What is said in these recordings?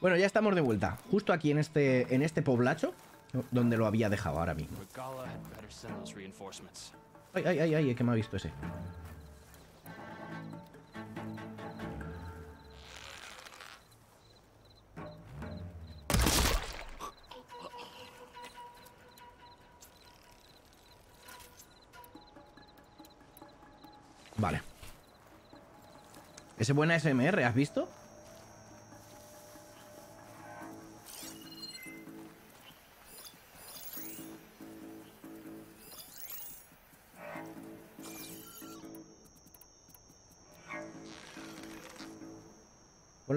Bueno, ya estamos de vuelta. Justo aquí en este, en este poblacho, donde lo había dejado ahora mismo. Ay, ay, ay, ay, que me ha visto ese. Vale. Ese buena SMR, ¿has visto?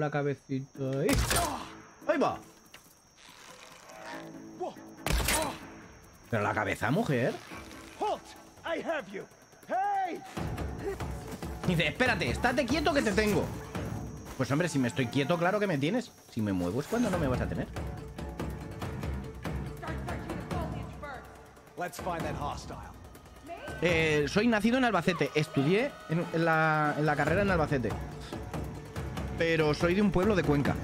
La cabecita ahí. ¡Ahí va! Pero la cabeza, mujer. Dice, espérate, estate quieto que te tengo. Pues hombre, si me estoy quieto, claro que me tienes. Si me muevo es cuando no me vas a tener. Let's find that hostile. Eh, soy nacido en Albacete. Estudié en la, en la carrera en Albacete. Pero soy de un pueblo de Cuenca.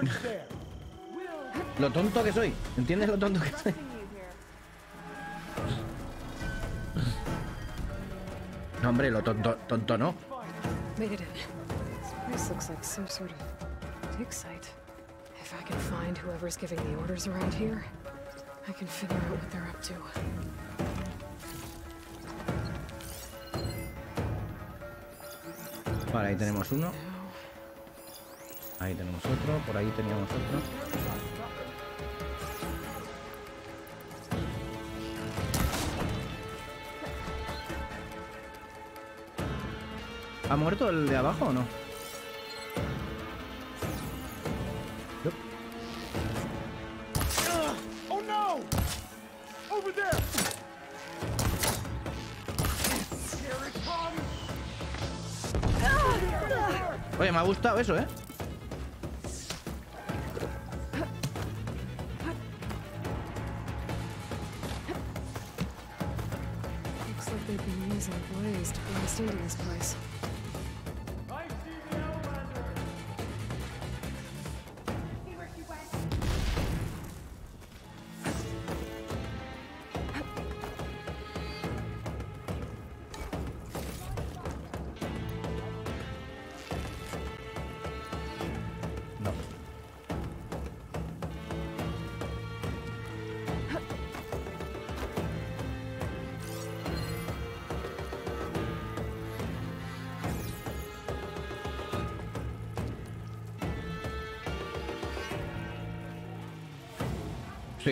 Lo tonto que soy. ¿Entiendes lo tonto que soy? No, hombre, lo tonto, tonto no. If I can find whoever's giving the orders around here, I can figure out what they're up to. Vale, ahí tenemos uno. Ahí tenemos otro. Por ahí teníamos otro. ¿Ha muerto el de abajo o no? Gustado eso, ¿eh?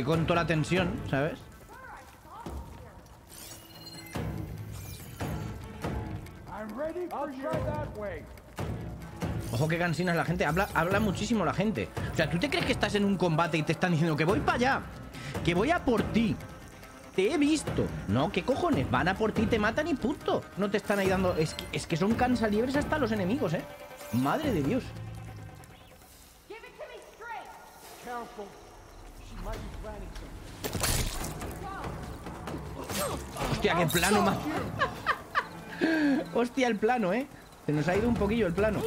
Estoy con toda la tensión, ¿sabes? Ojo que cansina es la gente. Habla, muchísimo la gente. O sea, ¿tú te crees que estás en un combate y te están diciendo que voy para allá? Que voy a por ti. Te he visto. No, ¿qué cojones? Van a por ti, te matan y punto. No te están ahí dando... Es que, es que son cansaliebres hasta los enemigos, ¿eh? Madre de Dios. Qué plano más. Hostia, el plano, ¿eh? Se nos ha ido un poquillo el plano.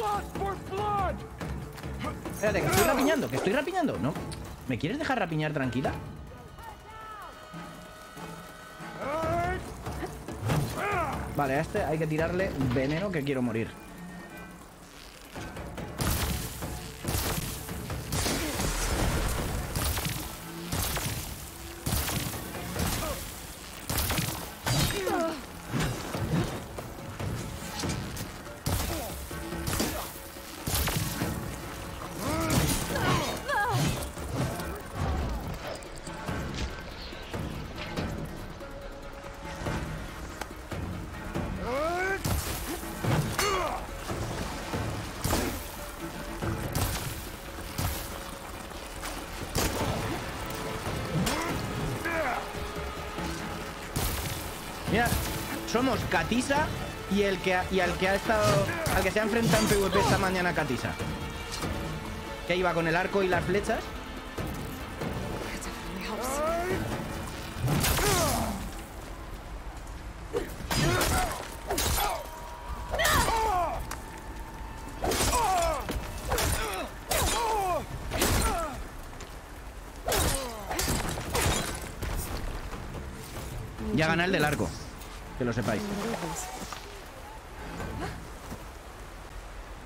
Espérate, que estoy rapiñando, que estoy rapiñando. ¿No? ¿Me quieres dejar rapiñar tranquila? Vale, a este hay que tirarle veneno que quiero morir. Katisa y el que y al que ha estado al que se ha enfrentado en PvP esta mañana Katisa. Que iba con el arco y las flechas.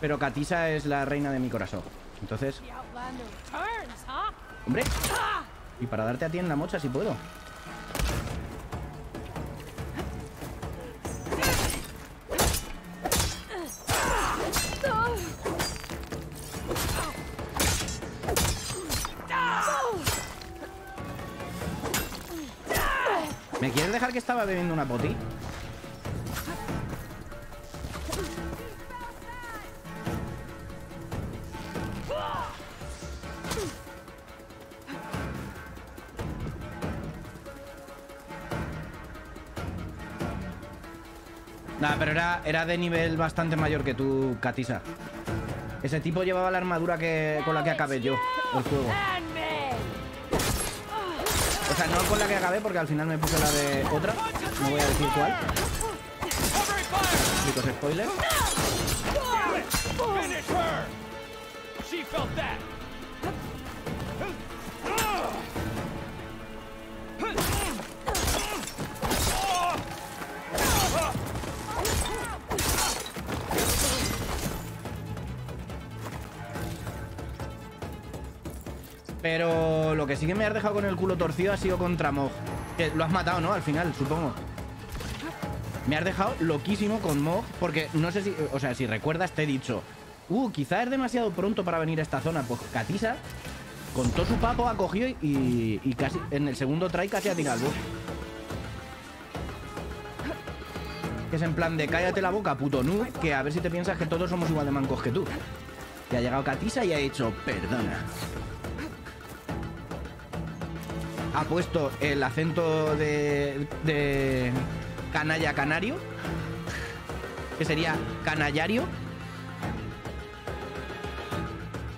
Pero Katisa es la reina de mi corazón. Entonces, hombre. Y para darte a ti en la mocha si puedo. ¿Me quieres dejar que estaba bebiendo una poti? Era, de nivel bastante mayor que tú, Katisa. Ese tipo llevaba la armadura que, con la que acabé yo el juego. O sea, no con la que acabé porque al final me puse la de otra. No voy a decir cuál. Chicos, spoiler. Sí que me has dejado con el culo torcido ha sido contra Mog. Que lo has matado, ¿no? Al final, supongo. Me has dejado loquísimo con Mog porque no sé si... O sea, si recuerdas te he dicho... Uh, quizá es demasiado pronto para venir a esta zona. Pues Katisa, con todo su papo, ha cogido y, casi... En el segundo try casi ha tirado. Que es en plan de cállate la boca, puto noob, que a ver si te piensas que todos somos igual de mancos que tú. Y ha llegado Katisa y ha dicho, perdona. Ha puesto el acento de, de canalla canario, que sería canallario.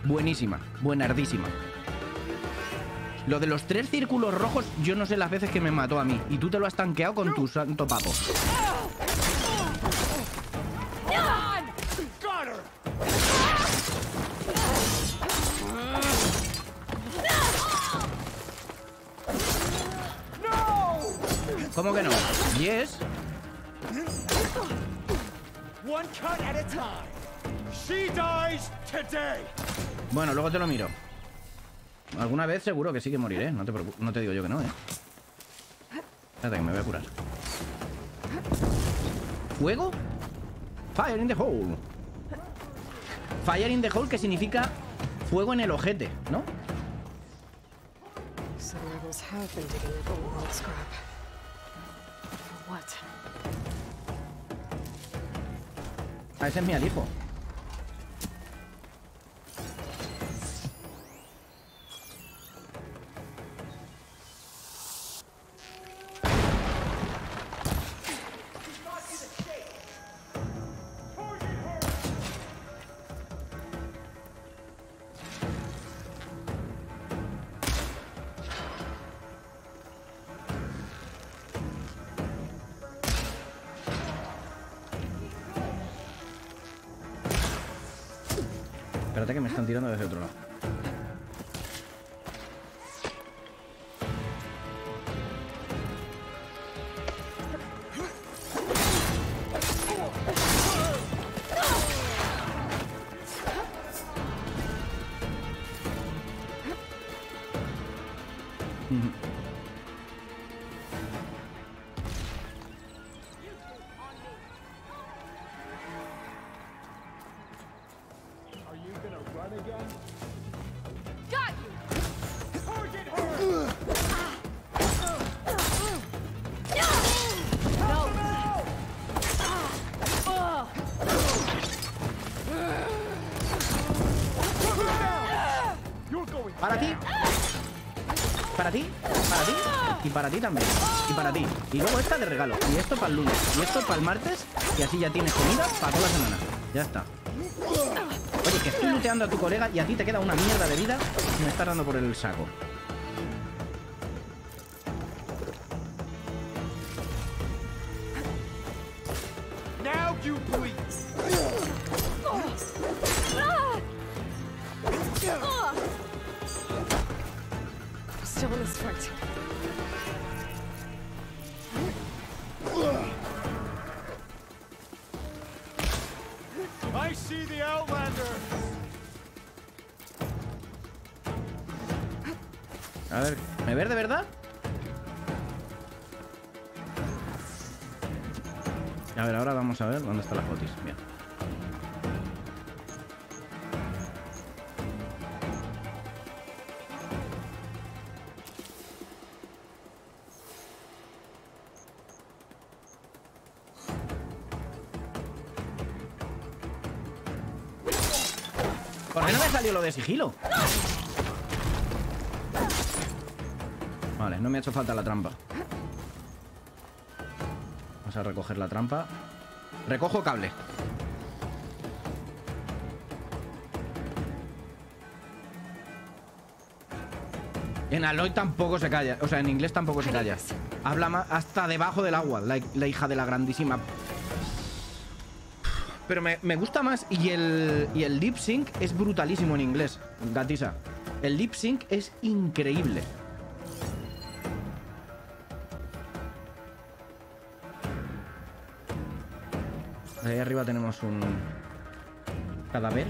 Buenísima, buenardísima. Lo de los tres círculos rojos, yo no sé las veces que me mató a mí. Y tú te lo has tanqueado con tu santo papo. One cut at a time. She dies today. Bueno, luego te lo miro. Alguna vez seguro que sí que moriré. No te, no te digo yo que no, ¿eh? Espérate que me voy a curar. ¿Fuego? Fire in the hole. Fire in the hole que significa fuego en el ojete, ¿no? What? Ah, ese es mi alijo. Espérate están tirando desde otro lado. Ti también. Y para ti. Y luego esta de regalo. Y esto para el lunes. Y esto para el martes. Y así ya tienes comida para toda la semana. Ya está. Oye, que estoy luteando a tu colega y a ti te queda una mierda de vida y me estás dando por el saco. Sigilo? Vale, no me ha hecho falta la trampa. Vamos a recoger la trampa. Recojo cable. En Aloy tampoco se calla. O sea, en inglés tampoco se calla. Habla ma- hasta debajo del agua, la hija de la grandísima. Pero me, me gusta más. Y el, y el lip sync es brutalísimo en inglés, Gatisa. El lip sync es increíble. Ahí arriba tenemos un cadáver.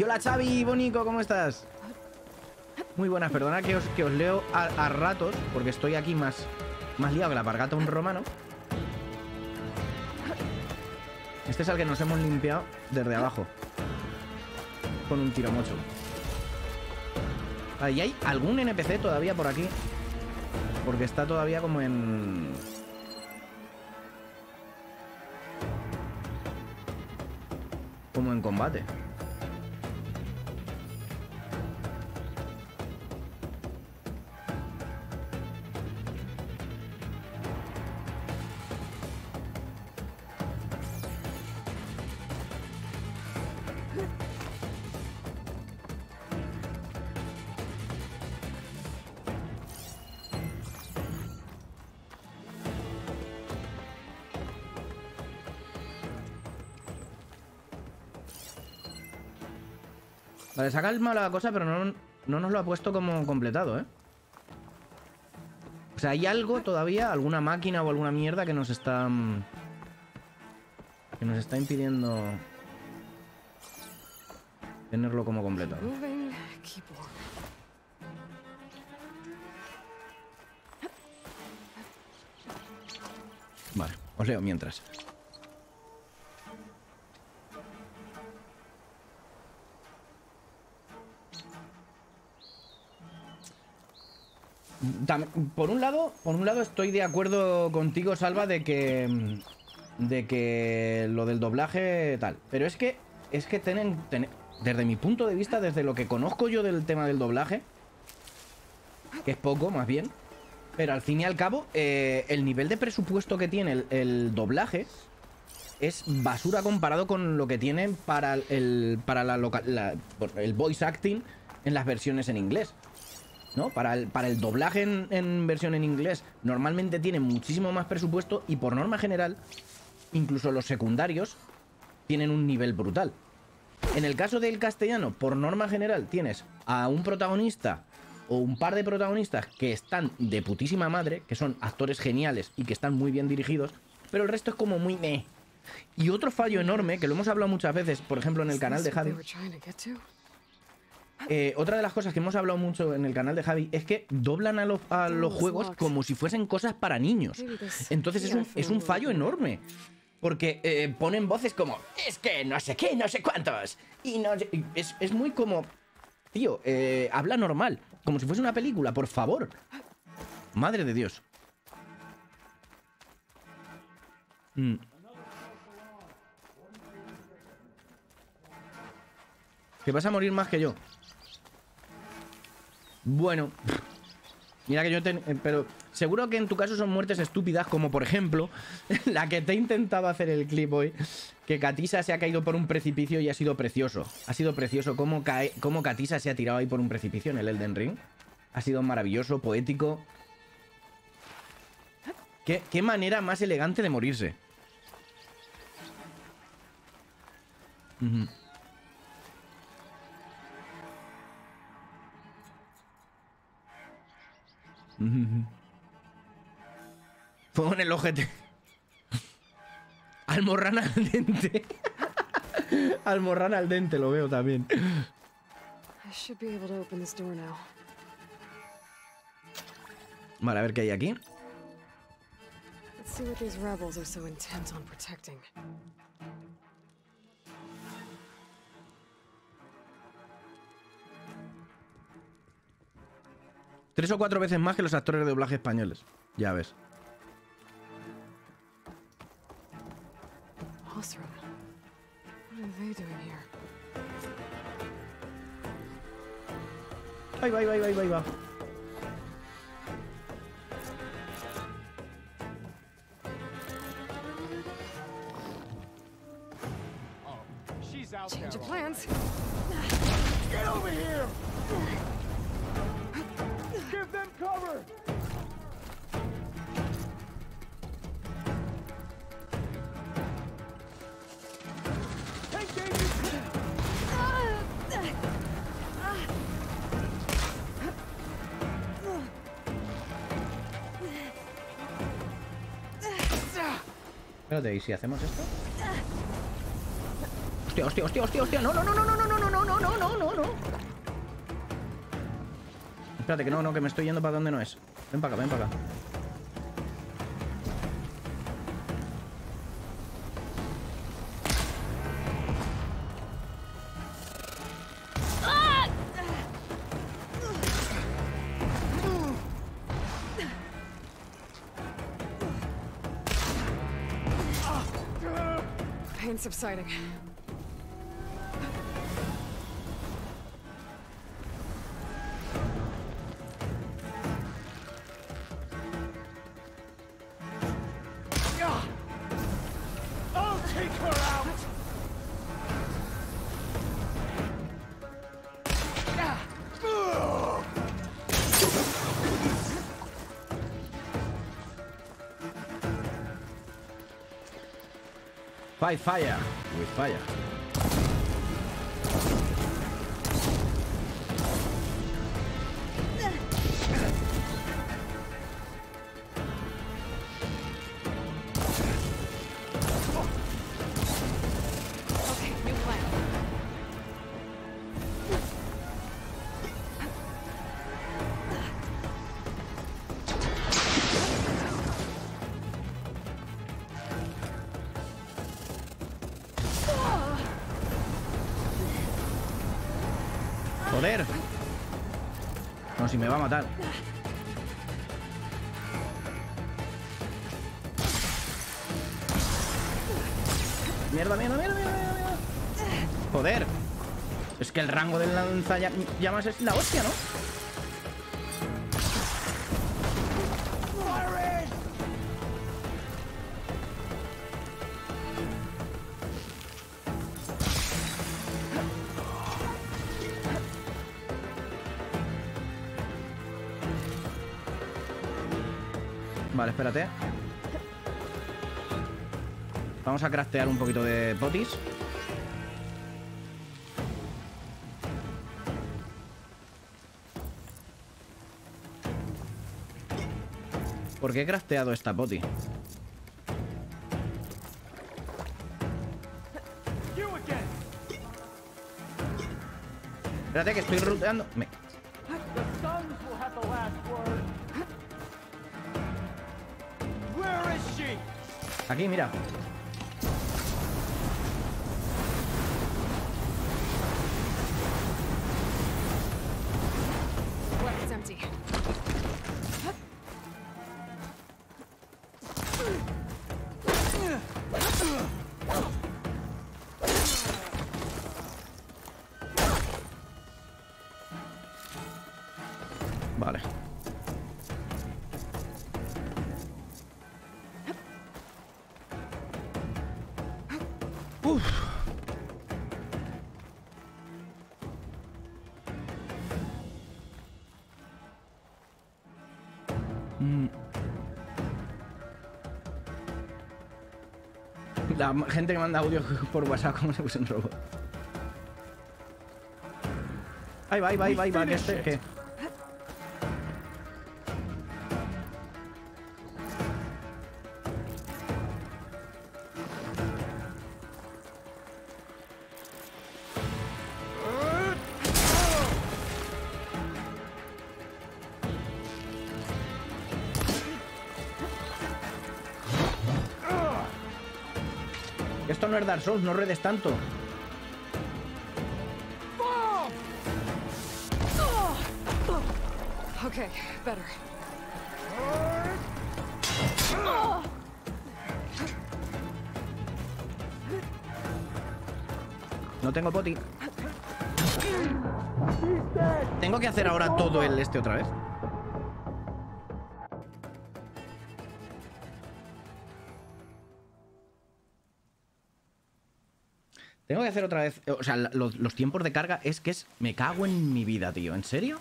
Hola Xavi, Bonico, ¿cómo estás? Muy buenas, perdona que os, que os leo a ratos, porque estoy aquí más, más liado que la pargata un romano. Este es el que nos hemos limpiado desde abajo. Con un tiro mocho. Ahí hay algún NPC todavía por aquí. Porque está todavía como en... Como en combate. Se ha calmado la cosa, pero no, no nos lo ha puesto como completado, ¿eh? O sea, hay algo todavía, alguna máquina o alguna mierda que nos está... mm, Que nos está impidiendo... Tenerlo como completado. Vale, os leo mientras. Por un lado, por un lado estoy de acuerdo contigo, Salva, de que de que lo del doblaje tal, pero es que es que tienen, desde mi punto de vista, desde lo que conozco yo del tema del doblaje, que es poco, más bien, pero al fin y al cabo, eh, el nivel de presupuesto que tiene el, doblaje es basura comparado con lo que tienen para el, para la, loca- el voice acting en las versiones en inglés. ¿No? Para el, para el doblaje en, en versión en inglés normalmente tienen muchísimo más presupuesto y por norma general, incluso los secundarios tienen un nivel brutal. En el caso del castellano, por norma general, tienes a un protagonista o un par de protagonistas que están de putísima madre, que son actores geniales y que están muy bien dirigidos, pero el resto es como muy meh. Y otro fallo enorme, que lo hemos hablado muchas veces, por ejemplo en el canal de Javi, eh, otra de las cosas que hemos hablado mucho en el canal de Javi es que doblan a, los- a los juegos como si fuesen cosas para niños. Entonces es un, es un fallo enorme. Porque eh, ponen voces como, es que no sé qué, no sé cuántos. Y no sé- es, es muy como, tío, eh, habla normal. Como si fuese una película, por favor. Madre de Dios. Mm. Que vas a morir más que yo. Bueno. Mira que yo ten- eh, Pero seguro que en tu caso son muertes estúpidas, como por ejemplo la que te intentaba hacer el clip hoy, que Katisa se ha caído por un precipicio y ha sido precioso. Ha sido precioso cómo, cae, cómo Katisa se ha tirado ahí por un precipicio en el Elden Ring. Ha sido maravilloso, poético. ¿Qué, qué manera más elegante de morirse. Fuego en el ojete. Almorrana al dente. Almorrana al dente, lo veo también. I should be able to open this door now. Vale, a ver qué hay aquí. Tres o cuatro veces más que los actores de doblaje españoles. Ya ves. Ahí va, ahí va, ahí va, ahí va. Oh, she's out Change there. of plans. Get over here! Give them cover! Take David! Espérate, ¿y si hacemos esto? Hostia, hostia, hostia, hostia, no, no, no, no, no, no, no, no, no, no, no, no. Espérate, que no, no, que me estoy yendo para donde no es. Ven para acá, ven para acá. Pain subsiding. Fight fire. With fire. Me va a matar. Mierda, mierda, mierda, mierda, mierda. Joder. Es que el rango del lanzallamas es la hostia, ¿no? Espérate. Vamos a craftear un poquito de botis. ¿Por qué he crafteado esta poti? Espérate que estoy ruteando. Aquí, mira. Gente que manda audio por WhatsApp como si fuese un robot. Ahí va, ahí va, ahí va, ahí va, que este, que... Es Dark Souls, no redes tanto. Okay, better. No tengo poti. Tengo que hacer ahora todo el este otra vez. Que hacer otra vez. O sea, los, los tiempos de carga es que es. Me cago en mi vida, tío. ¿En serio?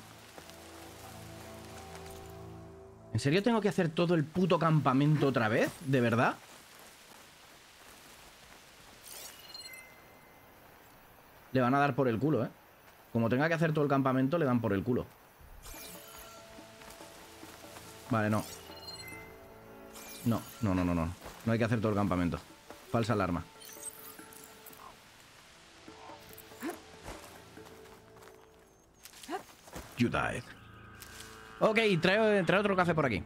¿En serio tengo que hacer todo el puto campamento otra vez? ¿De verdad? Le van a dar por el culo, ¿eh? Como tenga que hacer todo el campamento, le dan por el culo. Vale, no. No, no, no, no, no. No hay que hacer todo el campamento. Falsa alarma. You died. Ok, trae, trae otro café por aquí.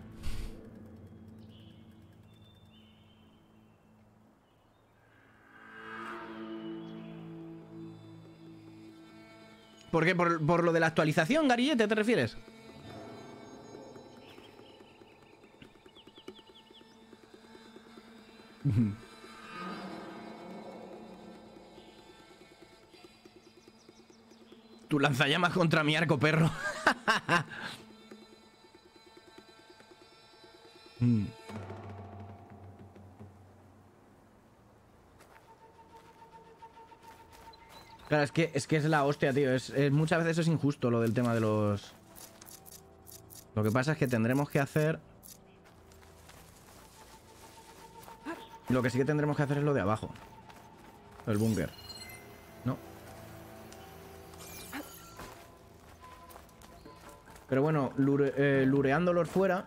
¿Por qué? ¿Por, por lo de la actualización, Garillete, te refieres? Tu lanzallamas contra mi arco, perro. Claro, es que, es que es la hostia, tío. Es- muchas veces es injusto lo del tema de los... Lo que pasa es que tendremos que hacer... Lo que sí que tendremos que hacer es lo de abajo. El búnker. Pero bueno, lure- eh, fuera...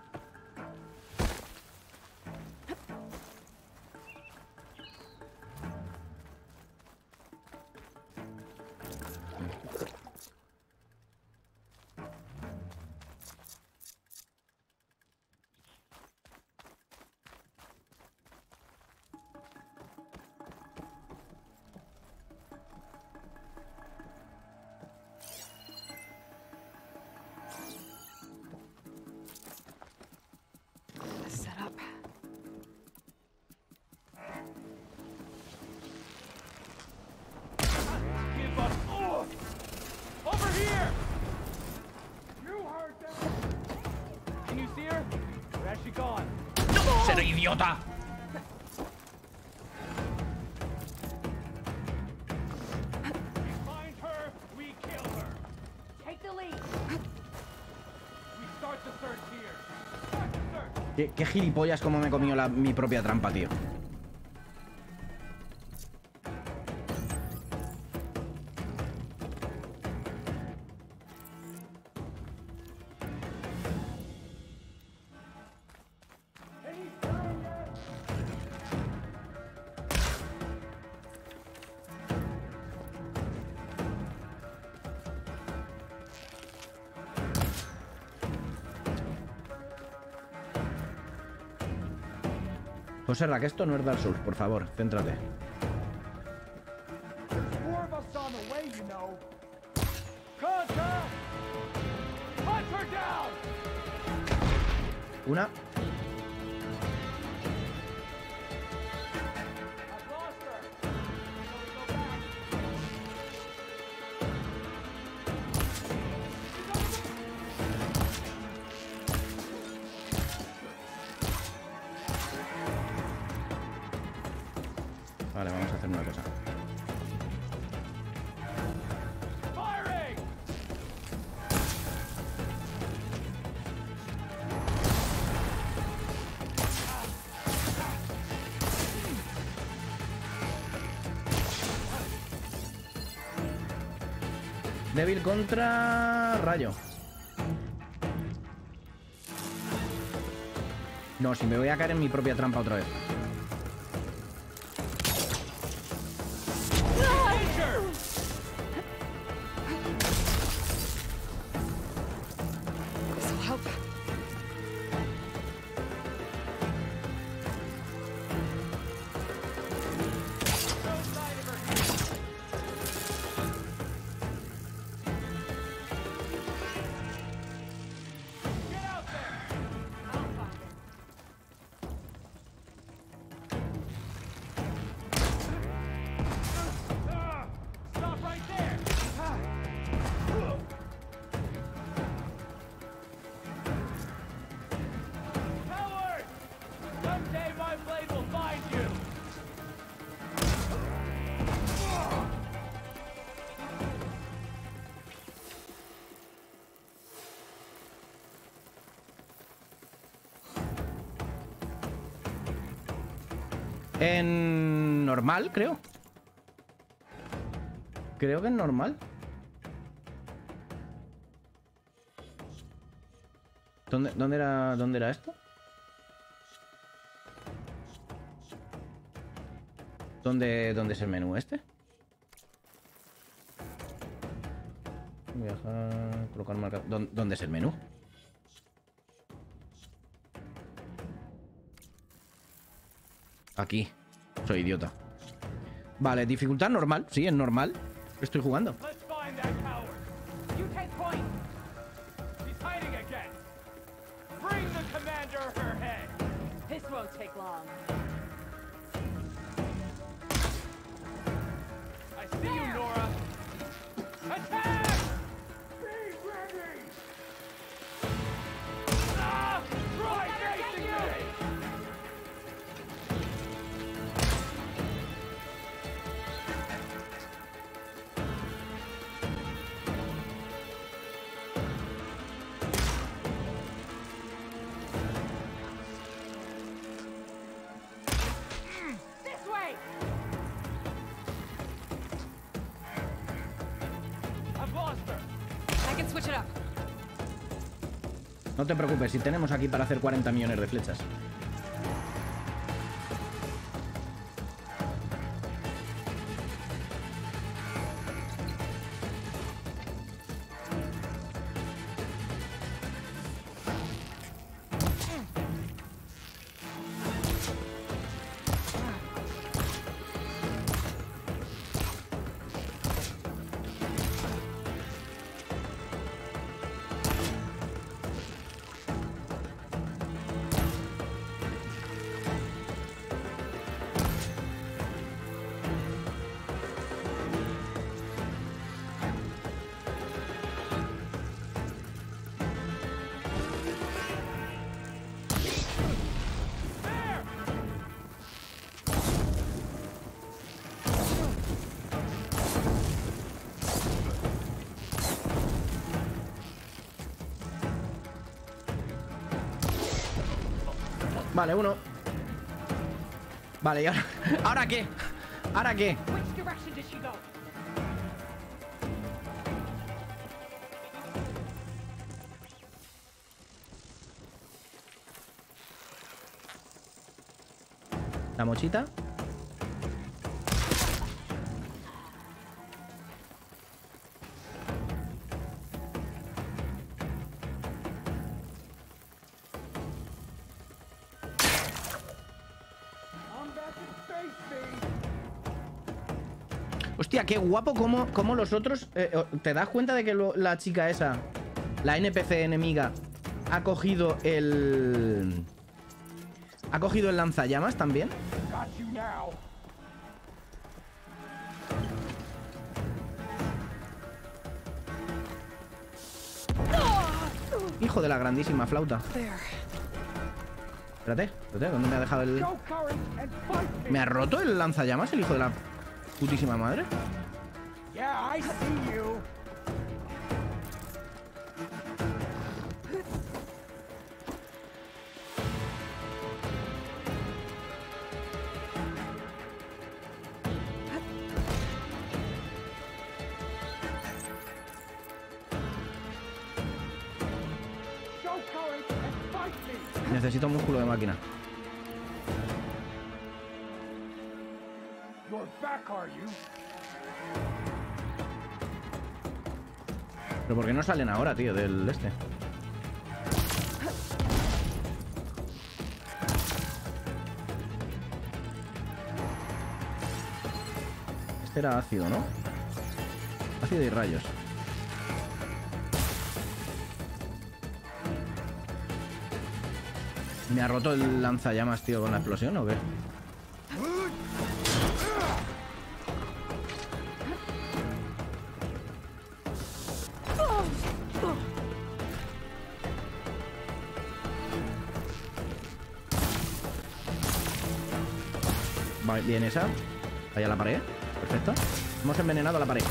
¿Qué, gilipollas como me he comido la- mi propia trampa, tío. José Ra, que esto no es Dark Souls, por favor, céntrate. Contra rayo. No, si me voy a caer en mi propia trampa otra vez. Normal, creo. Creo que en normal. ¿Dónde, dónde era, dónde era esto? ¿Dónde, ¿Dónde es el menú este? Viajar, colocar marca. ¿Dónde, dónde es el menú? Aquí. Soy idiota. Vale, dificultad normal. Sí, es normal. Estoy jugando. No te preocupes, si tenemos aquí para hacer 40 millones de flechas. Vale, uno. Vale, ¿y ahora, ¿ahora qué? ¿Ahora qué? La mochita. Hostia, qué guapo como, como los otros... eh, eh, ¿Te das cuenta de que la chica esa, la NPC enemiga, ha cogido el... Ha cogido el lanzallamas también? Hijo de la grandísima flauta. Espérate, espérate, ¿dónde me ha dejado el...? ¿Me ha roto el lanzallamas el hijo de la putísima madre? Yeah, I see you. Salen ahora, tío, del este? Este era ácido, ¿no? Ácido y rayos. ¿Me ha roto el lanzallamas, tío, con la explosión o qué? Bien esa. Ahí a la pared. Perfecto. Hemos envenenado a la pared.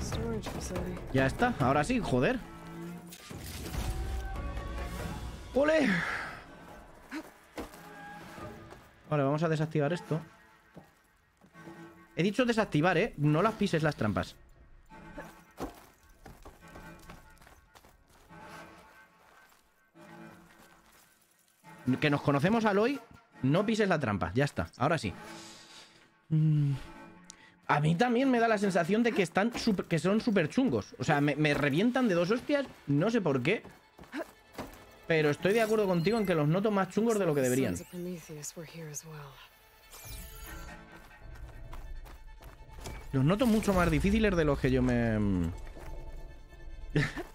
Storage facility. Ya está, ahora sí, joder. Desactivar esto. He dicho desactivar, ¿eh? No las pises las trampas. Que nos conocemos al hoy. No pises la trampa, ya está, ahora sí. Mm. A mí también me da la sensación de que están sup- que son súper chungos. O sea, me revientan de dos hostias, no sé por qué. Pero estoy de acuerdo contigo en que los noto más chungos de lo que deberían. Los noto mucho más difíciles de los que yo me... mm.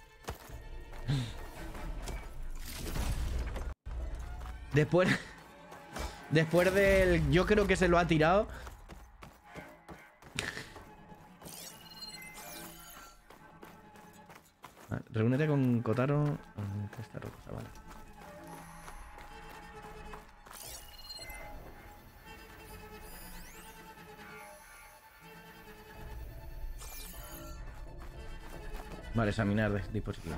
Después... Después del... Yo creo que se lo ha tirado. Reúnete con Kotaro. Que está rocosa, vale. Vale, examinar de- dispositivo.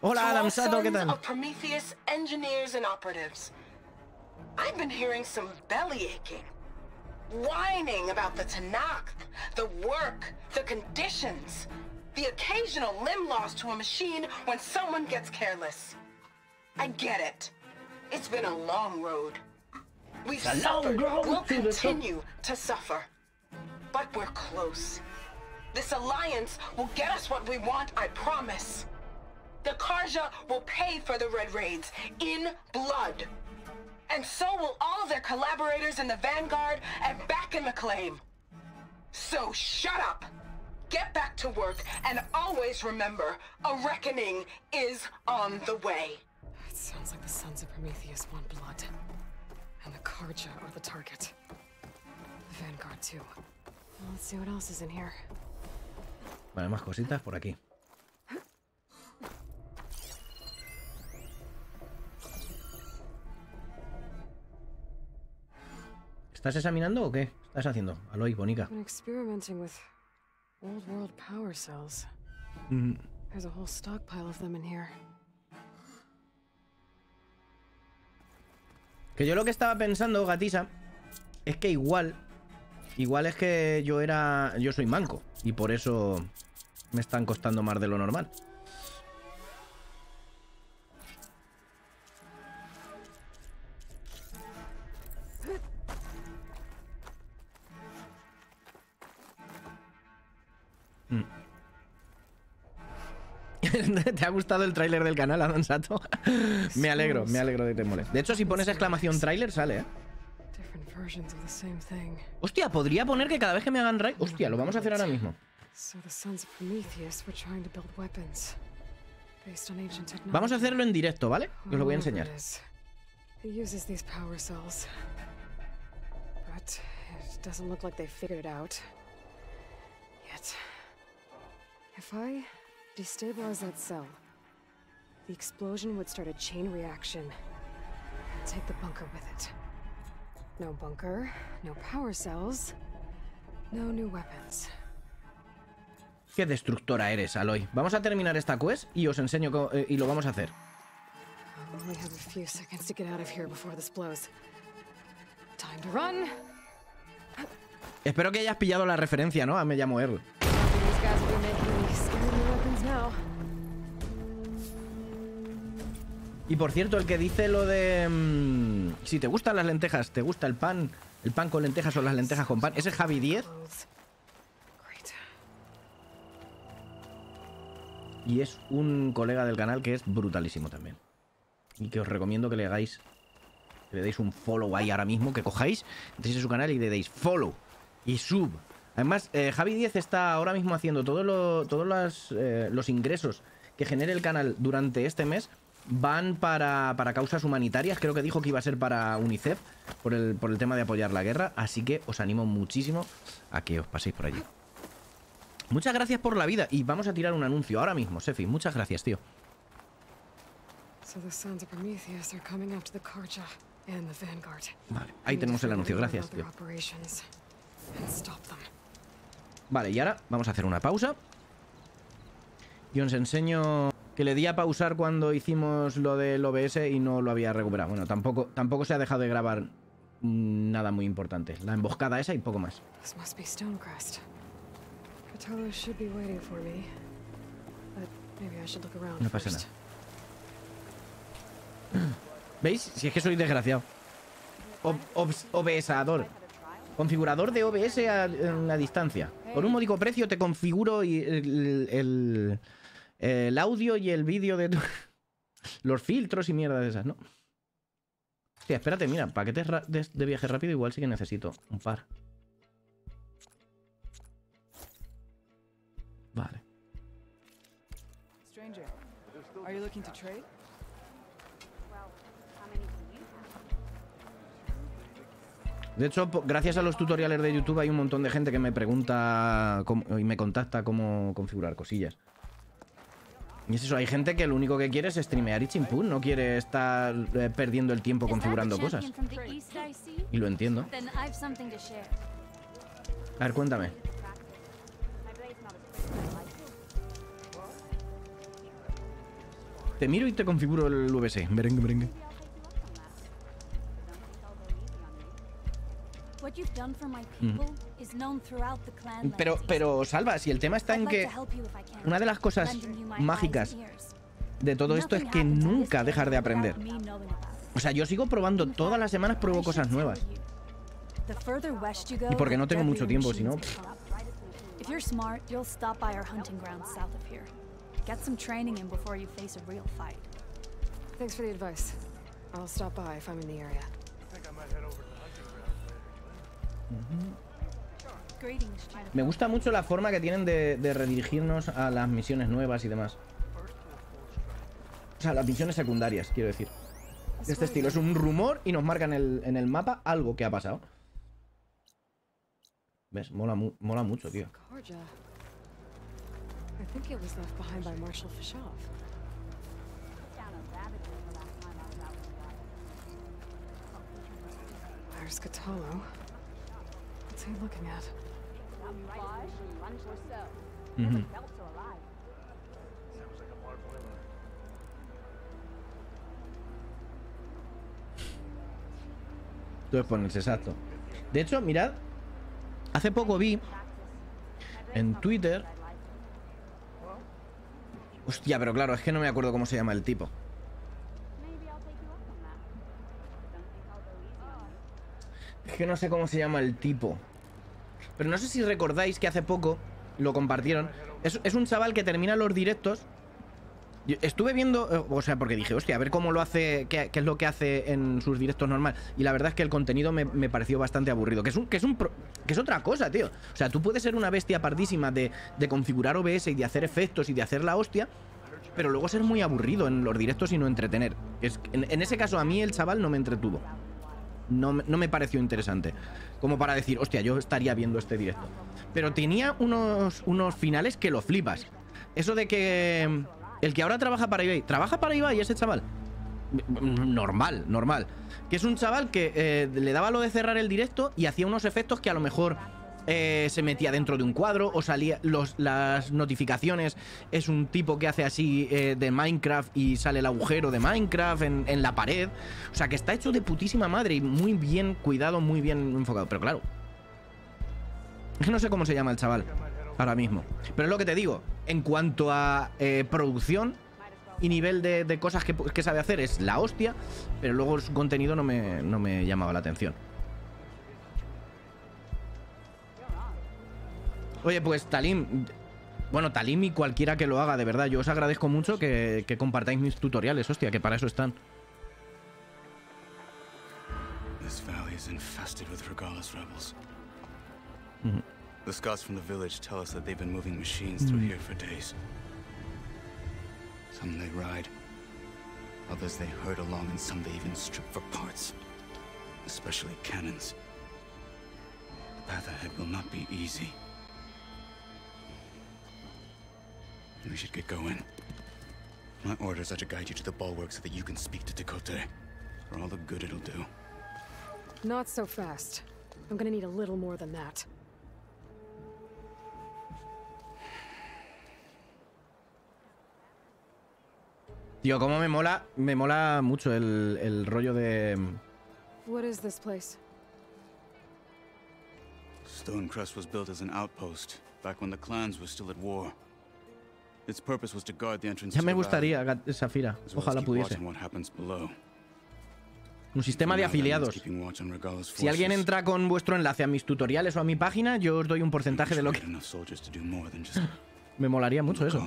Hola, Adam Sato, ¿qué tal? Of Prometheus engineers and operatives. I've been hearing some belly aching, whining about the Tanakh, the work, the conditions, the occasional limb loss to a machine when someone gets careless. I get it. It's been a long road. We've a long suffered. road we'll to continue to suffer. But we're close. This alliance will get us what we want, I promise. The Karja will pay for the Red Raids in blood. And so will all of their collaborators in the Vanguard and back in the claim. So shut up. Get back to work and always remember a reckoning is on the way. It sounds like the Sons of Prometheus want blood. And the Karja are the target. The Vanguard, too. Well, let's see what else is in here. Vale, más cositas por aquí. ¿Estás examinando o qué? ¿Estás haciendo? Aloy, bonica. Experimenting with old world power cells. Mm, There's a whole stockpile of them in here. Que yo lo que estaba pensando, gatisa, es que igual. Igual es que yo era. Yo soy manco. Y por eso me están costando más de lo normal. ¿Te ha gustado el tráiler del canal, Adon Sato? me alegro, me alegro de que te mole. De hecho, si pones exclamación tráiler, sale, ¿eh? Hostia, podría poner que cada vez que me hagan raid... Hostia, lo vamos a hacer ahora mismo. Vamos a hacerlo en directo, ¿vale? Os lo voy a enseñar. Destabilize that cell, the explosion would start a chain reaction take the bunker with it. No bunker, no power cells, no new weapons. Qué destructora eres, Aloy. Vamos a terminar esta quest y os enseño co- eh, y lo vamos a hacer. Only have a few seconds to get out of here before this blows. Time to run. Espero que hayas pillado la referencia, ¿no? A Me llamo Earl. Y por cierto, el que dice lo de... mm, si te gustan las lentejas, te gusta el pan, el pan con lentejas o las lentejas con pan, ese es Javi 10 Clothes. Great. y es un colega del canal que es brutalísimo también. Y que os recomiendo que le hagáis, que le deis un follow ahí ahora mismo, que cojáis, entréis en su canal y le deis follow y sub Además, eh, Javi 10 está ahora mismo haciendo todo lo- todos los, eh, los ingresos que genere el canal durante este mes van para, para causas humanitarias. Creo que dijo que iba a ser para UNICEF por el, por el tema de apoyar la guerra. Así que os animo muchísimo a que os paséis por allí. Muchas gracias por la vida. Y vamos a tirar un anuncio ahora mismo, Sefi. Muchas gracias, tío. Vale, ahí tenemos el anuncio. Gracias, tío. Vale, y ahora vamos a hacer una pausa. Y os enseño que le di a pausar cuando hicimos lo del OBS y no lo había recuperado. Bueno, tampoco, tampoco se ha dejado de grabar nada muy importante. La emboscada esa y poco más. No pasa first. ¿Veis? Si es que soy desgraciado. Ob- obs- OBSador. Configurador de OBS a, la distancia. Por un módico precio te configuro y el, el- el audio y el vídeo de tu- los filtros y mierda de esas, ¿no? Hostia, espérate, mira, paquetes de, de viaje rápido igual sí que necesito un par. Vale. Stranger, are you looking to trade? De hecho, gracias a los tutoriales de YouTube hay un montón de gente que me pregunta cómo- y me contacta cómo configurar cosillas. Y es eso, hay gente que lo único que quiere es streamear y chimpún, no quiere estar eh, perdiendo el tiempo configurando cosas. Y lo entiendo. A ver, cuéntame. Te miro y te configuro el VS. Merengue, merengue. Pero, pero, Salva, si el tema está en que una de las cosas mágicas de todo esto es que nunca dejar de aprender. O sea, yo sigo probando todas las semanas, pruebo cosas nuevas. Y porque no tengo mucho tiempo, si no, If you're smart, you'll stop by our hunting grounds south of here. Get some training in before you face a real fight. Thanks for the advice. I'll stop by if I'm in the area. Me gusta mucho la forma que tienen de, de redirigirnos a las misiones nuevas y demás. O sea, las misiones secundarias, quiero decir. De este estilo. Es un rumor y nos marcan en el, en el mapa algo que ha pasado. ¿Ves? Mola, mu- mola mucho, tío. There's Cthulhu. What's he pones, exacto. De hecho, mirad, hace poco vi en Twitter. Hostia, pero claro, es que no me acuerdo cómo se llama el tipo. Es que no sé cómo se llama el tipo. Pero no sé si recordáis que hace poco lo compartieron. Es, un chaval que termina los directos. Estuve viendo, eh, o sea, porque dije, hostia, a ver cómo lo hace, qué, es lo que hace en sus directos normal. Y la verdad es que el contenido me, pareció bastante aburrido. Que es, un, que, es un pro- que es otra cosa, tío. O sea, tú puedes ser una bestia pardísima de, de configurar OBS y de hacer efectos y de hacer la hostia. Pero luego ser muy aburrido en los directos y no entretener. Es, en, en ese caso, a mí el chaval no me entretuvo. No, no me pareció interesante. Como para decir, hostia, yo estaría viendo este directo. Pero tenía unos, unos finales que lo flipas. Eso de que mm, el que ahora trabaja para Ibai, ¿trabaja para Ibai ese chaval? Mm, Normal, normal. Que es un chaval que eh, le daba lo de cerrar el directo y hacía unos efectos que a lo mejor eh, se metía dentro de un cuadro o salía las notificaciones. Es un tipo que hace así eh, de Minecraft y sale el agujero de Minecraft en, la pared. O sea, que está hecho de putísima madre y muy bien cuidado, muy bien enfocado. Pero claro, es que no sé cómo se llama el chaval ahora mismo. Pero es lo que te digo, en cuanto a eh, producción y nivel de, de cosas que, que sabe hacer, es la hostia, pero luego su contenido no me, no me llamaba la atención. Oye, pues Talim, bueno, Talim y cualquiera que lo haga, de verdad, yo os agradezco mucho que, que compartáis mis tutoriales, hostia, que para eso están. This valley is infested with Regalis rebels. The scouts from the village tell us that they've been moving machines through here for days. Some they ride, others they herd along, and some they even strip for parts. Especially cannons. The path ahead will not be easy. We should get going. My orders are to guide you to the bulwark so that you can speak to Dakota. For all the good it'll do. Not so fast. I'm gonna need a little more than that. Tío, cómo me mola, me mola mucho el, el rollo de... Mm, what is this place? Stonecrest was built as an outpost back when the clans were still at war. Ya to me gustaría, Safira. as Ojalá pudiese. Un sistema de afiliados. Si alguien entra con vuestro enlace a mis tutoriales o a mi página, yo os doy un porcentaje de lo que... Me molaría mucho eso.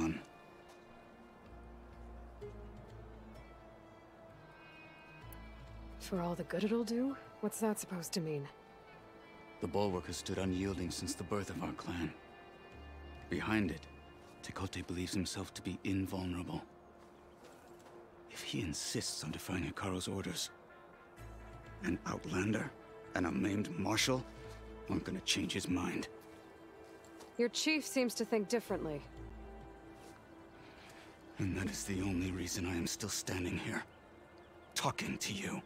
For all the good it'll do? What's that supposed to mean? The bulwark has stood unyielding since the birth of our clan. Behind it, Tekote believes himself to be invulnerable. If he insists on defying Hikaru's orders, an outlander and a maimed marshal aren't gonna change his mind. Your chief seems to think differently. And that is the only reason I am still standing here, talking to you.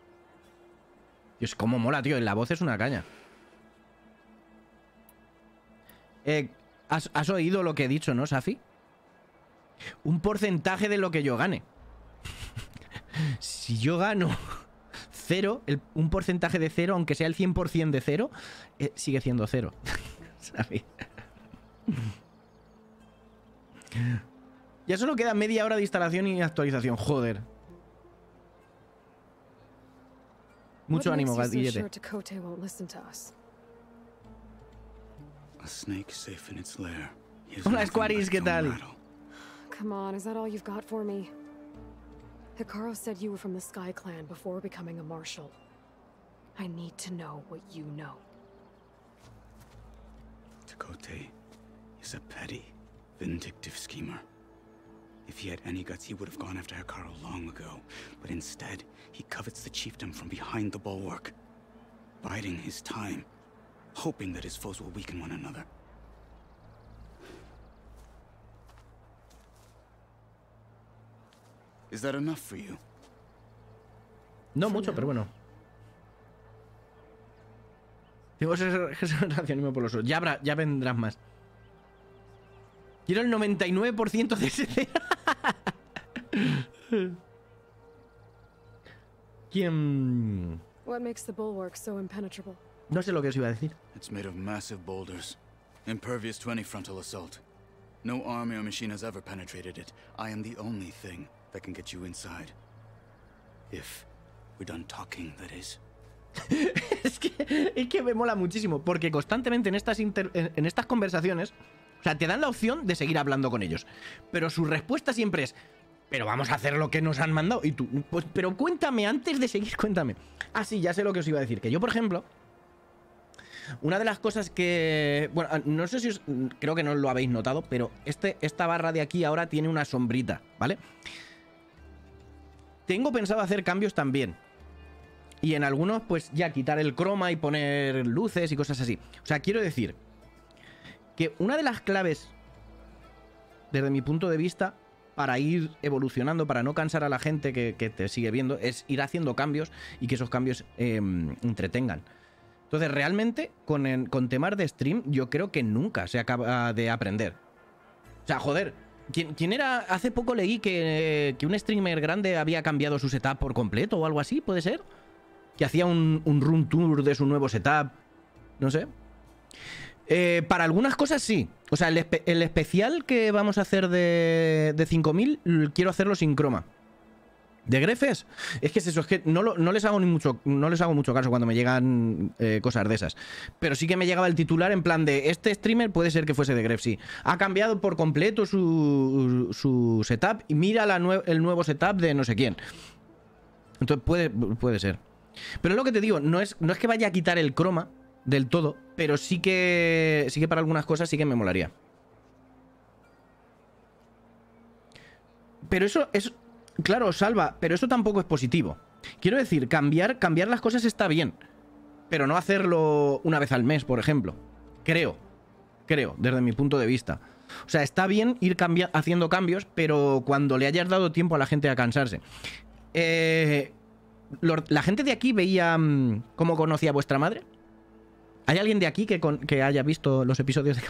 Dios, cómo mola, tío. La voz es una caña. Eh, ¿has, has oído lo que he dicho, no, Safi? Un porcentaje de lo que yo gane. si yo gano cero, el- un porcentaje de cero, aunque sea el 100% de cero, eh, sigue siendo cero. Ya solo queda media hora de instalación y actualización. Joder. Mucho ánimo, gatillete. Hola, Squaris, ¿qué tal? Come on, is that all you've got for me? Hikaru said you were from the Sky Clan before becoming a marshal. I need to know what you know. Tekote is a petty, vindictive schemer. If he had any guts, he would have gone after Hikaru long ago. But instead, he covets the chiefdom from behind the bulwark, biding his time, hoping that his foes will weaken one another. Is that enough for you? No mucho, pero bueno. Tengo ese ese racionismo por los ojos. Ya, habrá, ya vendrán más. Quiero el 99% de ese. ¿Quién...? What makes the bulwark so impenetrable? No sé lo que os iba a decir. It's made of massive boulders, impervious to any frontal assault. No army or machine has ever penetrated it. I am the only thing that can get you inside. If we're done talking, that is. es, que, es que me mola muchísimo, porque constantemente en estas, en estas conversaciones, o sea, te dan la opción de seguir hablando con ellos. Pero su respuesta siempre es, pero vamos a hacer lo que nos han mandado. Y tú, pues, pero cuéntame, antes de seguir, cuéntame. Ah, sí, ya sé lo que os iba a decir. Que yo, por ejemplo, una de las cosas que. Bueno, no sé si. Creo que no lo habéis notado, pero este, esta barra de aquí ahora tiene una sombrita, ¿vale? Tengo pensado hacer cambios también. Y en algunos, pues ya quitar el croma y poner luces y cosas así. O sea, quiero decir que una de las claves, desde mi punto de vista, para ir evolucionando, para no cansar a la gente que, te sigue viendo, es ir haciendo cambios y que esos cambios eh, entretengan. Entonces, realmente, con, con temas de stream, yo creo que nunca se acaba de aprender. O sea, joder, ¿quién, era? Hace poco leí que, que un streamer grande había cambiado su setup por completo o algo así, ¿puede ser? Que hacía un, un room tour de su nuevo setup. No sé. Eh, para algunas cosas sí. O sea, el, el especial que vamos a hacer de, de 5000 l- quiero hacerlo sin croma. ¿De grefes? Es que es eso, es que no, no les, hago ni mucho, no les hago mucho caso cuando me llegan eh, cosas de esas. Pero sí que me llegaba el titular en plan de este streamer puede ser que fuese de gref, sí. Ha cambiado por completo su, su setup y mira el nuevo setup de no sé quién. Entonces puede, puede ser. Pero lo que te digo, no es, no es que vaya a quitar el croma, del todo, pero sí que sí que para algunas cosas sí que me molaría. Pero eso es claro, salva, pero eso tampoco es positivo. Quiero decir, cambiar cambiar las cosas está bien, pero no hacerlo una vez al mes, por ejemplo. Creo, creo, desde mi punto de vista. O sea, está bien ir haciendo cambios, pero cuando le hayas dado tiempo a la gente a cansarse. Eh, ¿La gente de aquí veía mm, cómo conocía a vuestra madre? ¿Hay alguien de aquí que, que haya visto los episodios de.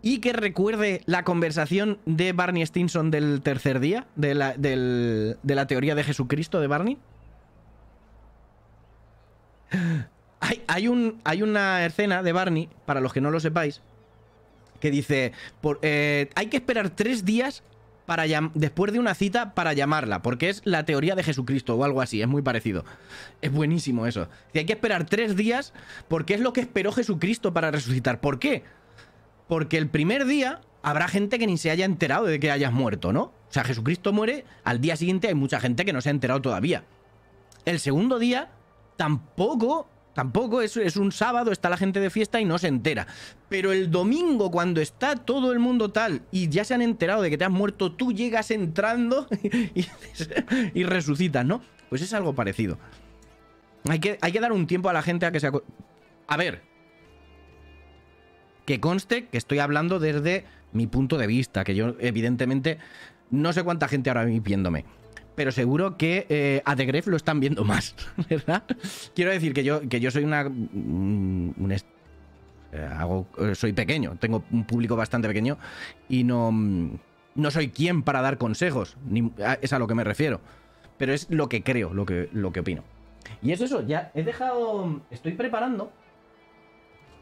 Y que recuerde la conversación de Barney Stinson del tercer día, de la, de la teoría de Jesucristo de Barney. Hay, hay un, hay una escena de Barney, para los que no lo sepáis, que dice, eh, hay que esperar tres días para después de una cita para llamarla, porque es la teoría de Jesucristo o algo así, es muy parecido. Es buenísimo eso. Y hay que esperar tres días porque es lo que esperó Jesucristo para resucitar. ¿Por qué? Porque el primer día habrá gente que ni se haya enterado de que hayas muerto, ¿no? O sea, Jesucristo muere, al día siguiente hay mucha gente que no se ha enterado todavía. El segundo día tampoco, tampoco es, es un sábado, está la gente de fiesta y no se entera. Pero el domingo, cuando está todo el mundo tal y ya se han enterado de que te has muerto, tú llegas entrando y, y resucitas, ¿no? Pues es algo parecido. Hay que, hay que dar un tiempo a la gente a que se... A ver, que conste que estoy hablando desde mi punto de vista, que yo evidentemente no sé cuánta gente ahora viéndome, pero seguro que eh, a The Gref lo están viendo más, ¿verdad? Quiero decir que yo, que yo soy una... un- un est- eh, hago- eh, soy pequeño, tengo un público bastante pequeño y no, mm, no soy quien para dar consejos, ni- es a lo que me refiero, pero es lo que creo, lo que, lo que opino. Y es eso, ya he dejado, estoy preparando,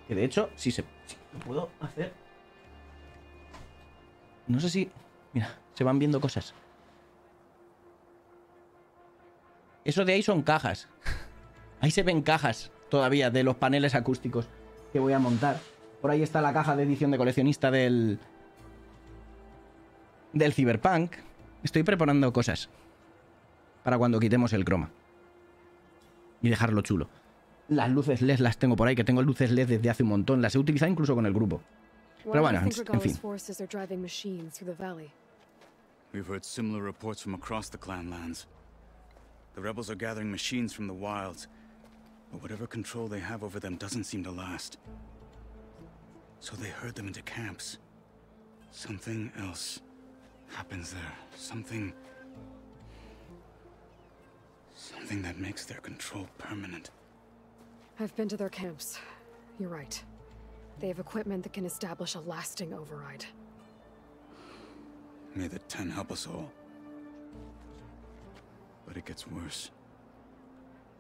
que de hecho, si se puedo hacer, no sé si, mira, se van viendo cosas. Eso de ahí son cajas. Ahí se ven cajas todavía de los paneles acústicos que voy a montar. Por ahí está la caja de edición de coleccionista del. del Cyberpunk. Estoy preparando cosas. Para cuando quitemos el croma. Y dejarlo chulo. Las luces LED las tengo por ahí, que tengo luces LED desde hace un montón. Las he utilizado incluso con el grupo. Why Pero do bueno, you en, think en Regalla's fin. forces are driving machines through the valley? We've heard similar reports from across the clan lands. The rebels are gathering machines from the wilds, but whatever control they have over them doesn't seem to last. So they herd them into camps. Something else happens there. Something. Something that makes their control permanent. I've been to their camps. You're right. They have equipment that can establish a lasting override. May the Ten help us all. But it gets worse.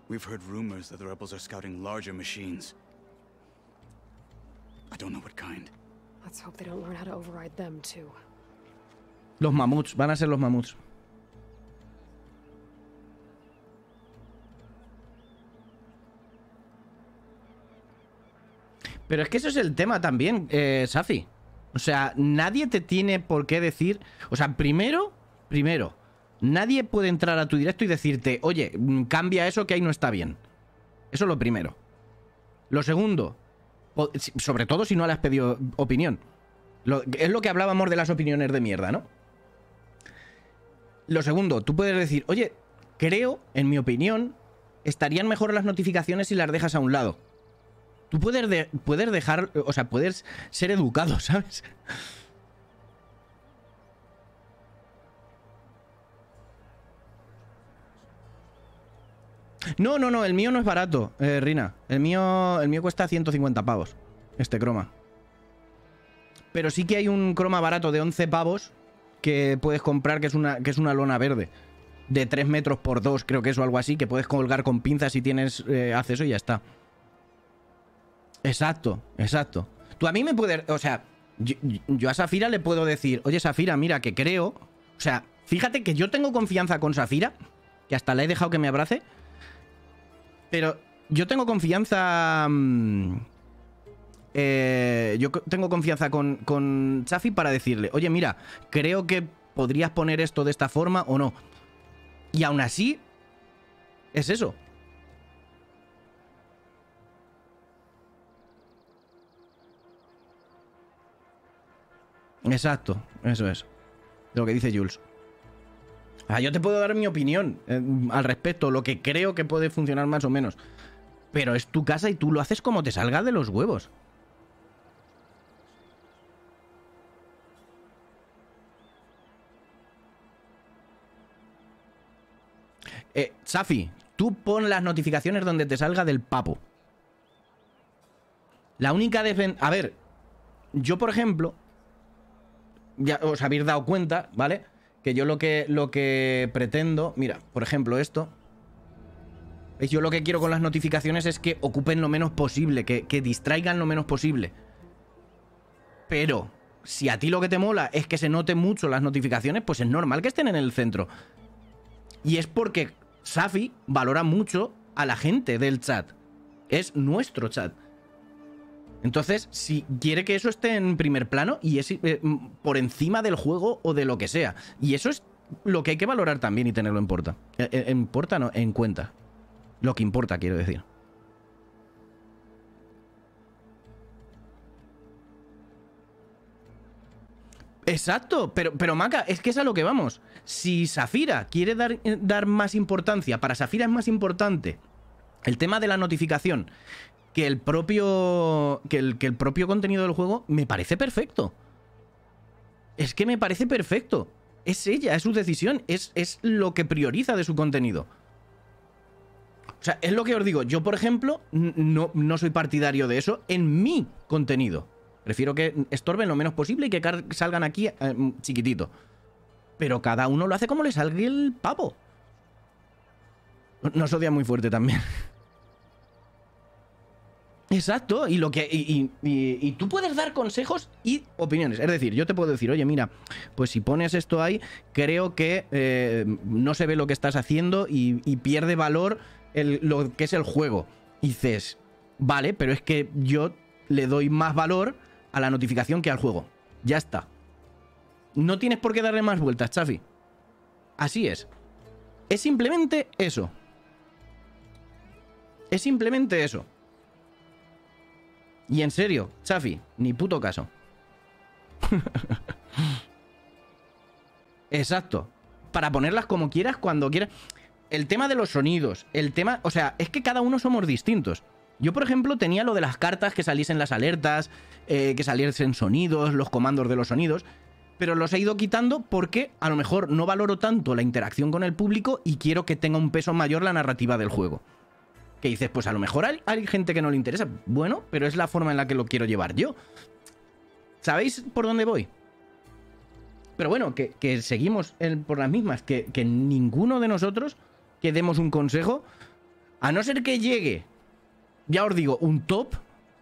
We've heard rumors that the rebels are scouting larger machines. I don't know what kind. Let's hope they don't learn how to override them, too. Los mamuts, van a ser los mamuts. Pero es que eso es el tema también, eh, Safi. O sea, nadie te tiene por qué decir. O sea, primero, primero, nadie puede entrar a tu directo y decirte, oye, mm, cambia eso que ahí no está bien. Eso es lo primero. Lo segundo, sobre todo si no le has pedido opinión. Lo- es lo que hablábamos de las opiniones de mierda, ¿no? Lo segundo, tú puedes decir, oye, creo, en mi opinión, estarían mejor las notificaciones si las dejas a un lado. Tú puedes, de- puedes dejar, o sea, puedes ser educado, ¿sabes? No, no, no, el mío no es barato, eh, Rina. El mío, el mío cuesta 150 pavos, este croma. Pero sí que hay un croma barato de 11 pavos que puedes comprar, que es una, que es una lona verde. De 3 metros por 2, creo que es o algo así, que puedes colgar con pinzas si tienes eh, acceso y ya está. Exacto, exacto. Tú a mí me puedes, o sea, yo, a Safira le puedo decir, oye Safira, mira, que creo, o sea, fíjate que yo tengo confianza con Safira, que hasta la he dejado que me abrace, pero yo tengo confianza... mm, eh, yo tengo confianza con, con Safi para decirle, oye, mira, creo que podrías poner esto de esta forma o no. Y aún así, es eso. Exacto, eso es. De lo que dice Jules. Ah, yo te puedo dar mi opinión eh, al respecto, lo que creo que puede funcionar más o menos. Pero es tu casa y tú lo haces como te salga de los huevos. Eh, Safi, tú pon las notificaciones donde te salga del papo. La única defensa... A ver, yo por ejemplo, ya os habéis dado cuenta, ¿vale? Que yo lo que, lo que pretendo... Mira, por ejemplo esto... ¿Veis? Yo lo que quiero con las notificaciones es que ocupen lo menos posible, que, que distraigan lo menos posible. Pero, si a ti lo que te mola es que se note mucho las notificaciones, pues es normal que estén en el centro. Y es porque Safi valora mucho a la gente del chat. Es nuestro chat. Entonces, si quiere que eso esté en primer plano y es eh, mm, por encima del juego o de lo que sea. Y eso es lo que hay que valorar también y tenerlo en porta. Eh, eh, En en cuenta. Lo que importa, quiero decir. Exacto, pero, pero Maca, es que es a lo que vamos. Si Safira quiere dar, dar más importancia, para Safira es más importante el tema de la notificación que el propio. que el, que el propio contenido del juego, me parece perfecto. Es que me parece perfecto. Es ella, es su decisión, es, es lo que prioriza de su contenido. O sea, es lo que os digo. Yo, por ejemplo, no, no soy partidario de eso en mi contenido. Prefiero que estorben lo menos posible y que salgan aquí eh, chiquitito. Pero cada uno lo hace como le salga el pavo. Nos odia muy fuerte también. Exacto, y lo que. Y, tú puedes dar consejos y opiniones. Es decir, yo te puedo decir, oye, mira, pues si pones esto ahí, creo que eh, no se ve lo que estás haciendo y, y pierde valor el- lo que es el juego. Y dices, vale, pero es que yo le doy más valor a la notificación que al juego. Ya está. No tienes por qué darle más vueltas, Chafi. Así es. Es simplemente eso. Es simplemente eso. Y en serio, Chafi, ni puto caso. Exacto. Para ponerlas como quieras, cuando quieras. El tema de los sonidos, el tema. O sea, es que cada uno somos distintos. Yo, por ejemplo, tenía lo de las cartas que saliesen las alertas, eh, que saliesen sonidos, los comandos de los sonidos. Pero los he ido quitando porque a lo mejor no valoro tanto la interacción con el público y quiero que tenga un peso mayor la narrativa del juego. Que dices, pues a lo mejor hay, gente que no le interesa. Bueno, pero es la forma en la que lo quiero llevar yo. ¿Sabéis por dónde voy? Pero bueno, que, seguimos por las mismas. Que, que ninguno de nosotros que demos un consejo, a no ser que llegue, ya os digo, un top,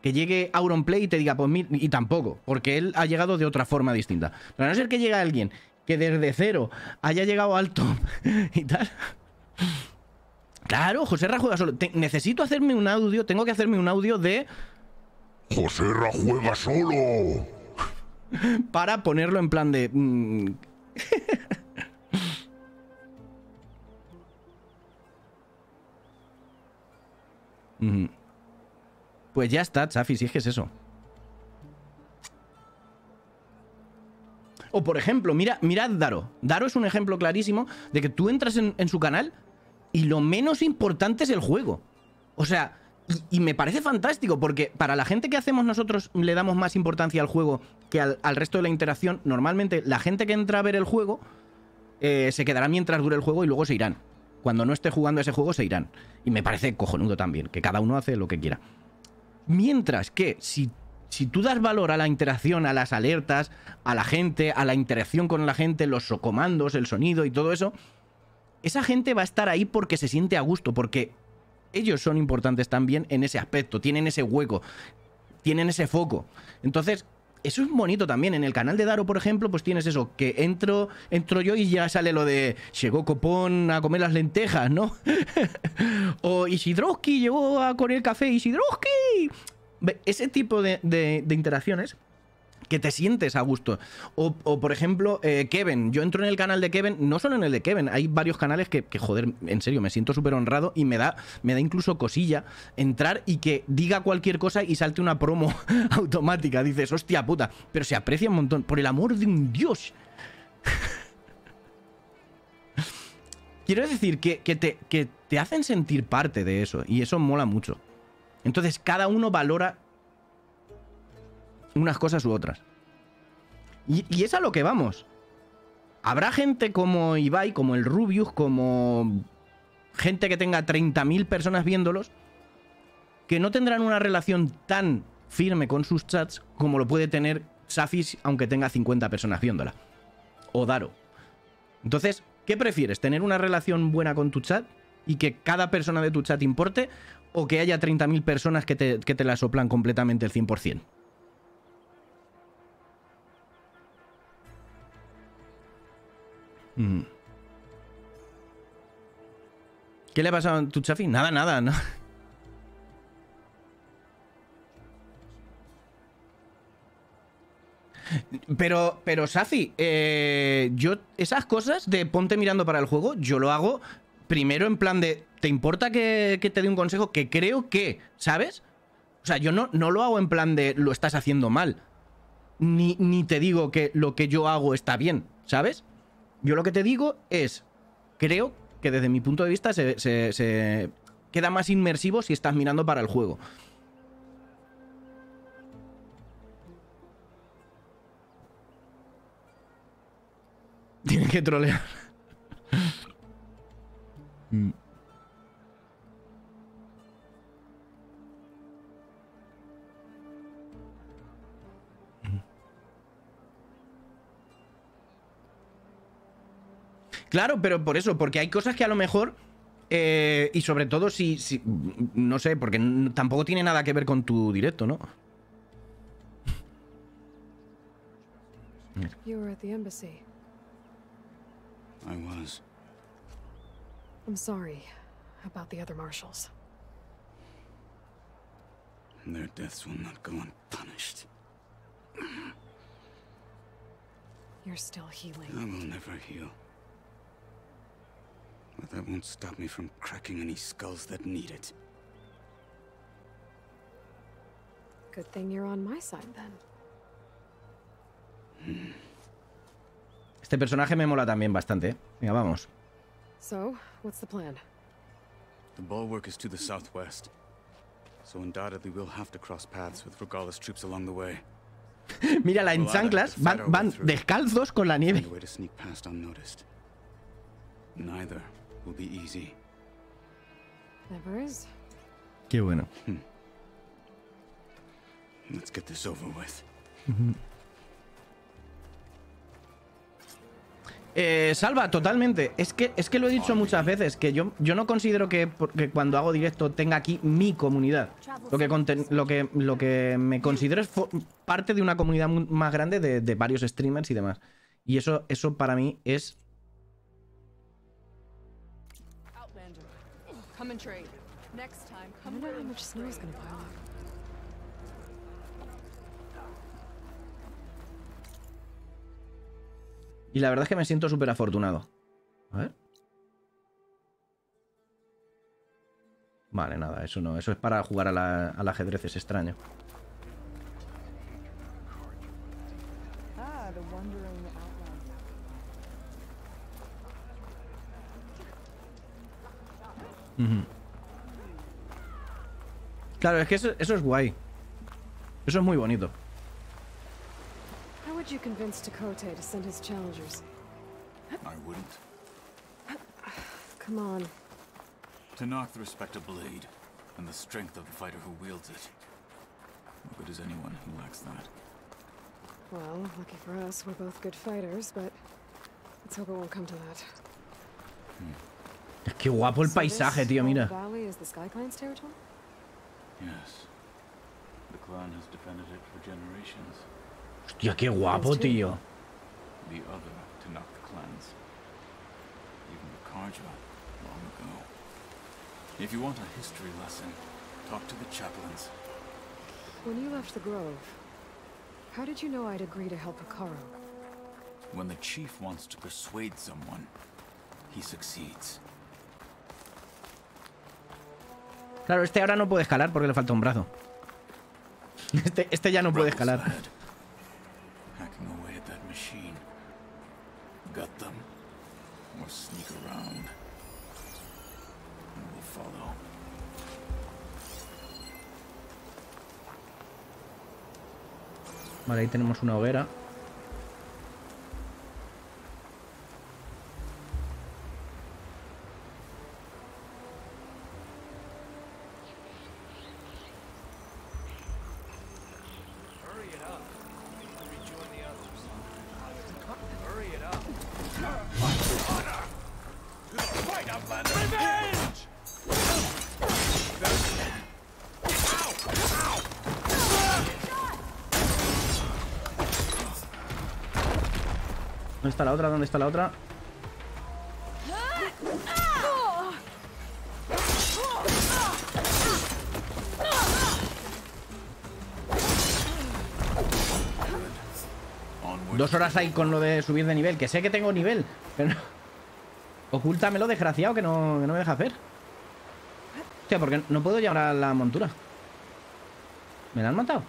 que llegue Auronplay y te diga, pues mira, y tampoco, porque él ha llegado de otra forma distinta. Pero a no ser que llegue alguien que desde cero haya llegado al top y tal. Claro, José Ra juega solo. Te- necesito hacerme un audio, tengo que hacerme un audio de. José Ra juega solo. Para ponerlo en plan de. mm. Pues ya está, Chafi, si es que es eso. O por ejemplo, mira, mirad Daro. Daro es un ejemplo clarísimo de que tú entras en, en su canal y lo menos importante es el juego. O sea, y, me parece fantástico porque para la gente que hacemos nosotros le damos más importancia al juego que al, al resto de la interacción, normalmente la gente que entra a ver el juego eh, se quedará mientras dure el juego y luego se irán. Cuando no esté jugando ese juego se irán. Y me parece cojonudo también, que cada uno hace lo que quiera. Mientras que si, si tú das valor a la interacción, a las alertas, a la gente, a la interacción con la gente, los comandos, el sonido y todo eso, esa gente va a estar ahí porque se siente a gusto, porque ellos son importantes también en ese aspecto, tienen ese hueco, tienen ese foco. Entonces, eso es bonito también. En el canal de Daro, por ejemplo, pues tienes eso, que entro, entro yo y ya sale lo de llegó Copón a comer las lentejas, ¿no? o Isidrowski llegó a con el café, Isidrowski. Ve, Ese tipo de interacciones que te sientes a gusto. O, por ejemplo, eh, Kevin. Yo entro en el canal de Kevin, no solo en el de Kevin, hay varios canales que, que, joder, en serio, me siento súper honrado y me da, me da incluso cosilla entrar y que diga cualquier cosa y salte una promo automática. Dices, hostia puta, pero se aprecia un montón. Por el amor de un dios. Quiero decir que, que, te, que te hacen sentir parte de eso y eso mola mucho. Entonces cada uno valora unas cosas u otras. Y, es a lo que vamos. Habrá gente como Ibai, como el Rubius, como gente que tenga 30.000 personas viéndolos, que no tendrán una relación tan firme con sus chats como lo puede tener Safis aunque tenga 50 personas viéndola. O Daro. Entonces, ¿qué prefieres? ¿Tener una relación buena con tu chat y que cada persona de tu chat importe? ¿O que haya 30.000 personas que te, que te la soplan completamente el 100%? Mm. ¿Qué le ha pasado a tu chafi? Nada, nada, no. Pero, pero Safi, eh, yo esas cosas de ponte mirando para el juego, yo lo hago primero en plan de, ¿te importa que, que te dé un consejo? Que creo que, ¿sabes? O sea, yo no, no lo hago en plan de lo estás haciendo mal. Ni, ni te digo que lo que yo hago está bien, ¿sabes? Yo lo que te digo es, creo que desde mi punto de vista se, se, se queda más inmersivo si estás mirando para el juego. Tienen que trolear. mm. Claro, pero por eso, porque hay cosas que a lo mejor. Eh, y sobre todo si, si, No sé, porque tampoco tiene nada que ver con tu directo, ¿no? You were at the embassy. I was. I'm sorry about the other marshals. Their deaths will not go unpunished. You're still healing. I will never heal. But that won't stop me from cracking any skulls that need it. Good thing you're on my side then. Este personaje me mola también bastante, ¿eh? Venga, vamos. So, what's the plan? The bulwark is to the southwest. So undoubtedly we'll have to cross paths with Regala's troops along the way. Mírala en chanclas, van, van descalzos con la nieve. Find a way to sneak past unnoticed. Neither will be easy. Never is. Qué bueno. Let's get this over with. Eh, Salva, totalmente. Es que, es que lo he dicho muchas veces, que yo, yo no considero que, que cuando hago directo tenga aquí mi comunidad. Lo que, conten- lo que, lo que me considero es parte de una comunidad mu- más grande de, de varios streamers y demás. Y eso, eso para mí es... Come and trade. Next time, I come wonder how and much snow is gonna pile up. Y la verdad es que me siento súper afortunado. A ver. Vale, nada, eso no. Eso es para jugar a la- al ajedrez, es extraño. Ah, the wandering outlander. Ujú. Claro, es que eso, eso es guay. Eso es muy bonito. How would you convince Takote to send his challengers? I wouldn't. Come on. To knock the respect of blade, and the strength of the fighter who wields it. What good is anyone who lacks that? Well, lucky for us, we're both good fighters, but let's hope it won't come to that. Es que guapo el paisaje, tío, mira. Valley is the Sky Clan's territory? Yes. The clan has defended it for generations. Hostia, qué guapo, tío. The other to knock the clans. Even the Karja, long ago. If you want a history lesson, talk to the chaplains. When you left the Grove, How did you know I'd agree to help Hikaru? When the chief wants to persuade someone, he succeeds. Claro, este ahora no puede escalar porque le falta un brazo. Este, este ya no puede escalar. Vale, ahí tenemos una hoguera. Está la otra? ¿Dónde está la otra? Dos horas ahí con lo de subir de nivel. Que sé que tengo nivel, pero... no- Ocúltamelo, desgraciado, que no, me deja hacer. Hostia, porque no puedo llevar a la montura. ¿Me la han matado?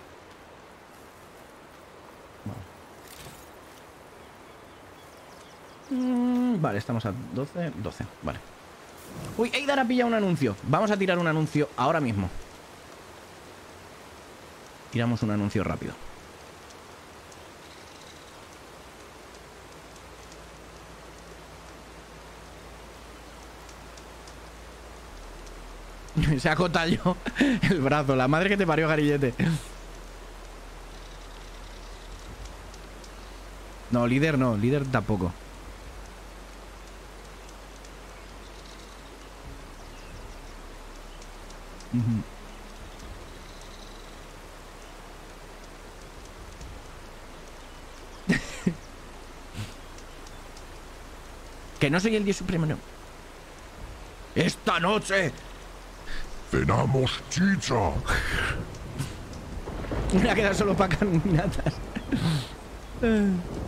Estamos a 12, 12, vale. Uy, Eidar ha pillado un anuncio. Vamos a tirar un anuncio ahora mismo. Tiramos un anuncio rápido. Se ha cotallado el brazo. La madre que te parió, Garillete. No, líder no. Líder tampoco. Que no soy el dios supremo, no. Esta noche Cenamos chicha. Una queda solo para caminatas.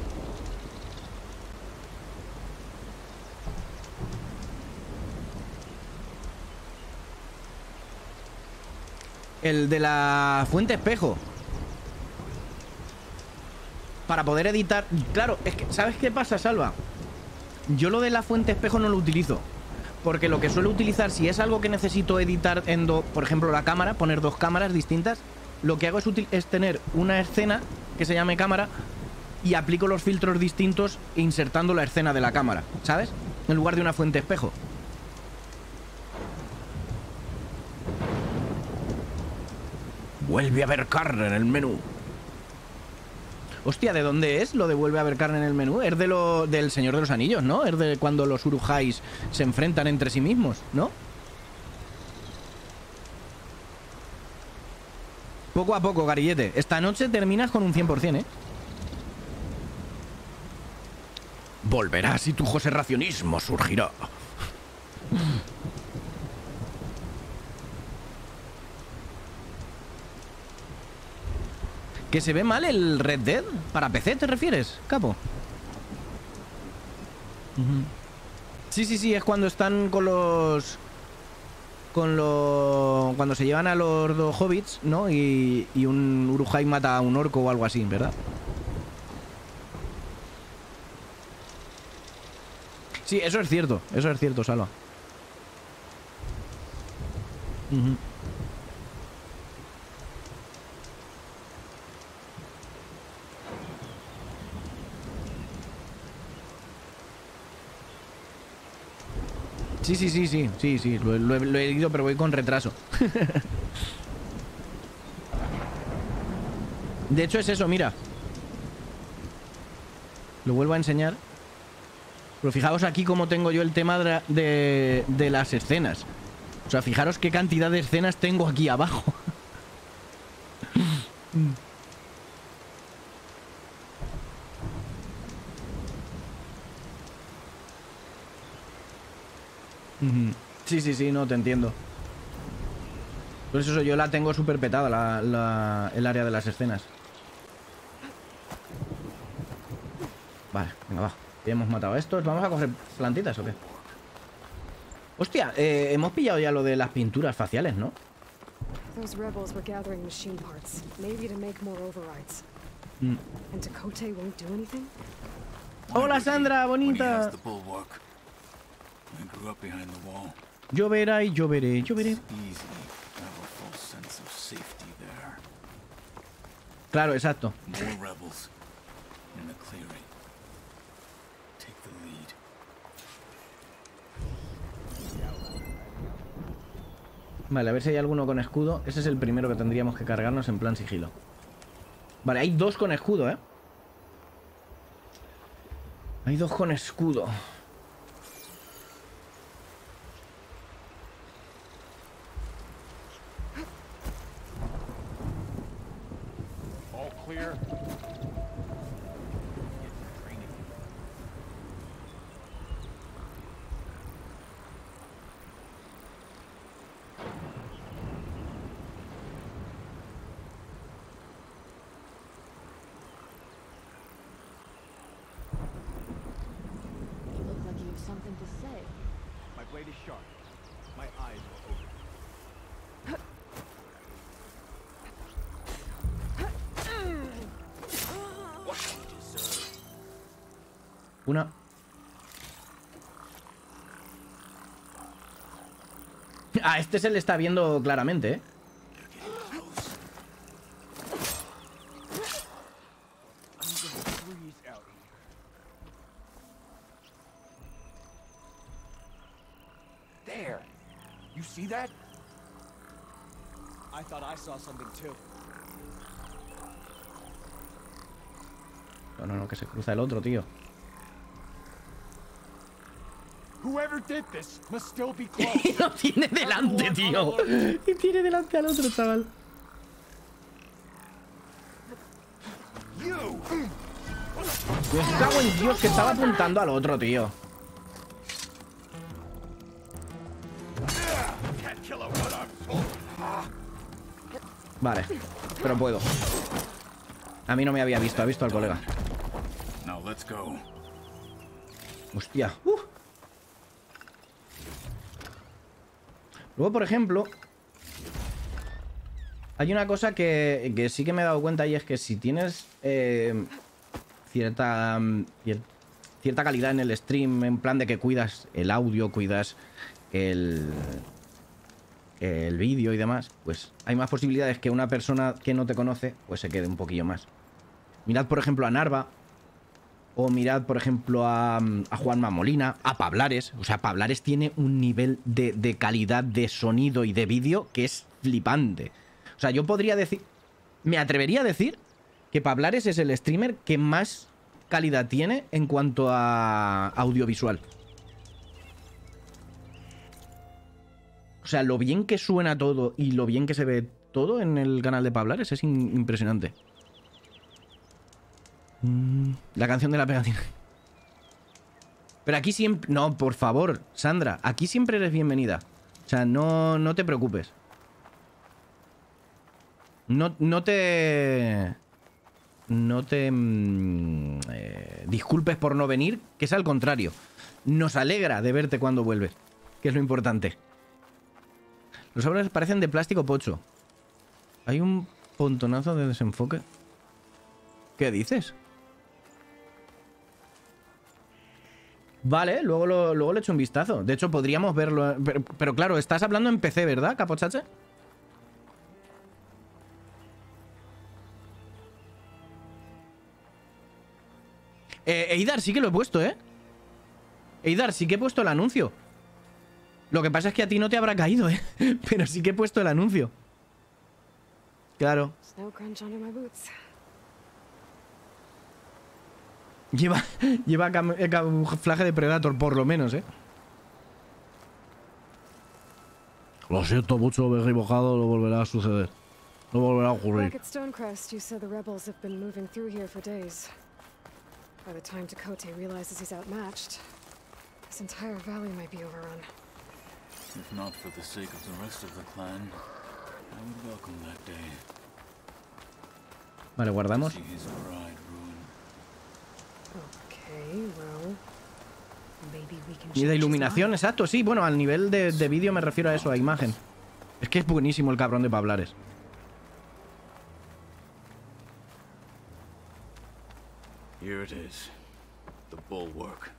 El de la fuente espejo. Para poder editar. Claro, es que. ¿Sabes qué pasa, Salva? Yo lo de la fuente espejo no lo utilizo. Porque lo que suelo utilizar, si es algo que necesito editar en dos, por ejemplo, la cámara, poner dos cámaras distintas, lo que hago es, util- es tener una escena que se llame cámara y aplico los filtros distintos insertando la escena de la cámara, ¿sabes? En lugar de una fuente espejo. Vuelve a haber carne en el menú. Hostia, ¿de dónde es lo de vuelve a haber carne en el menú? Es de lo del Señor de los Anillos, ¿no? Es de cuando los Urujais se enfrentan entre sí mismos, ¿no? Poco a poco, Garillete. Esta noche terminas con un 100%, ¿eh? Volverás y tu José Racionismo surgirá. ¿Que se ve mal el Red Dead? ¿Para PC te refieres, capo? Sí, sí, sí, es cuando están con los... Con los... Cuando se llevan a los dos hobbits, ¿no? Y, un Urujai mata a un orco o algo así, ¿verdad? Sí, eso es cierto, eso es cierto, Salva. Sí, sí, sí, sí, sí, sí, lo, he- leído, pero voy con retraso. De hecho es eso, mira. Lo vuelvo a enseñar. Pero fijaos aquí cómo tengo yo el tema de, de, de las escenas. O sea, fijaros qué cantidad de escenas tengo aquí abajo. Sí, sí, sí, no, te entiendo. Por eso yo la tengo súper petada, la, la- el área de las escenas. Vale, venga, va. Ya hemos matado a estos. ¿Vamos a coger plantitas o qué? Hostia, eh, hemos pillado ya lo de las pinturas faciales, ¿no? Those rebels were gathering machine parts, maybe to make more overrides. Mm. And Takote won't do anything? Hola Sandra, When he bonita. has the bulwark. I grew up behind the wall. Lloverá y lloveré, lloveré. Claro, exacto. Vale, a ver si hay alguno con escudo. Ese es el primero que tendríamos que cargarnos en plan sigilo. Vale, hay dos con escudo, ¿eh? Hay dos con escudo. All clear. You look like you have something to say. My blade is sharp. My eyes are open. Una. A este se le está viendo claramente, ¿eh? No, no, no, que se cruza el otro, tío. Whoever did this must still be close. Y lo tiene delante, tío. Y tiene delante al otro, chaval. you! Me cago en Dios que estaba apuntando al otro, tío. Vale, pero puedo. A mí no me había visto, ha visto al colega. Now let's go. Hostia. uf. Luego, por ejemplo, hay una cosa que, que sí que me he dado cuenta y es que si tienes eh, cierta, mm, cier- cierta calidad en el stream, en plan de que cuidas el audio, cuidas el, el vídeo y demás, pues hay más posibilidades que una persona que no te conoce pues se quede un poquillo más. Mirad, por ejemplo, a Narva, o mirad, por ejemplo, a, a Juanma Molina, a Pablares. O sea, Pablares tiene un nivel de, de calidad de sonido y de vídeo que es flipante. O sea, yo podría decir. Me atrevería a decir que Pablares es el streamer que más calidad tiene en cuanto a audiovisual. O sea, lo bien que suena todo y lo bien que se ve todo en el canal de Pablares es impresionante. Mm, La canción de la pegatina. Pero aquí siempre... No, por favor, Sandra, aquí siempre eres bienvenida. O sea, no, no te preocupes. No, no te... No te... mm, eh, disculpes por no venir, que es al contrario. Nos alegra de verte cuando vuelves, que es lo importante. Los árboles parecen de plástico pocho. Hay un pontonazo de desenfoque. ¿Qué dices? Vale, luego, lo- luego le echo un vistazo. De hecho, podríamos verlo. Pero, pero claro, estás hablando en PC, ¿verdad, capochache? Eh, Eidar, sí que lo he puesto, ¿eh? Eidar, sí que he puesto el anuncio. Lo que pasa es que a ti no te habrá caído, ¿eh? Pero sí que he puesto el anuncio. Claro. Lleva, lleva cam- eh, camuflaje de Predator, por lo menos, ¿eh? Lo siento mucho, me he equivocado, no volverá a suceder. No volverá a ocurrir. Back at Stonecrest, you said the rebels have been moving through here for days. By the time realizes he's outmatched, this entire valley might be overrun. If not for the sake of the rest of the clan, I would welcome that day. Vale, guardamos. See his pride ruined. Okay. Okay, well, maybe we can Y de iluminación, exacto, sí. Bueno, al nivel de, de vídeo me refiero a eso, a imagen. Es que es buenísimo el cabrón de Pablares. Here it is. The bulwark.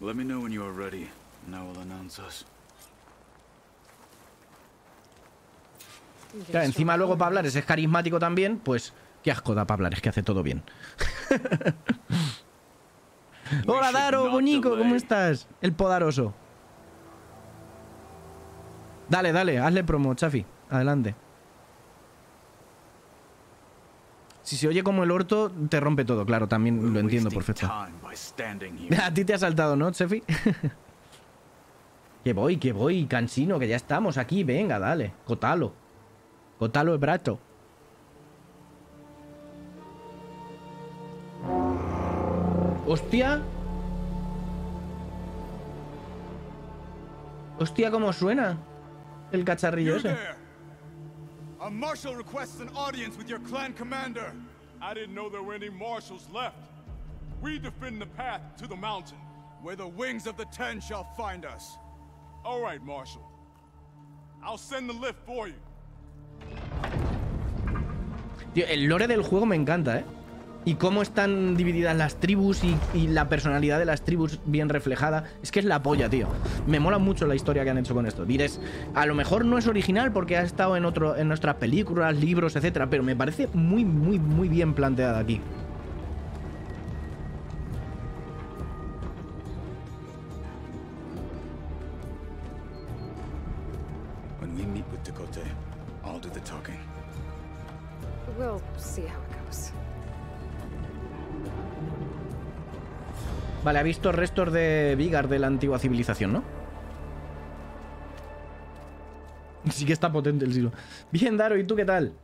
Let me know when you are ready, and I will announce us. Claro, encima luego. Pablares es carismático también, pues qué asco da Pablares, que hace todo bien. Hola Daro, not Boñico, ¿cómo estás? El podaroso. Dale, dale, hazle promo, Chafi. Adelante. Si se oye como el orto, te rompe todo, claro, también lo entiendo perfecto. A ti te ha saltado, ¿no, Chefi? que voy, que voy, cansino, que ya estamos aquí, venga, dale. Cotalo. Cotalo el brazo. Hostia. Hostia, cómo suena el cacharrillo ese. A marshal requests an audience with your clan commander. I didn't know there were any marshals left. We defend the path to the mountain. Where the wings of the ten shall find us. All right, Marshal. I'll send the lift for you. Tío, el lore del juego me encanta, ¿eh? Y cómo están divididas las tribus y, la personalidad de las tribus bien reflejada. Es que es la polla, tío. Me mola mucho la historia que han hecho con esto. Diréis, a lo mejor no es original porque ha estado en, otro, en nuestras películas, libros, etcétera, pero me parece muy, muy, muy bien planteada aquí. Vale, ha visto restos de Vigar de la antigua civilización, ¿no? Sí que está potente el silo. Bien, Daro, ¿y tú qué tal?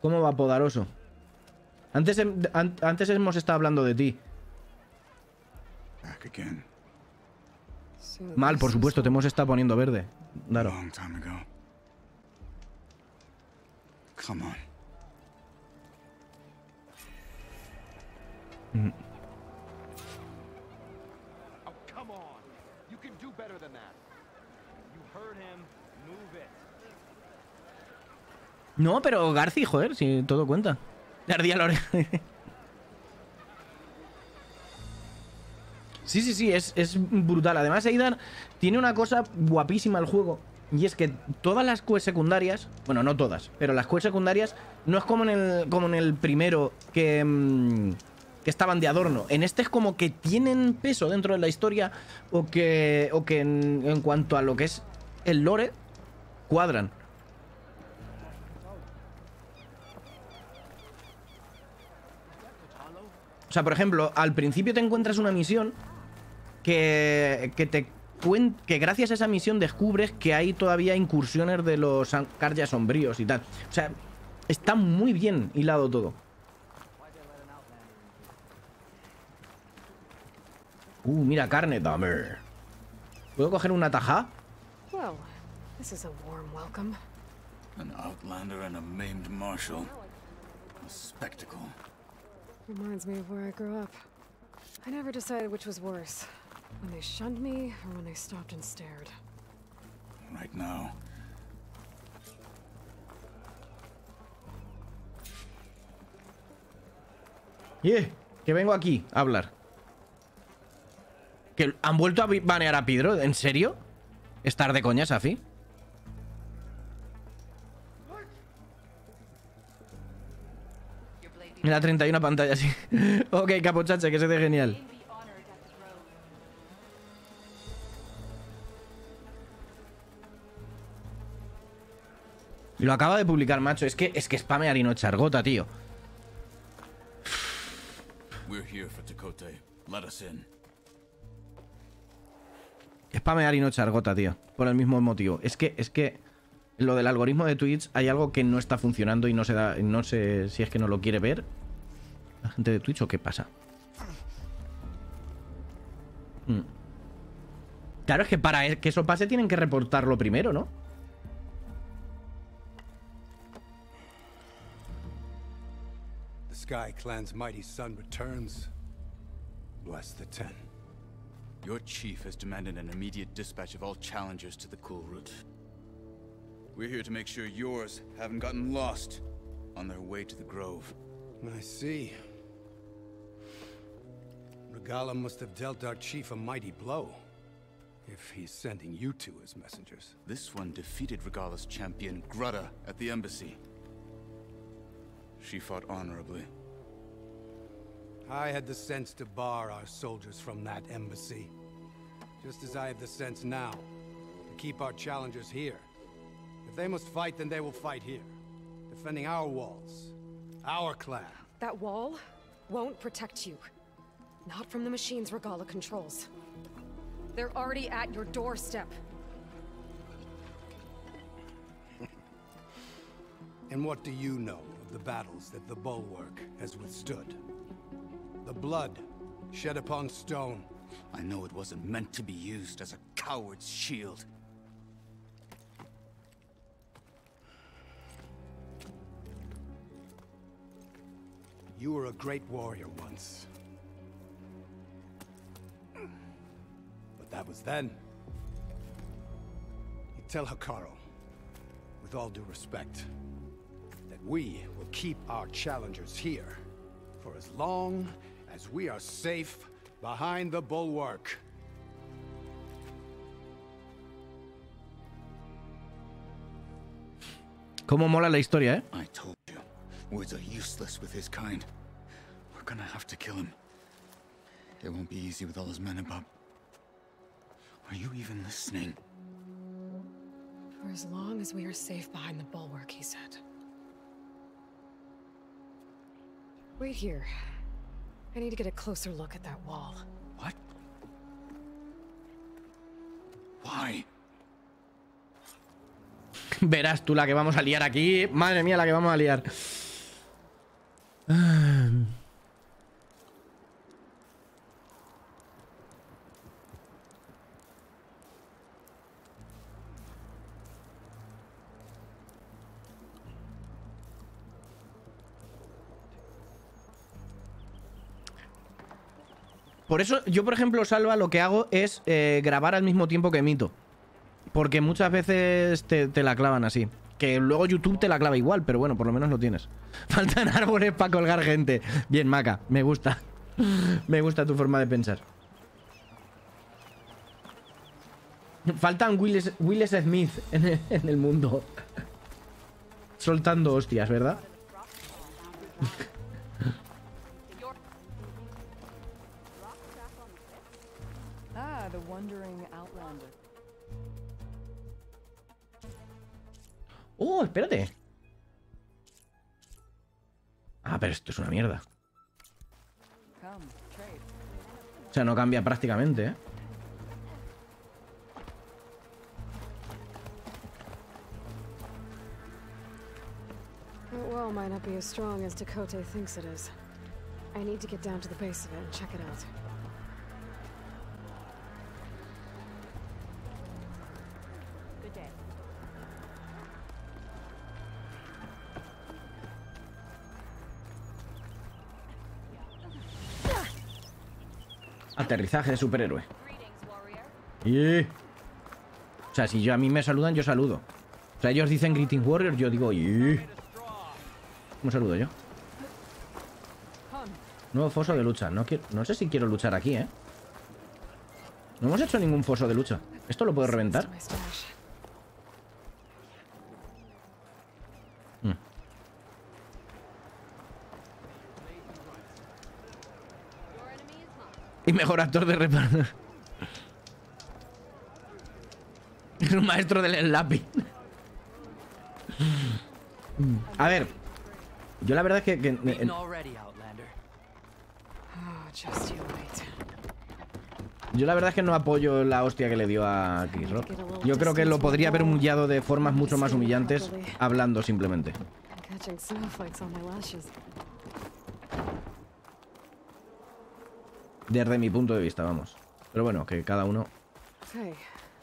¿Cómo va, poderoso? Antes, an- antes hemos estado hablando de ti. Back again. So Mal, por supuesto, te hemos estado poniendo verde. Daro. Long time ago. Come on. Oh, come on. You can do better than that. You heard him. Move it. No, pero Garci, joder, si todo cuenta. Le ardía la. Sí, sí, sí, es, es brutal. Además, Eidan tiene una cosa guapísima el juego. Y es que todas las quests secundarias, bueno, no todas, pero las quests secundarias no es como en el, como en el primero que, mm, que estaban de adorno. En este es como que tienen peso dentro de la historia o que, o que en cuanto a lo que es el lore, cuadran. O sea, por ejemplo, al principio te encuentras una misión que, que te que gracias a esa misión descubres que hay todavía incursiones de los Karja sombríos y tal. O sea, está muy bien hilado todo. Uh, mira, carne, damer. ¿Puedo coger una taja? Well, this is a warm welcome. An outlander and a maimed marshal. A spectacle. Reminds me of where I grew up. I never decided which was worse. When they shunned me or when they stopped and stared. Right now. Yeah, que vengo aquí a hablar. ¿Que han vuelto a banear a Pedro? ¿En serio? ¿Estar de coña, Safi? En la 31 pantalla, sí. ok, capochache, que se de genial. Lo acaba de publicar, macho. Es que es que spamear y no echar gota, tío. We're here for Tekote. Let us in. Spamear y no echar gota, tío. Por el mismo motivo. Es que, es que lo del algoritmo de Twitch hay algo que no está funcionando y no se da. No sé si es que no lo quiere ver. La gente de Twitch o qué pasa. Mm. Claro, es que para que eso pase tienen que reportarlo primero, ¿no? The Sky Clan's mighty son returns, bless the Ten. Your chief has demanded an immediate dispatch of all challengers to the Cool Route. We're here to make sure yours haven't gotten lost on their way to the Grove. I see. Regala must have dealt our chief a mighty blow. If he's sending you two as messengers. This one defeated Regala's champion, Grutta, at the embassy. She fought honorably. I had the sense to bar our soldiers from that embassy. Just as I have the sense now to keep our challengers here. If they must fight, then they will fight here. Defending our walls. Our clan. That wall won't protect you. Not from the machines Regala controls. They're already at your doorstep. And what do you know of the battles that the Bulwark has withstood? The blood shed upon stone. I know it wasn't meant to be used as a coward's shield. You were a great warrior once. That was then. You tell Hikaru, with all due respect, that we will keep our challengers here for as long as we are safe behind the bulwark. Cómo mola la historia, ¿eh? I told you, words are useless with his kind. We're gonna have to kill him. It won't be easy with all his men above. Are you even listening? For as long as we are safe behind the bulwark, he said. Wait here. I need to get a closer look at that wall. What? Why? Verás tú la que vamos a liar aquí. Madre mía, la que vamos a liar. Por eso, yo, por ejemplo, Salva, lo que hago es eh, grabar al mismo tiempo que emito. Porque muchas veces te, te la clavan así. Que luego YouTube te la clava igual, pero bueno, por lo menos lo tienes. Faltan árboles para colgar gente. Bien, Maca, me gusta. Me gusta tu forma de pensar. Faltan Will, Will Smith en el, en el mundo. Soltando hostias, ¿verdad? Wandering outlander. Oh, espérate. Ah, pero esto es una mierda. Come, trade. O sea, no cambia prácticamente, ¿eh? That wall might not be as strong as Dakota thinks it is. I need to get down to the base of it and check it out. Aterrizaje de superhéroe. Y... O sea, si yo a mí me saludan, yo saludo. O sea, ellos dicen Greeting Warrior, yo digo... "Y". ¿Cómo saludo yo? Nuevo foso de lucha. No, quiero, no sé si quiero luchar aquí, ¿eh? No hemos hecho ningún foso de lucha. ¿Esto lo puedo reventar? Y mejor actor de reparto. Es un maestro del lápiz. A ver. Yo la verdad es que... wait. yo la verdad es que no apoyo la hostia que le dio a Chris Rock. Yo creo que lo podría haber humillado de formas mucho más humillantes hablando simplemente. Desde mi punto de vista, vamos. Pero bueno, que cada uno... Okay,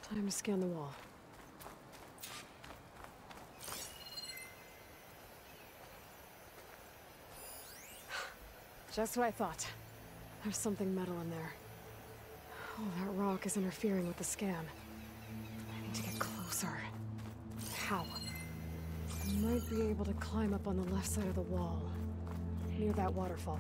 time to scan the wall. Just what I thought. There's something metal in there. Oh, that rock is interfering with the scan. I need to get closer. How? I might be able to climb up on the left side of the wall, near that waterfall.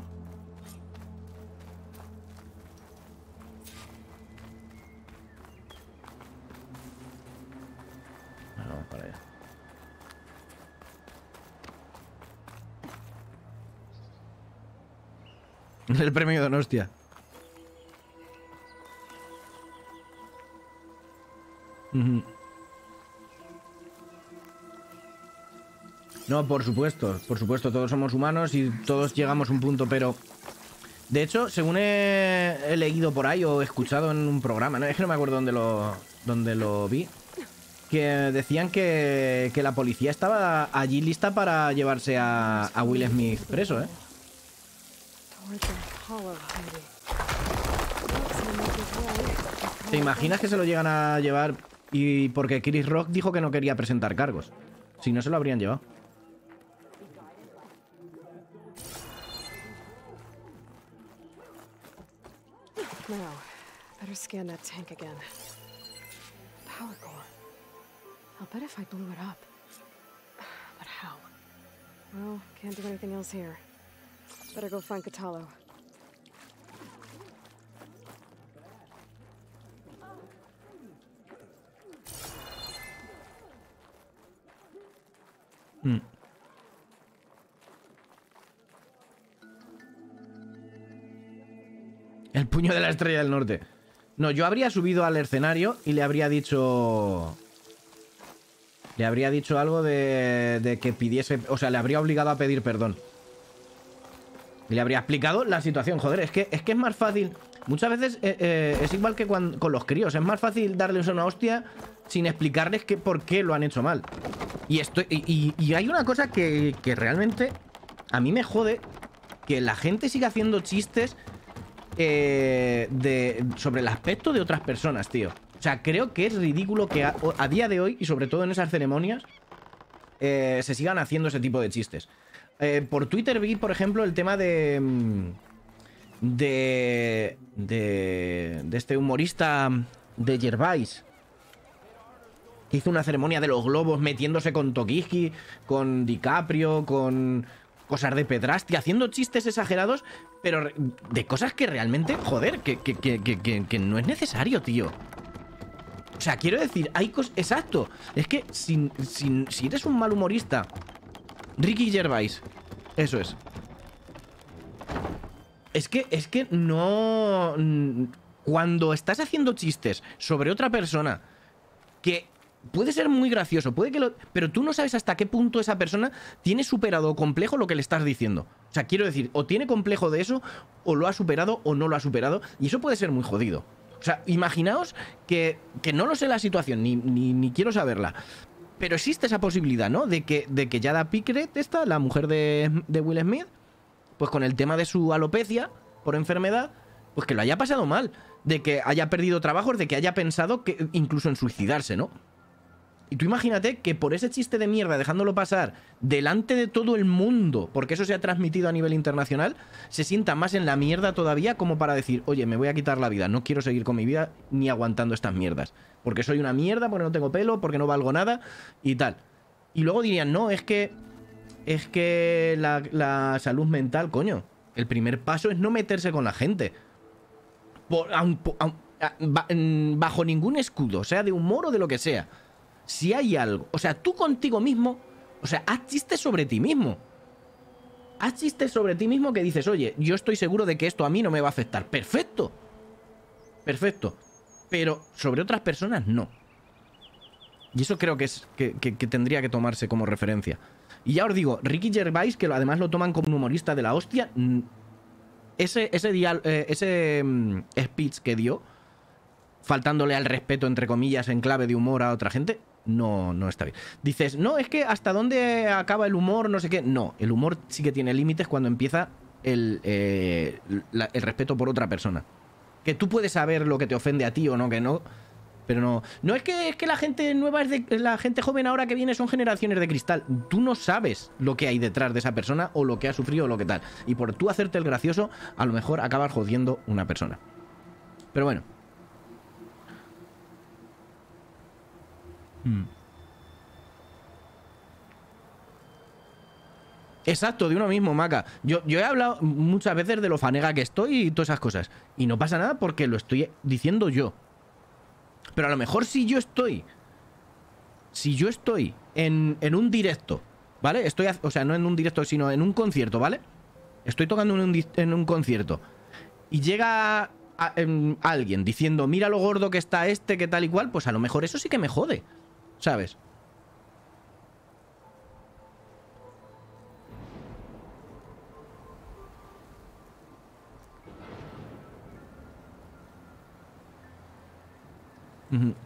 El premio de Donostia. No, por supuesto, por supuesto, todos somos humanos y todos llegamos a un punto, pero... De hecho, según he, leído por ahí o escuchado en un programa, no es que no me acuerdo dónde lo, dónde lo vi, que decían que, que la policía estaba allí lista para llevarse a, a Will Smith preso, ¿eh? ¿Te imaginas que se lo llegan a llevar y porque Chris Rock dijo que no quería presentar cargos? Si no, se lo habrían llevado. Now, better scan that tank again. Power core. I'll bet if I blew it up. But how? Well, can't do anything else here. Better go find Catalo. Mm. El puño de la estrella del norte. No, yo habría subido al escenario y le habría dicho... Le habría dicho algo de, que pidiese... O sea, le habría obligado a pedir perdón. Y le habría explicado la situación. Joder, es que es, que es más fácil... Muchas veces eh, eh, es igual que con los críos. Es más fácil darles una hostia sin explicarles que por qué lo han hecho mal. Y, estoy, y hay una cosa que, que realmente a mí me jode. Que la gente siga haciendo chistes eh, de, sobre el aspecto de otras personas, tío. O sea, creo que es ridículo que a, día de hoy, y sobre todo en esas ceremonias, eh, se sigan haciendo ese tipo de chistes. Eh, por Twitter vi, por ejemplo, el tema de. mm, De. De. De este humorista de Gervais. Que hizo una ceremonia de los globos metiéndose con Tokiski, con DiCaprio, con cosas de Pedrasti, haciendo chistes exagerados, pero de cosas que realmente, joder, que- que- que- que no es necesario, tío. O sea, quiero decir, hay cosas... Exacto. Es que si, si- si eres un mal humorista, Ricky Gervais, eso es. Es que, es que no... mm, Cuando estás haciendo chistes sobre otra persona que puede ser muy gracioso, puede que lo... Pero tú no sabes hasta qué punto esa persona tiene superado o complejo lo que le estás diciendo. O sea, quiero decir, o tiene complejo de eso, o lo ha superado, o no lo ha superado. Y eso puede ser muy jodido. O sea, imaginaos que, que no lo sé la situación, ni, ni, quiero saberla. Pero existe esa posibilidad, ¿no? De que, de que Jada Pickett, esta, la mujer de, de Will Smith, pues con el tema de su alopecia por enfermedad, pues que lo haya pasado mal. De que haya perdido trabajos, de que haya pensado que incluso en suicidarse, ¿no? Y tú imagínate que por ese chiste de mierda, dejándolo pasar delante de todo el mundo, porque eso se ha transmitido a nivel internacional, se sienta más en la mierda todavía como para decir, oye, me voy a quitar la vida, no quiero seguir con mi vida ni aguantando estas mierdas. Porque soy una mierda, porque no tengo pelo, porque no valgo nada y tal. Y luego dirían, no, es que. Es que la, salud mental, coño. El primer paso es no meterse con la gente. Por- mm, bajo ningún escudo, sea de humor o de lo que sea. Si hay algo. O sea, tú contigo mismo. O sea, haz chistes sobre ti mismo. Haz chistes sobre ti mismo que dices, oye, yo estoy seguro de que esto a mí no me va a afectar. Perfecto. Perfecto. Pero sobre otras personas no. Y eso creo que es que, que- tendría que tomarse como referencia. Y ya os digo, Ricky Gervais, que además lo toman como un humorista de la hostia, ese, ese, eh, ese mm, speech que dio, faltándole al respeto, entre comillas, en clave de humor a otra gente, no, no está bien. Dices, no, es que hasta dónde acaba el humor, no sé qué. No, el humor sí que tiene límites cuando empieza el, eh, el respeto por otra persona. Que tú puedes saber lo que te ofende a ti o no, que no. Pero no. No es que, es que la gente nueva es de. La gente joven ahora que viene son generaciones de cristal. Tú no sabes lo que hay detrás de esa persona o lo que ha sufrido o lo que tal. Y por tú hacerte el gracioso, a lo mejor acabas jodiendo una persona. Pero bueno. Hmm. Exacto, de uno mismo, Maca. Yo, yo he hablado muchas veces de lo fanega que estoy y todas esas cosas. Y no pasa nada porque lo estoy diciendo yo. Pero a lo mejor si yo estoy. Si yo estoy en, en un directo, ¿vale? Estoy, o sea, no en un directo, sino en un concierto, ¿vale? Estoy tocando en un, concierto. Y llega alguien diciendo, mira lo gordo que está este, que tal y cual, pues a lo mejor eso sí que me jode. ¿Sabes?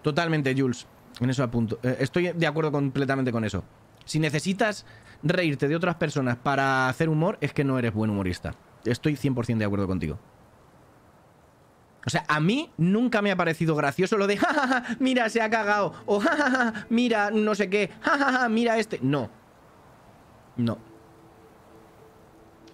Totalmente, Jules. En eso apunto. Eh, estoy de acuerdo completamente con eso. Si necesitas reírte de otras personas para hacer humor, es que no eres buen humorista. Estoy 100% de acuerdo contigo. O sea, a mí nunca me ha parecido gracioso lo de, jajaja, mira, se ha cagado. O jajaja, mira, no sé qué. Jajaja, mira este. No. No.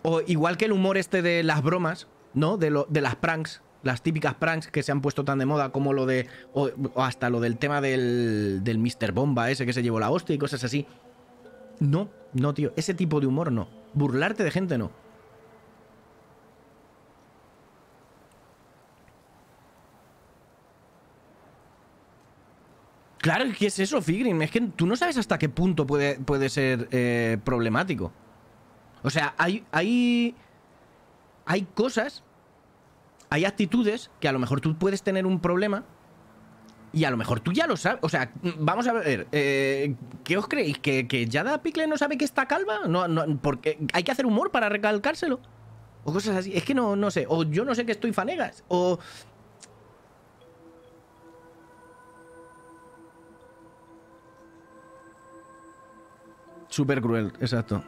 O igual que el humor este de las bromas, ¿no? De, lo, de las pranks, las típicas pranks que se han puesto tan de moda como lo de. O, o hasta lo del tema del, del Mr. Bomba, ese que se llevó la hostia y cosas así. No, no, tío. Ese tipo de humor no. Burlarte de gente no. Claro, ¿qué es eso, Figrin? Es que tú no sabes hasta qué punto puede, puede ser eh, problemático. O sea, hay, hay. Hay cosas. Hay actitudes que a lo mejor tú puedes tener un problema. Y a lo mejor tú ya lo sabes. O sea, vamos a ver. eh, ¿Qué os creéis? ¿Que, que Yada Pickle no sabe que está calva? No, no, porque hay que hacer humor para recalcárselo. O cosas así. Es que no, no sé. O yo no sé que estoy fanegas. O. Súper cruel, exacto.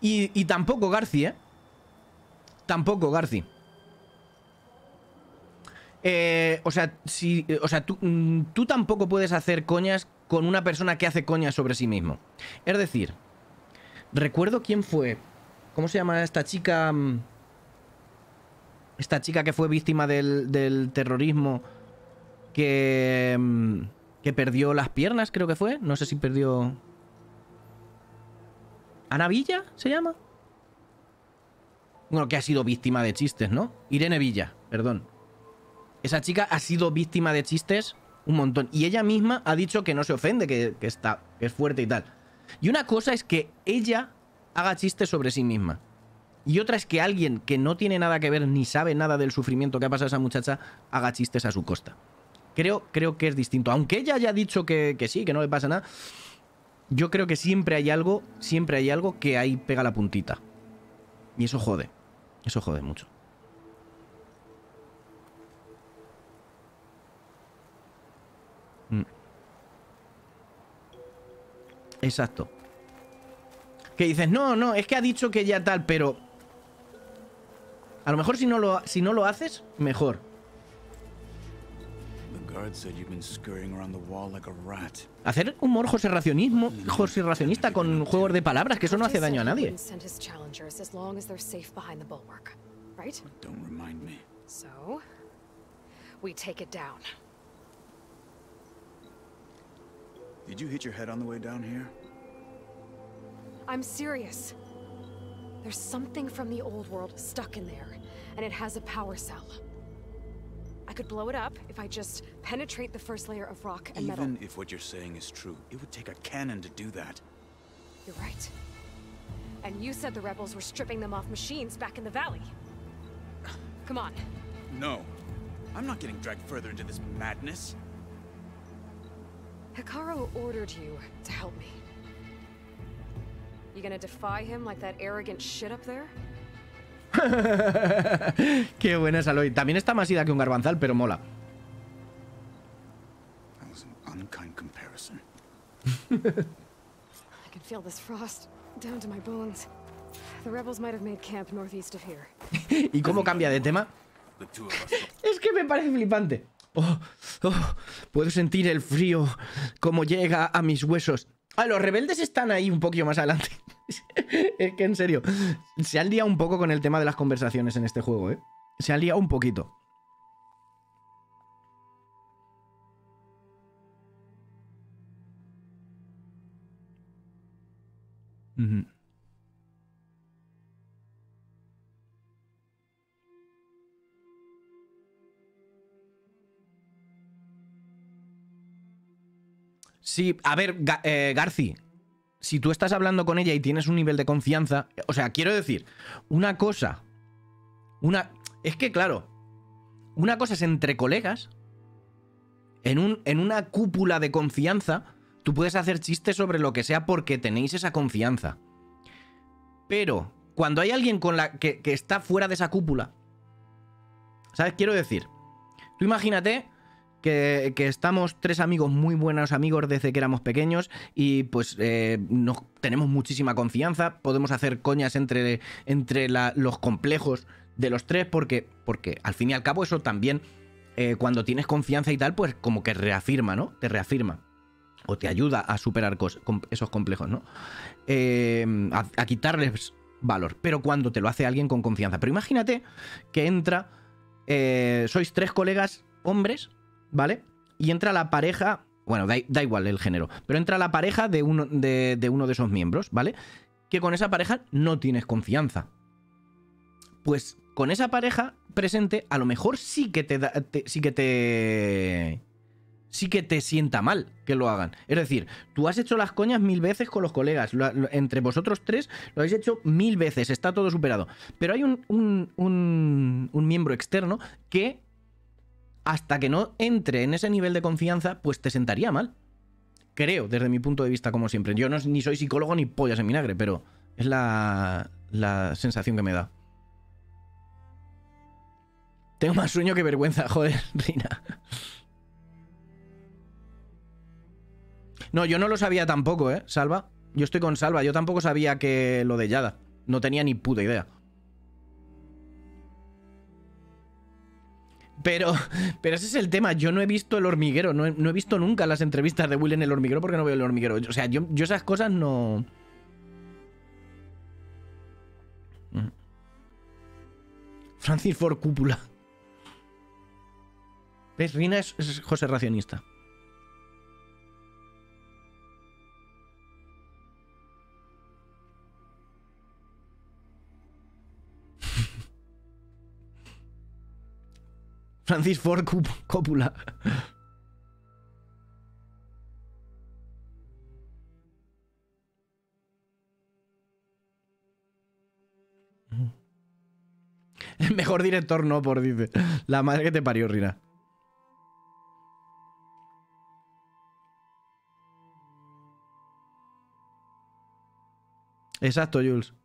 Y, y tampoco Garci, ¿eh? Tampoco Garci. Eh, o sea, si, o sea tú, mm, tú tampoco puedes hacer coñas con una persona que hace coñas sobre sí mismo. Es decir, recuerdo quién fue. ¿Cómo se llama esta chica? Esta chica que fue víctima del, terrorismo. Que. mm, Que perdió las piernas, creo que fue. No sé si perdió. ¿Ana Villa se llama? Bueno, que ha sido víctima de chistes, ¿no? Irene Villa, perdón. Esa chica ha sido víctima de chistes un montón. Y ella misma ha dicho que no se ofende, que, que está, que es fuerte y tal. Y una cosa es que ella haga chistes sobre sí misma. Y otra es que alguien que no tiene nada que ver ni sabe nada del sufrimiento que ha pasado esa muchacha haga chistes a su costa. Creo, creo que es distinto. Aunque ella haya dicho que, que sí, que no le pasa nada, yo creo que siempre hay algo, siempre hay algo que ahí pega la puntita. Y eso jode. Eso jode mucho. Mm. Exacto. Que dices, no, no, es que ha dicho que ya tal, pero... A lo mejor si no lo, si no lo haces, mejor. The guard said you've been scurrying around the wall like a rat. Hacer humor José Racionismo, José Racionista con juegos de palabras, que eso no hace daño a nadie. Send his challengers as long as they're safe behind the bulwark, right? Don't remind me. So, we take it down. Did you hit your head on the way down here? I'm serious. There's something from the old world stuck in there, and it has a power cell. I could blow it up if I just penetrate the first layer of rock and metal. Even if what you're saying is true, it would take a cannon to do that. You're right. And you said the rebels were stripping them off machines back in the valley. Come on. No. I'm not getting dragged further into this madness. Hikaru ordered you to help me. You gonna defy him like that arrogant shit up there? Qué buena es Aloy. También está más ida que un garbanzal, pero mola. That was an unkind comparison. I can feel this frost down to my bones. The rebels might have made camp northeast of here. ¿Y cómo cambia de tema? Es que me parece flipante. Oh, oh, puedo sentir el frío como llega a mis huesos. Ah, los rebeldes están ahí un poquito más adelante. es que en serio, se han liado un poco con el tema de las conversaciones en este juego, ¿eh? Se han liado un poquito. Sí, a ver, eh, Garci, si tú estás hablando con ella y tienes un nivel de confianza, o sea, quiero decir, una cosa, una, es que claro, una cosa es entre colegas, en, un, en una cúpula de confianza, tú puedes hacer chistes sobre lo que sea porque tenéis esa confianza. Pero cuando hay alguien con la que, que está fuera de esa cúpula, ¿sabes? Quiero decir, tú imagínate que, estamos tres amigos muy buenos amigos desde que éramos pequeños y pues eh, nos tenemos muchísima confianza, podemos hacer coñas entre, entre los complejos de los tres porque, porque al fin y al cabo eso también eh, cuando tienes confianza y tal pues como que reafirma, ¿no? Te reafirma o te ayuda a superar cos- esos complejos, ¿no? Eh, a, quitarles valor, pero cuando te lo hace alguien con confianza. Pero imagínate que entra, sois tres colegas hombres, ¿vale? Y entra la pareja, bueno, da, da igual el género, pero entra la pareja de uno de, uno de esos miembros, ¿vale? Que con esa pareja no tienes confianza. Pues con esa pareja presente, a lo mejor sí que te da, sí que te sí que te sienta mal que lo hagan. Es decir, tú has hecho las coñas mil veces con los colegas. entre vosotros tres lo habéis hecho mil veces. Está todo superado. Pero hay un- un- un miembro externo que, hasta que no entre en ese nivel de confianza, pues te sentaría mal. Creo, desde mi punto de vista, como siempre. Yo no, ni soy psicólogo ni pollas en vinagre, pero es la, la sensación que me da. Tengo más sueño que vergüenza, joder, Rina. No, yo no lo sabía tampoco, ¿eh? Salva. Yo estoy con Salva. Yo tampoco sabía que lo de Yada. No tenía ni puta idea. Pero, pero ese es el tema. Yo no he visto el hormiguero. No he, no he visto nunca las entrevistas de Will en el hormiguero porque no veo el hormiguero. O sea, yo, yo esas cosas no. Mm. Francis Ford Cúpula. ¿Ves? Rina es, es José Racionista. Francis Ford Coppola. El mejor director no, por dice. La madre que te parió, Rina. Exacto, Jules.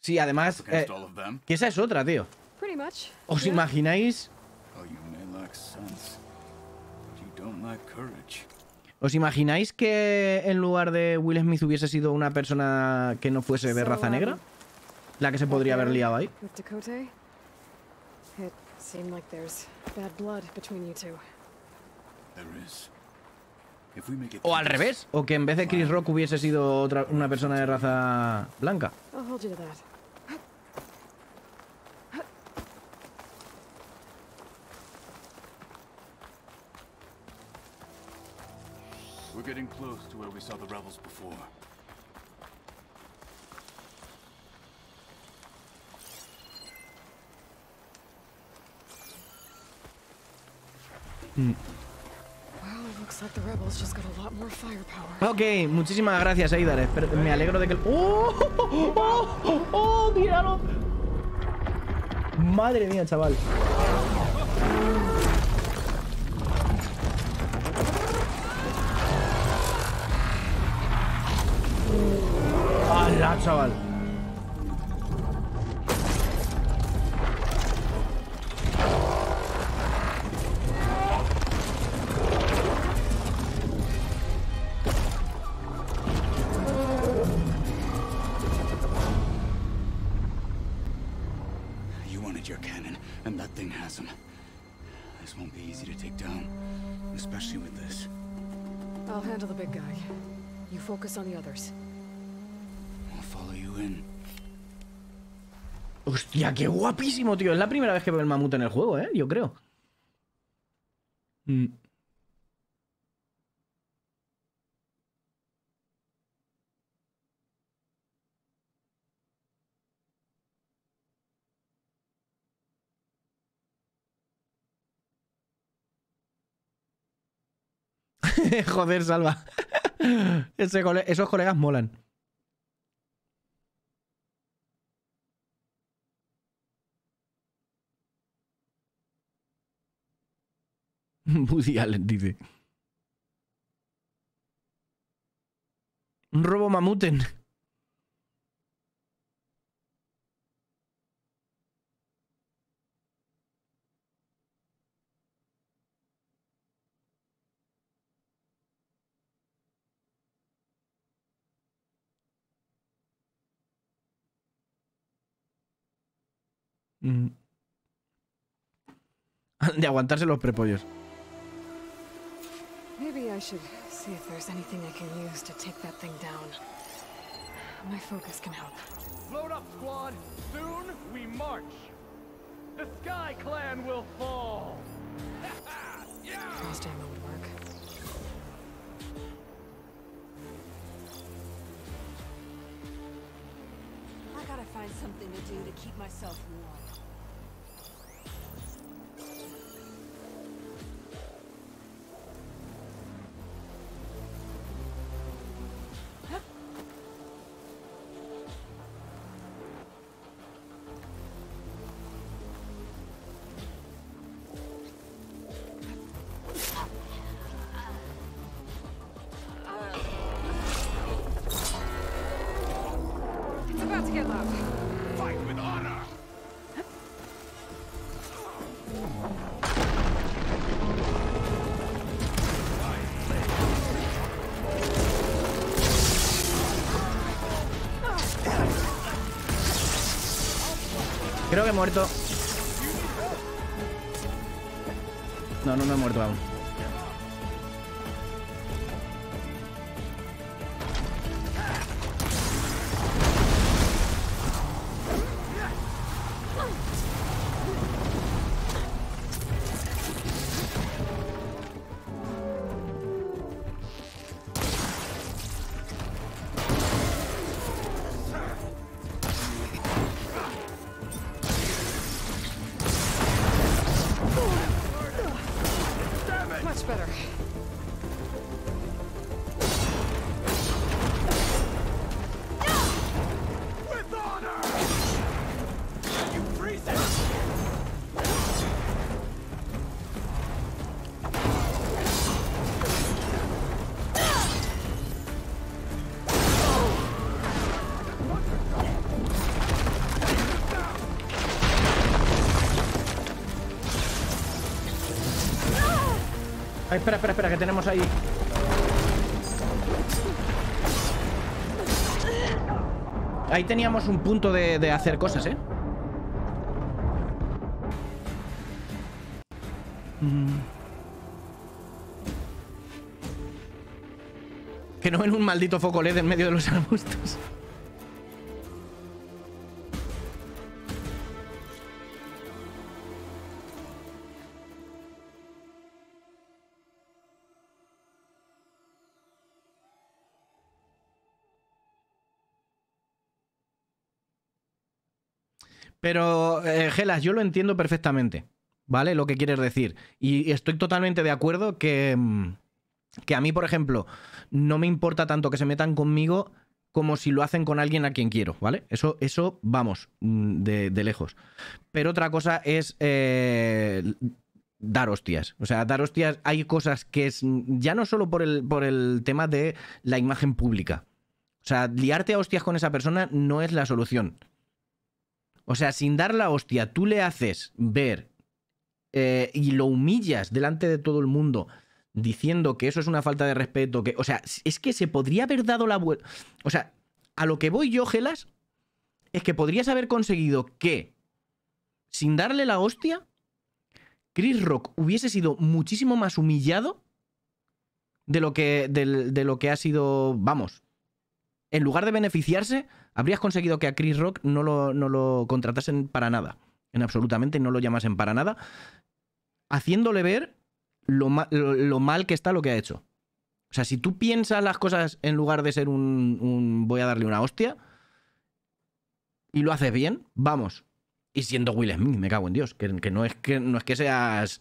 Sí, además, eh, que esa es otra, tío. ¿Os imagináis? Oh. ¿Os imagináis que en lugar de Will Smith hubiese sido una persona que no fuese de raza negra? La que se podría haber liado ahí. It seemed like there's bad blood between you two. There is. If we make it O al revés, o que en vez de Chris Rock hubiese sido otra, una persona de raza blanca. I'll hold you to that. We're getting close to where we saw the rebels before. Well, Ok, muchísimas gracias, Eidar. Me alegro de que... ¡Oh! ¡Oh! ¡Oh! ¡Oh! ¡Míralo! Madre mía, chaval. ¡Hala, chaval! Focus on the others. I'll follow you in. Hostia, qué guapísimo, tío. Es la primera vez que veo el mamut en el juego, ¿eh? Yo creo. Mm. Joder, salva. Ese cole- esos colegas molan. Woody Allen dice. Un robo mamuten. Mm. De aguantarse los prepollos. Maybe I should see if there's anything I can use to take that thing down. My focus can help. Load up, squad. Soon we march. The Sky Clan will fall. Frost ammo would work. I gotta find something to do to keep myself warm. Que he muerto. No, no, no he muerto aún. Espera, espera, espera, que tenemos ahí. Ahí teníamos un punto de, de hacer cosas, ¿eh? Mm. Que no en un maldito foco LED en medio de los arbustos. Gelas, yo lo entiendo perfectamente, ¿vale? Lo que quieres decir. Y estoy totalmente de acuerdo que, mm, que a mí, por ejemplo, no me importa tanto que se metan conmigo como si lo hacen con alguien a quien quiero, ¿vale? Eso, eso vamos, mm, de, lejos. Pero otra cosa es eh, dar hostias. O sea, dar hostias, hay cosas que es ya no solo por el, por el tema de la imagen pública. O sea, liarte a hostias con esa persona no es la solución. O sea, sin dar la hostia, tú le haces ver eh, y lo humillas delante de todo el mundo diciendo que eso es una falta de respeto, que, o sea, es que se podría haber dado la vuelta. O sea, a lo que voy yo, Gelas, es que podrías haber conseguido que sin darle la hostia, Chris Rock hubiese sido muchísimo más humillado de lo que, de lo que ha sido, vamos. En lugar de beneficiarse, habrías conseguido que a Chris Rock no lo, no lo contratasen para nada. En absolutamente no lo llamasen para nada. Haciéndole ver lo, lo- mal que está lo que ha hecho. O sea, si tú piensas las cosas en lugar de ser un, voy a darle una hostia y lo haces bien, vamos. Y siendo Will Smith, me cago en Dios, que, no, es que no es que seas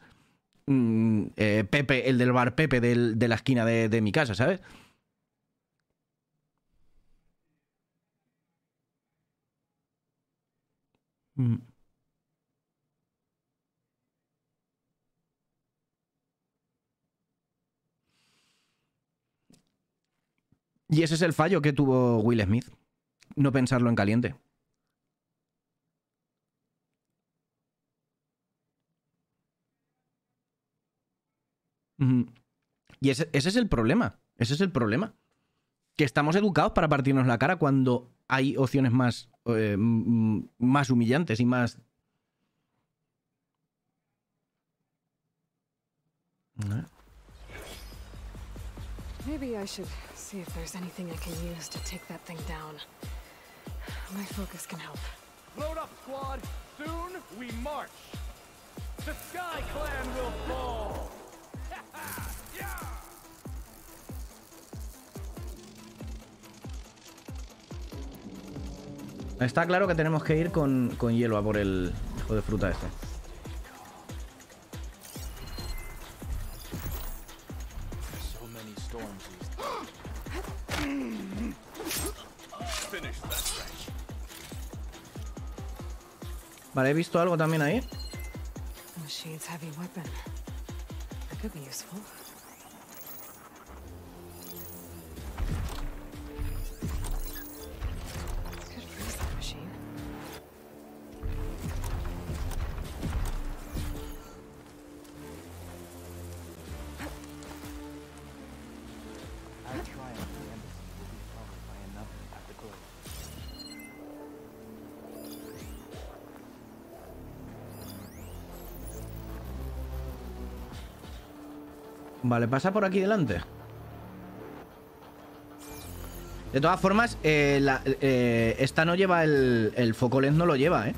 mm, eh, Pepe, el del bar Pepe del- de la esquina de mi casa, ¿sabes? Mm. Y ese es el fallo que tuvo Will Smith. No pensarlo en caliente. Ujú. Y ese, ese es el problema. Ese es el problema. Que estamos educados para partirnos la cara cuando hay opciones más, eh, más humillantes y más. Maybe I should see if there's anything I can use to take that thing down. My focus can help. Load up, squad. Soon we march. The Sky Clan will fall. Está claro que tenemos que ir con, con hielo a por el hijo de fruta este. Vale, he visto algo también ahí. Vale, pasa por aquí delante. De todas formas, eh, eh, esta no lleva el, el foco LED, no lo lleva, ¿eh?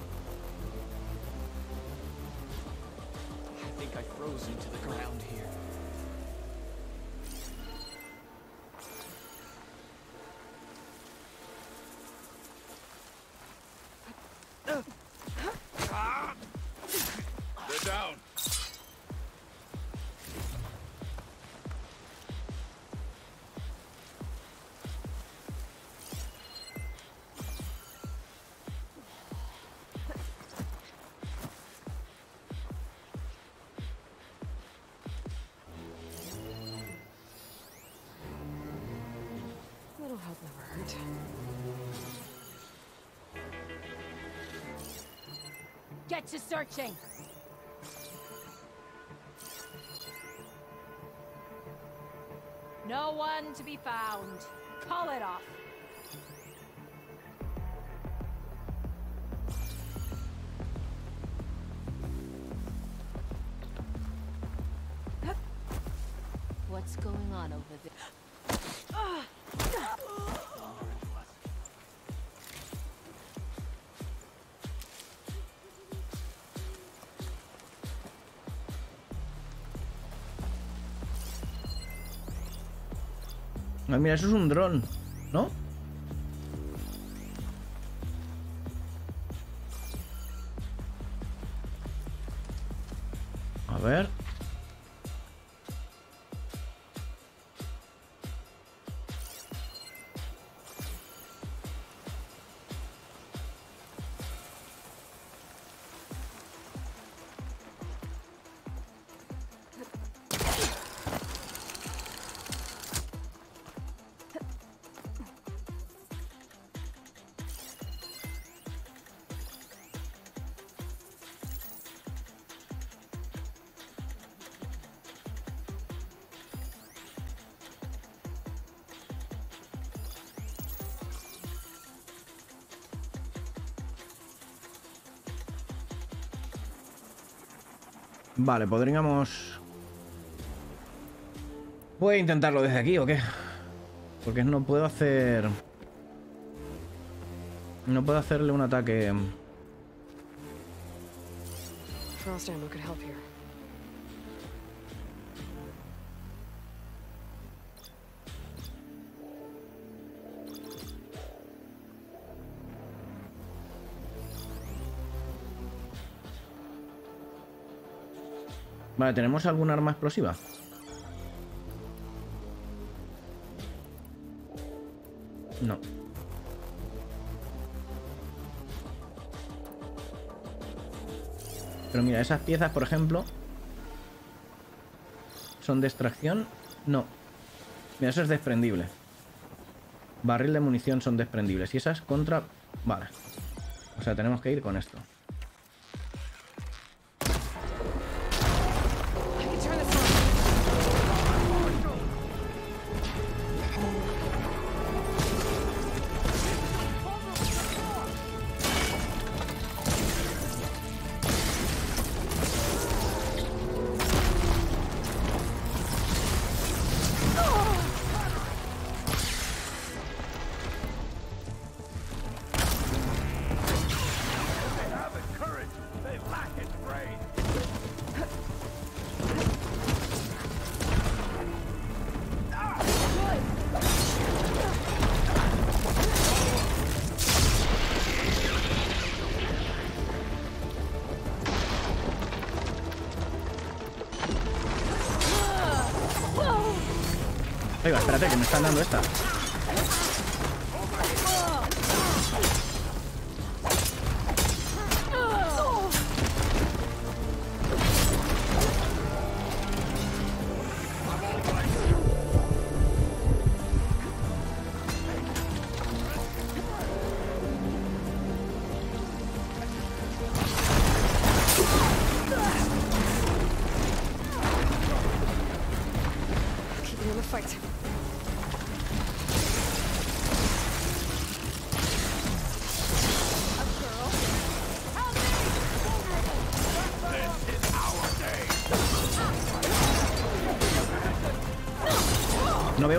To searching! No one to be found. Call it off. What's going on over there? Mira, eso es un dron, Vale, podríamos... Voy intentarlo desde aquí, ¿o qué? Porque no puedo hacer... No puedo hacerle un ataque... Help. Vale, ¿tenemos algún arma explosiva? No. Pero mira, esas piezas, por ejemplo, son de extracción. No. Mira, eso es desprendible. Barril de munición son desprendibles. Y esas contra... Vale. O sea, tenemos que ir con esto. Están dando esta.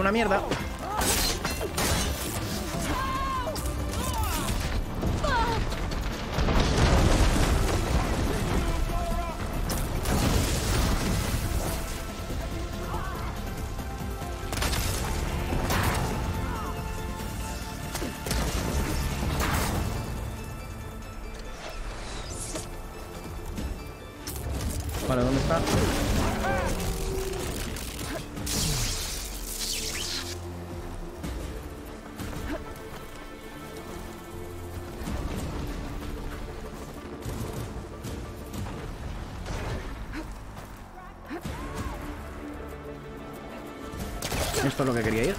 Una mierda. Esto es lo que quería ir.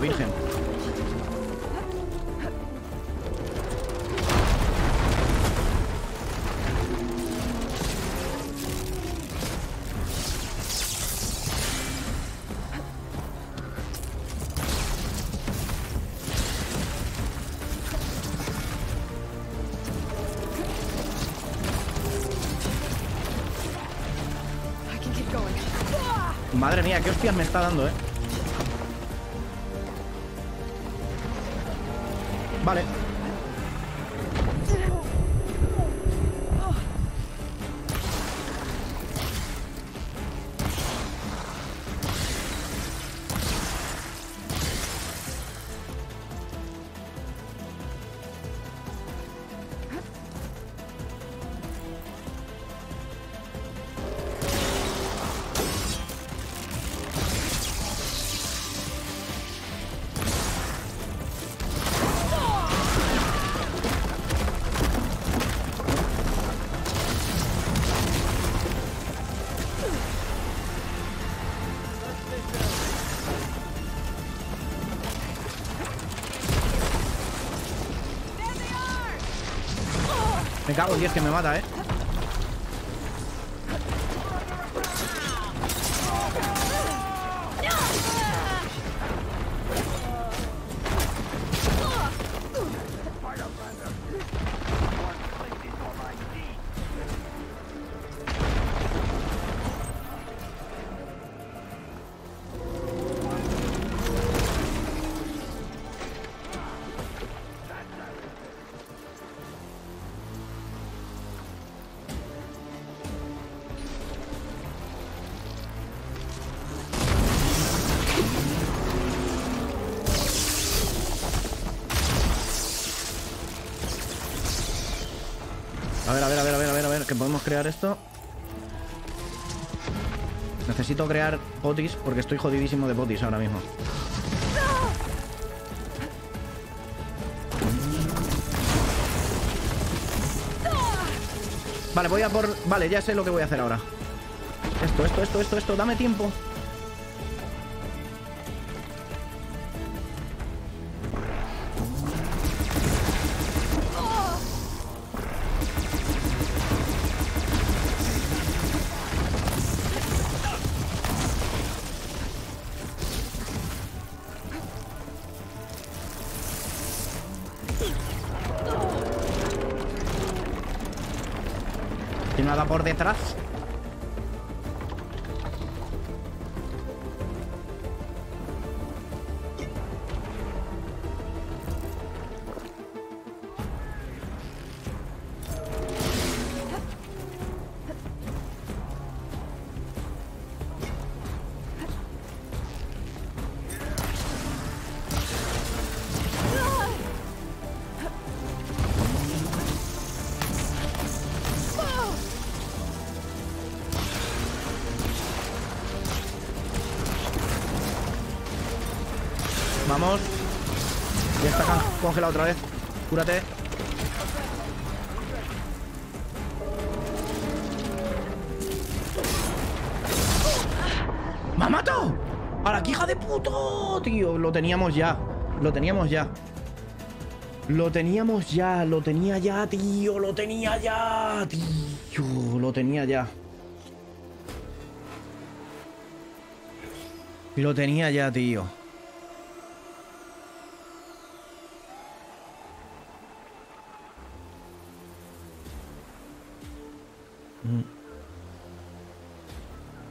Virgen. Madre mía, qué hostias me está dando, eh. Cago en 10 que me mata, eh. Esto. Necesito crear potis porque estoy jodidísimo de potis ahora mismo. Vale, voy a por... Vale, ya sé lo que voy a hacer ahora. Esto, esto, esto, esto, esto. Dame tiempo. Congelado otra vez. Cúrate. ¡Me ha matado! ¡A la hija de puto! Tío, lo teníamos ya. Lo teníamos ya. Lo teníamos ya, lo tenía ya, tío. Lo tenía ya, tío. Lo tenía ya. Lo tenía ya, tío.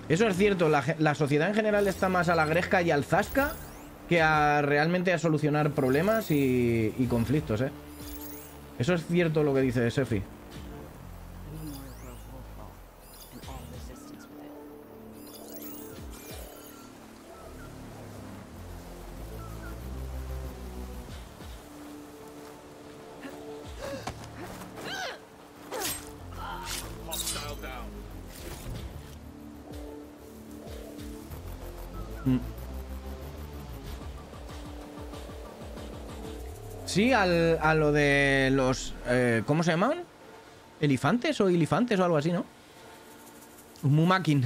Eso es cierto, la sociedad en general está más a la gresca y al zasca que a realmente a solucionar problemas y, y conflictos, ¿eh? Eso es cierto lo que dice Sefi. A lo de los... eh, ¿Cómo se llaman? ¿Elifantes o ilifantes o algo así, no? Mumakin.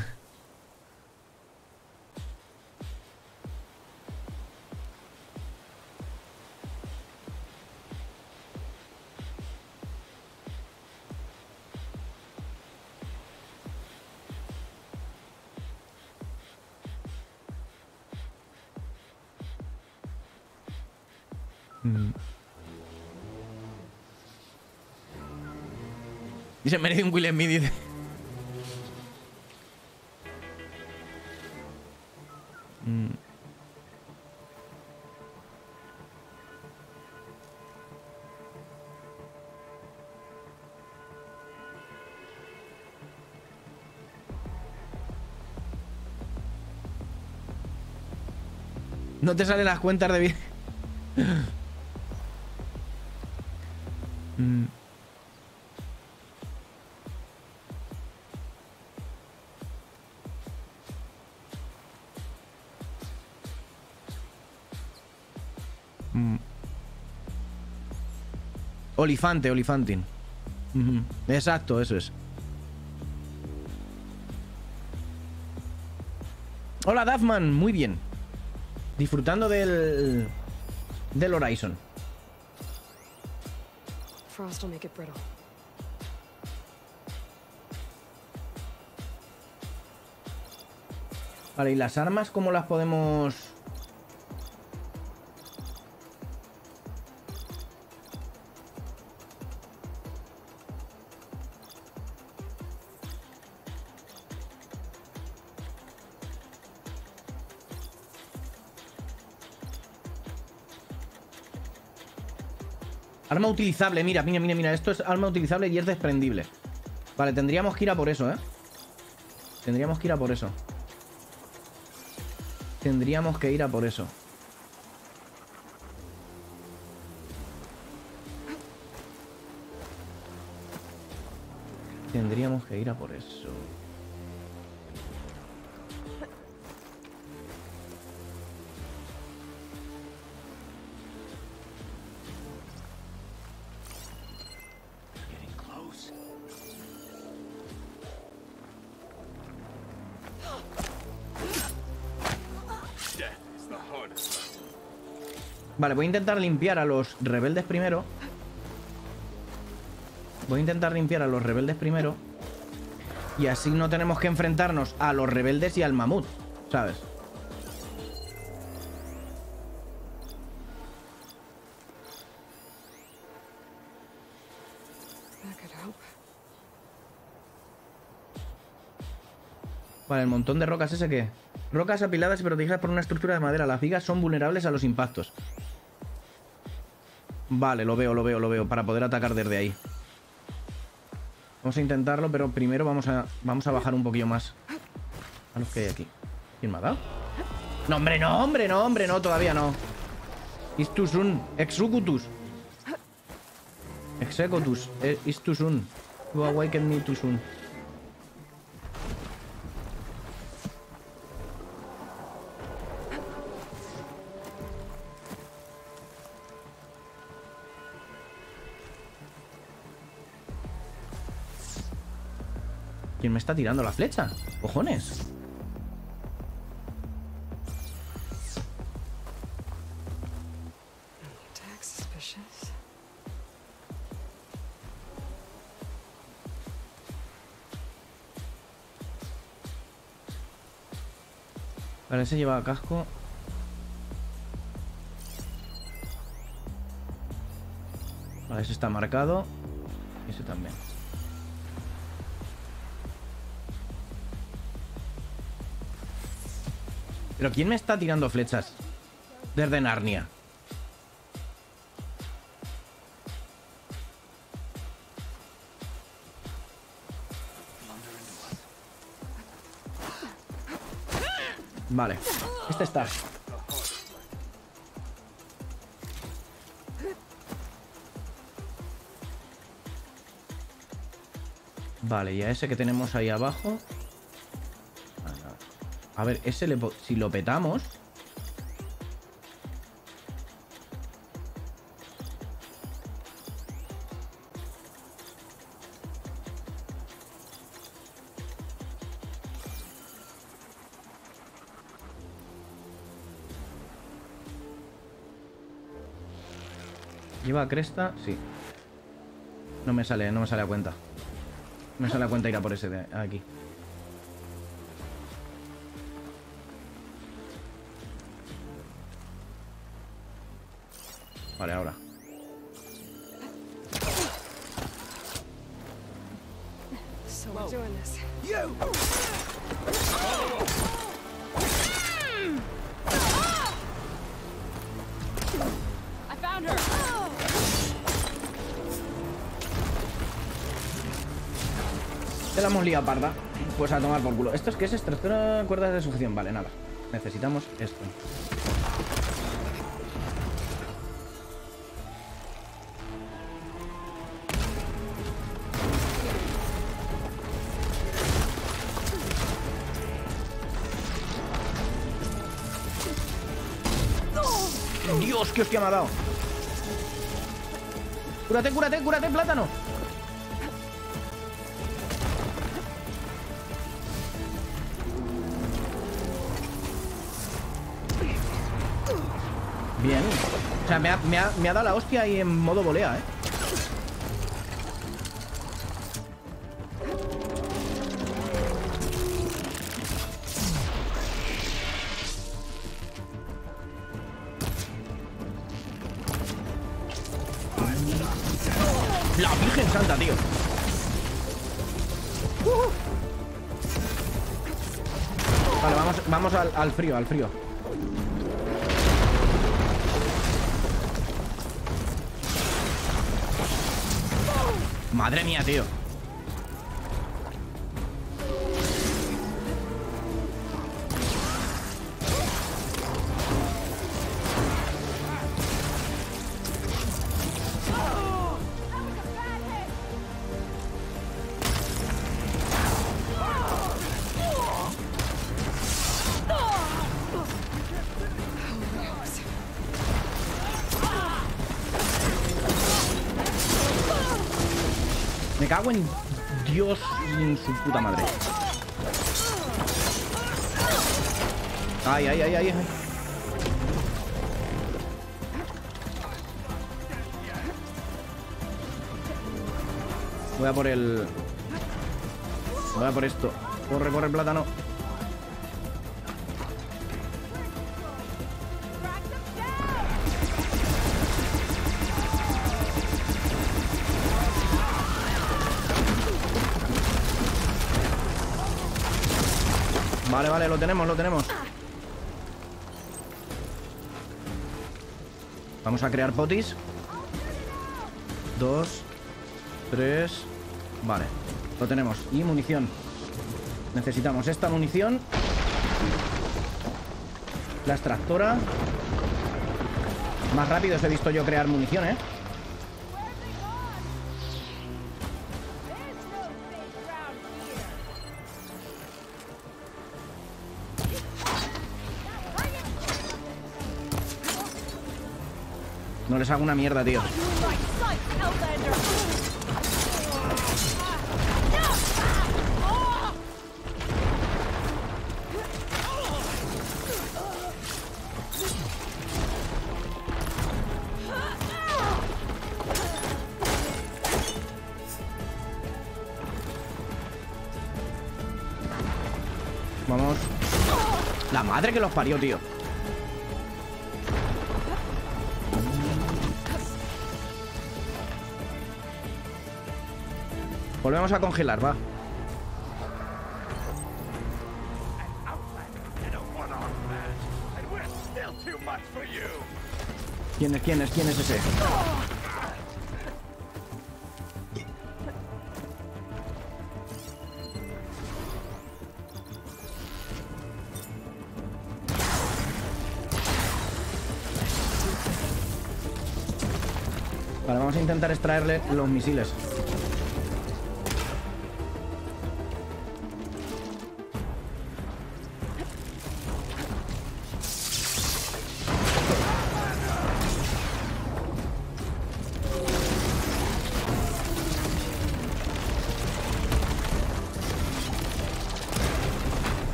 merece un William Smith. mm. No te salen las cuentas de vida. Olifante, olifantin. Exacto, eso es. Hola, Duffman, muy bien. Disfrutando del. del Horizon. Frost will make it brittle. Vale, ¿y las armas cómo las podemos...? Arma utilizable, mira, mira, mira, mira. Esto es arma utilizable y es desprendible. Vale, tendríamos que ir a por eso, ¿eh? Tendríamos que ir a por eso. Tendríamos que ir a por eso. Tendríamos que ir a por eso. Vale, voy a intentar limpiar a los rebeldes primero. Voy a intentar limpiar a los rebeldes primero. Y así no tenemos que enfrentarnos a los rebeldes y al mamut, ¿sabes? Vale, el montón de rocas ese que... Rocas apiladas y protegidas por una estructura de madera. Las vigas son vulnerables a los impactos. Vale, lo veo, lo veo, lo veo. Para poder atacar desde ahí. Vamos a intentarlo, pero primero vamos a, vamos a bajar un poquillo más. A los que hay aquí. ¿Quién me ha dado? No, hombre, no, hombre, no, hombre, no, todavía no. Istusun, executus. Executus, eh, istusun. You awaken me too soon. Me está tirando la flecha? ¡Cojones! Vale, ese lleva casco. Vale, ese está marcado. Ese también. ¿Pero quién me está tirando flechas? Desde Narnia. Vale. Este está. Vale, y a ese que tenemos ahí abajo. A ver, ese le si lo petamos. ¿Lleva cresta? Sí. No me sale, no me sale a cuenta. Me sale a cuenta ir a por ese de aquí. Vale, ahora. Te la hemos liado, parda. Pues a tomar por culo. ¿Esto es qué es? Extractor cuerdas de sujeción. Vale, nada. Necesitamos esto. Qué hostia me ha dado. Cúrate, cúrate, cúrate, plátano. Bien. O sea, me ha, me ha- me ha dado la hostia y en modo volea, ¿eh? Al, frío, al frío. Madre mía, tío. Cago Dios y su puta madre. Ay, ay, ay, ay. ay. Voy a por el... Voy a por esto. Corre, corre, plátano. Lo tenemos, lo tenemos. Vamos a crear potis. Dos. Tres. Vale, lo tenemos. Y munición. Necesitamos esta munición. La extractora. Más rápido os he visto yo crear munición, ¿eh? Les hago una mierda, tío. Vamos. La madre que los parió, tío. Volvemos a congelar, va. ¿Quién es, quién es, quién es ese? Vale, vamos a intentar extraerle los misiles.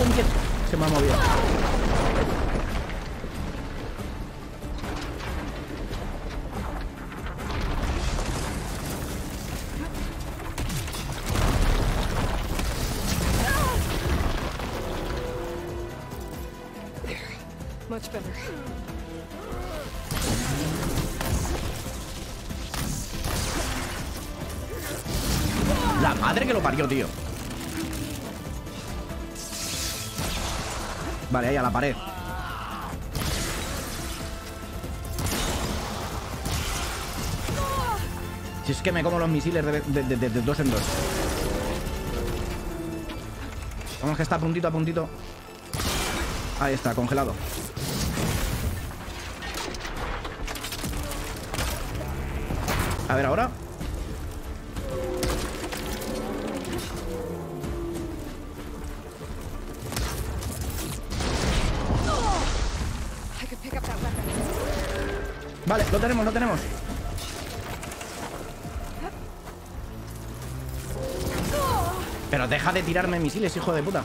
No me cago en 10. Se me ha movido. Much better. La madre que lo parió, tío. Vale, ahí a la pared. Si es que me como los misiles de, de- de- dos en dos. Vamos que está puntito, a puntito. Ahí está, congelado. A ver ahora. Vale, lo tenemos, lo tenemos. Pero deja de tirarme misiles, hijo de puta.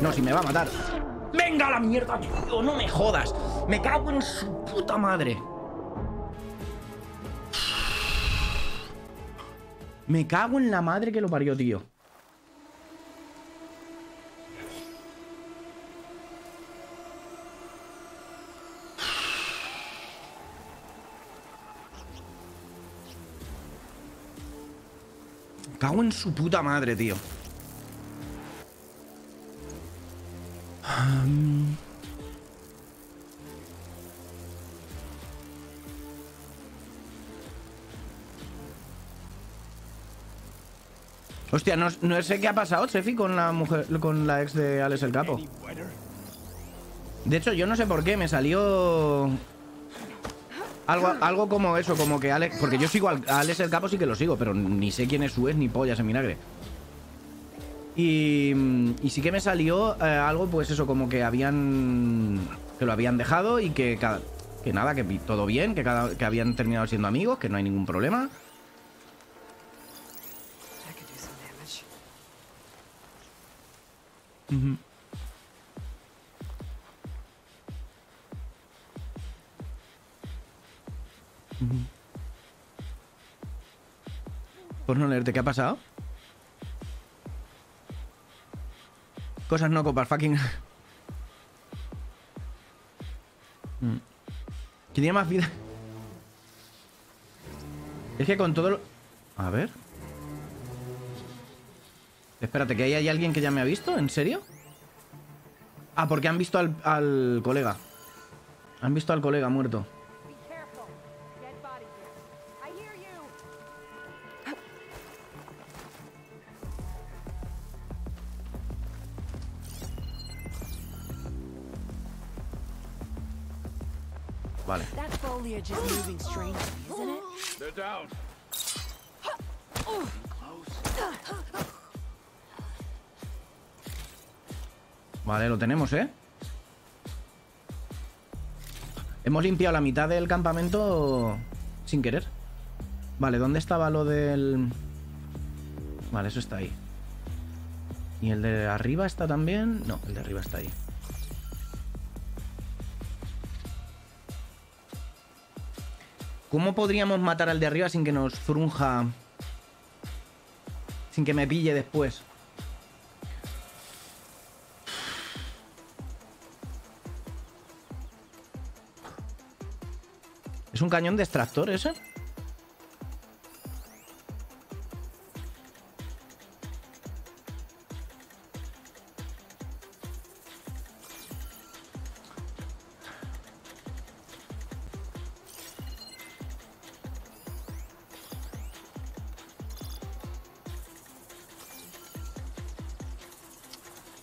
No, si me va a matar. ¡Venga la mierda, tío! ¡No me jodas! ¡Me cago en su puta madre! Me cago en la madre que lo parió, tío. Cago en su puta madre, tío. Hostia, no, no sé qué ha pasado, Chefi, con la mujer, con la ex de Alex el Capo. De hecho, yo no sé por qué, me salió... Algo, algo como eso, como que Alex... Porque yo sigo a Alex el Capo, sí que lo sigo, pero ni sé quién es su ex ni pollas en vinagre. Y, y sí que me salió eh, algo, pues eso, como que habían... Que lo habían dejado y que, que nada, que todo bien, que, cada, que habían terminado siendo amigos, que no hay ningún problema. Ujú. Ujú. Por no leerte, ¿qué ha pasado? Cosas no copas, fucking. Mm. ¿Quién tiene más vida? Es que con todo lo... A ver. Espérate, ¿que ahí hay alguien que ya me ha visto? ¿En serio? Ah, porque han visto al, al colega. Han visto al colega muerto. Vale. Vale, lo tenemos, ¿eh? Hemos limpiado la mitad del campamento sin querer. Vale, ¿dónde estaba lo del...? Vale, eso está ahí. ¿Y el de arriba está también? No, el de arriba está ahí. ¿Cómo podríamos matar al de arriba sin que nos frunja? Sin que me pille después. ¿Es un cañón de extractor ese?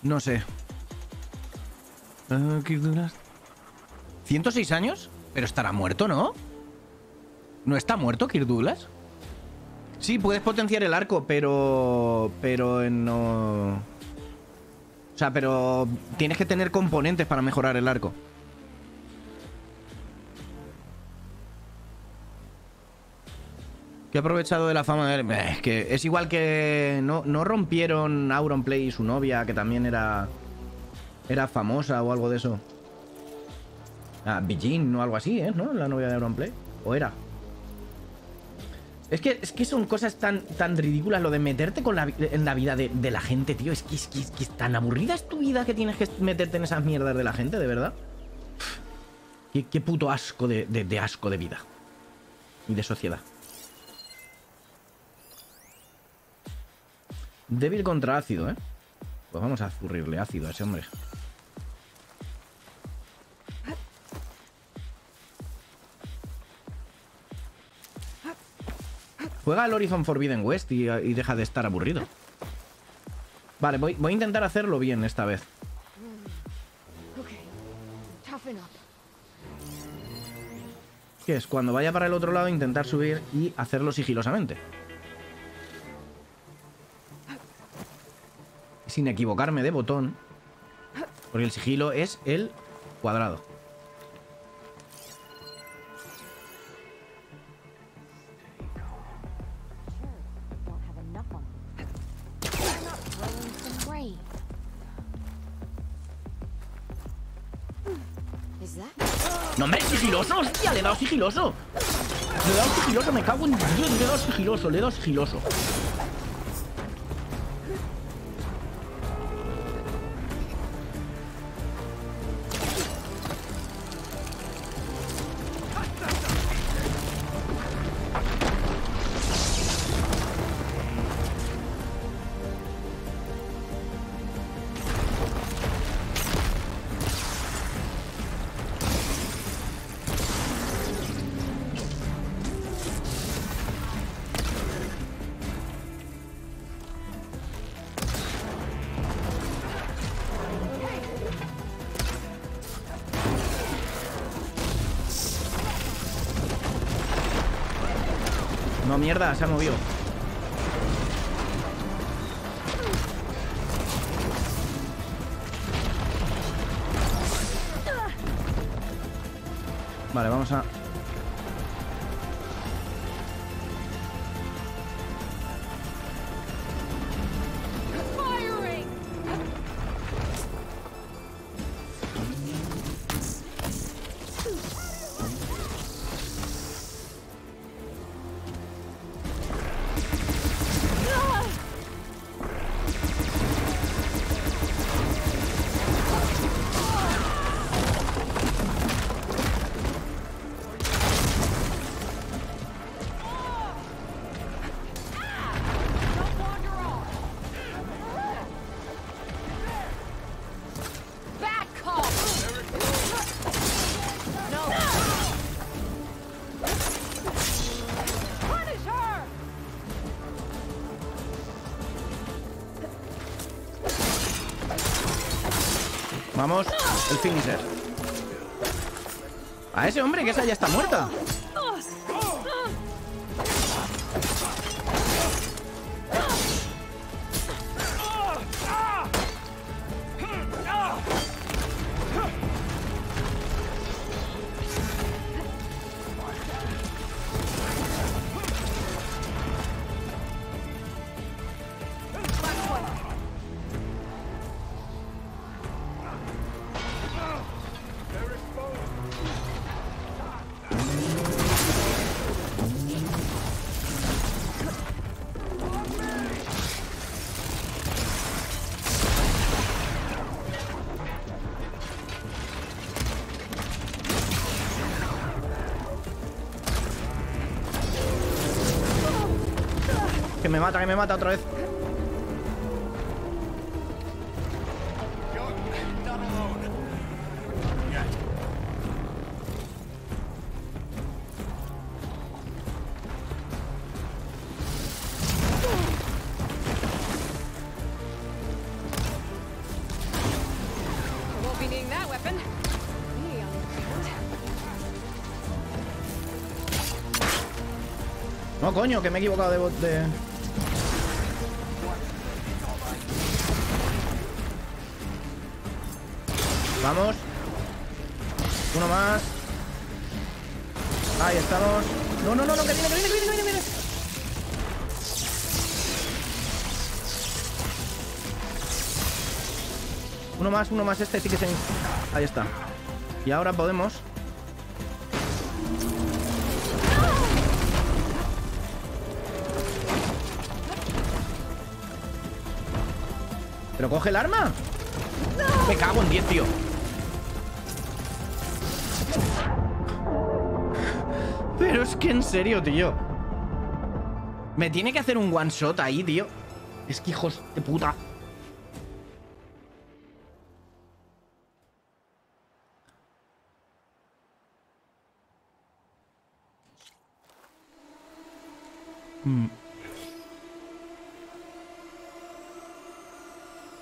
No sé. Ah, Kirk Douglas. ¿106 años? Pero estará muerto, ¿no? ¿No está muerto Kirk Douglas? Sí, puedes potenciar el arco, pero... Pero no... O sea, pero tienes que tener componentes para mejorar el arco. Que he aprovechado de la fama de... Eh, Es que es igual que... No, no rompieron Auronplay y su novia, que también era... Era famosa o algo de eso. Ah, Bijin o algo así, ¿eh? ¿No? La novia de Auronplay. ¿O era? Es que, es que son cosas tan, tan ridículas lo de meterte con la, en la vida de, de la gente, tío. Es que, es que es que tan aburrida es tu vida que tienes que meterte en esas mierdas de la gente, de verdad. Qué, qué puto asco de, de- de asco de vida. Y de sociedad. Débil contra ácido, ¿eh? Pues vamos a zurrirle ácido a ese hombre. Juega al Horizon Forbidden West y, y deja de estar aburrido. Vale, voy, voy a intentar hacerlo bien esta vez. Que es cuando vaya para el otro lado intentar subir y hacerlo sigilosamente. Sin equivocarme de botón. Porque el sigilo es el cuadrado. Sigiloso. Le he dado sigiloso, me cago en Dios. Le he dado sigiloso, le he dado sigiloso. Mierda, se ha movido. El finisher. A ese hombre, que esa ya está muerta. Me mata, que me mata otra vez. No, coño, que me he equivocado de... de... más, uno más, este sí que se... Ahí está. Y ahora podemos... ¿Pero coge el arma? Me cago en 10, tío. Pero es que en serio, tío. Me tiene que hacer un one shot ahí, tío. Es que hijos de puta.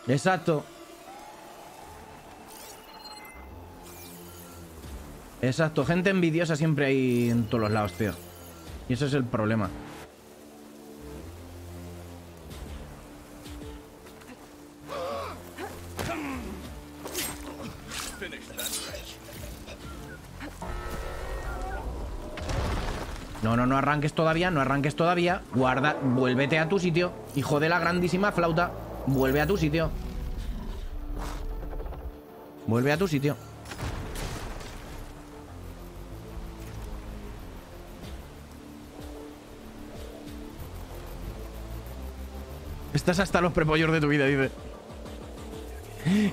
Exacto. Exacto, gente envidiosa siempre hay en todos los lados, tío. Y eso es el problema. No, no, no arranques todavía, no arranques todavía. Guarda, vuélvete a tu sitio. Hijo de la grandísima flauta. Vuelve a tu sitio. Vuelve a tu sitio. Estás hasta los prepollos de tu vida, dice.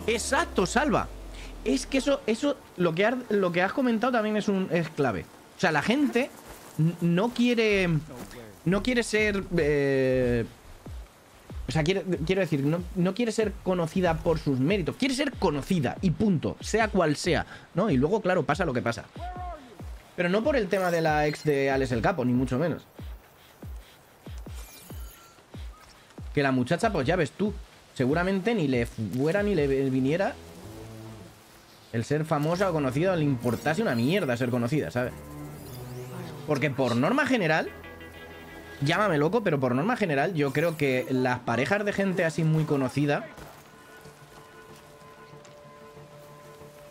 Exacto, salva. Es que eso, eso, lo que, has, lo que has comentado también es un es clave. O sea, la gente no quiere. No quiere ser. eh, o sea, quiero decir, no, no quiere ser conocida por sus méritos. Quiere ser conocida y punto. Sea cual sea. ¿No? Y luego, claro, pasa lo que pasa. Pero no por el tema de la ex de Alex el Capo, ni mucho menos. Que la muchacha, pues ya ves tú, seguramente ni le fuera ni le viniera el ser famosa o conocida, le importase una mierda ser conocida, ¿sabes? Porque por norma general, llámame loco, pero por norma general, yo creo que las parejas de gente así muy conocida.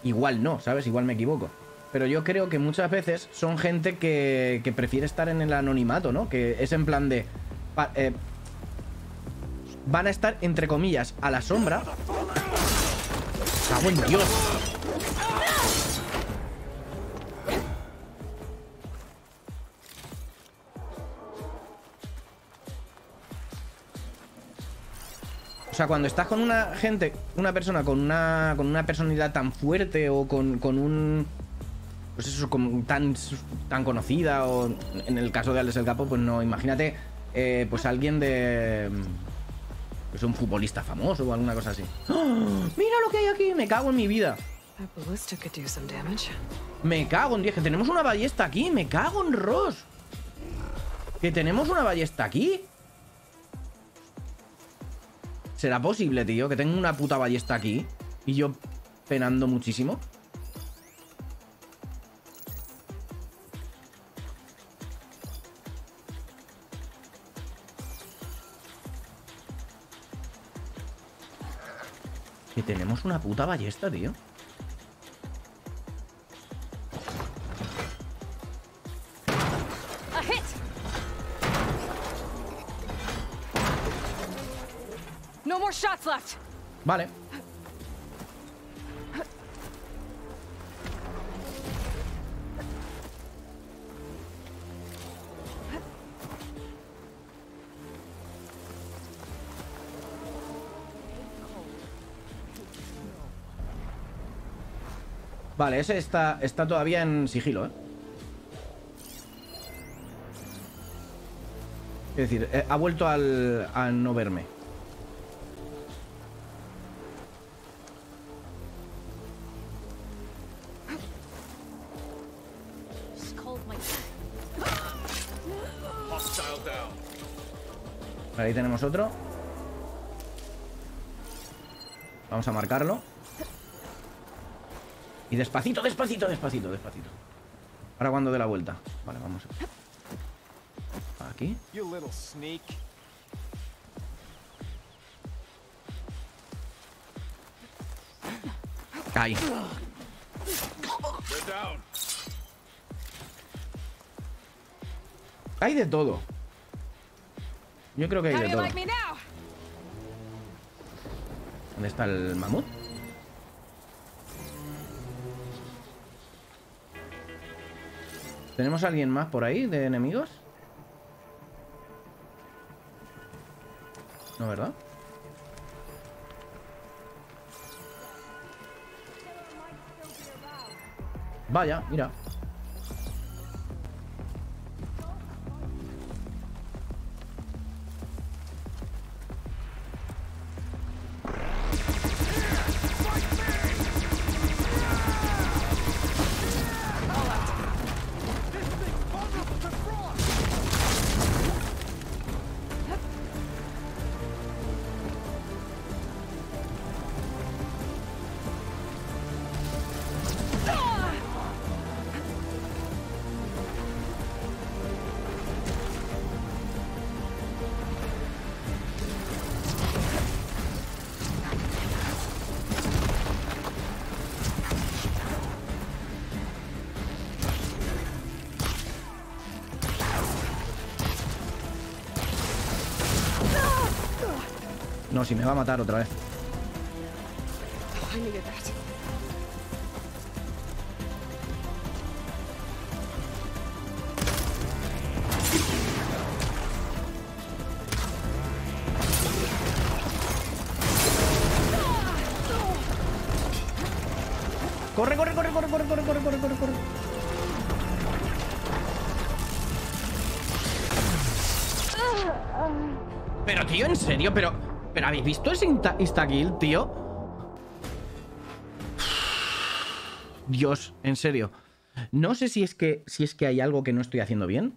Igual no, ¿sabes? Igual me equivoco. Pero yo creo que muchas veces son gente que, que prefiere estar en el anonimato, ¿no? Que es en plan de. eh, van a estar, entre comillas, a la sombra. ¡Cago en Dios! Sea, cuando estás con una gente, una persona con una, con una personalidad tan fuerte o con, con un... Pues eso, como tan, tan conocida o en el caso de Alex el Capo, pues no, imagínate, eh, pues alguien de... Pues un futbolista famoso o alguna cosa así. ¡Oh! ¡Mira lo que hay aquí! Me cago en mi vida. Me cago en 10, que tenemos una ballesta aquí. Me cago en Ross. Que tenemos una ballesta aquí. ¿Será posible, tío? Que tenga una puta ballesta aquí. Y yo penando muchísimo. Que tenemos una puta ballesta, tío. No more shots left! Vale. Vale, ese está, está todavía en sigilo, ¿eh? Es decir, eh, ha vuelto al, a no verme. Vale, ahí tenemos otro. Vamos a marcarlo. Y despacito, despacito, despacito, despacito. Ahora cuando dé la vuelta. Vale, vamos. Aquí. Ahí. Hay de todo. Yo creo que hay de todo. ¿Dónde está el mamut? ¿Tenemos a alguien más por ahí de enemigos? No, ¿verdad? Vaya, mira. Si me va a matar otra vez. Corre, corre, corre, corre, corre, corre, corre, corre, corre, corre. Pero tío, en serio, pero. ¿Pero habéis visto ese insta, tío? Dios, en serio. No sé si es que. si es que hay algo que no estoy haciendo bien.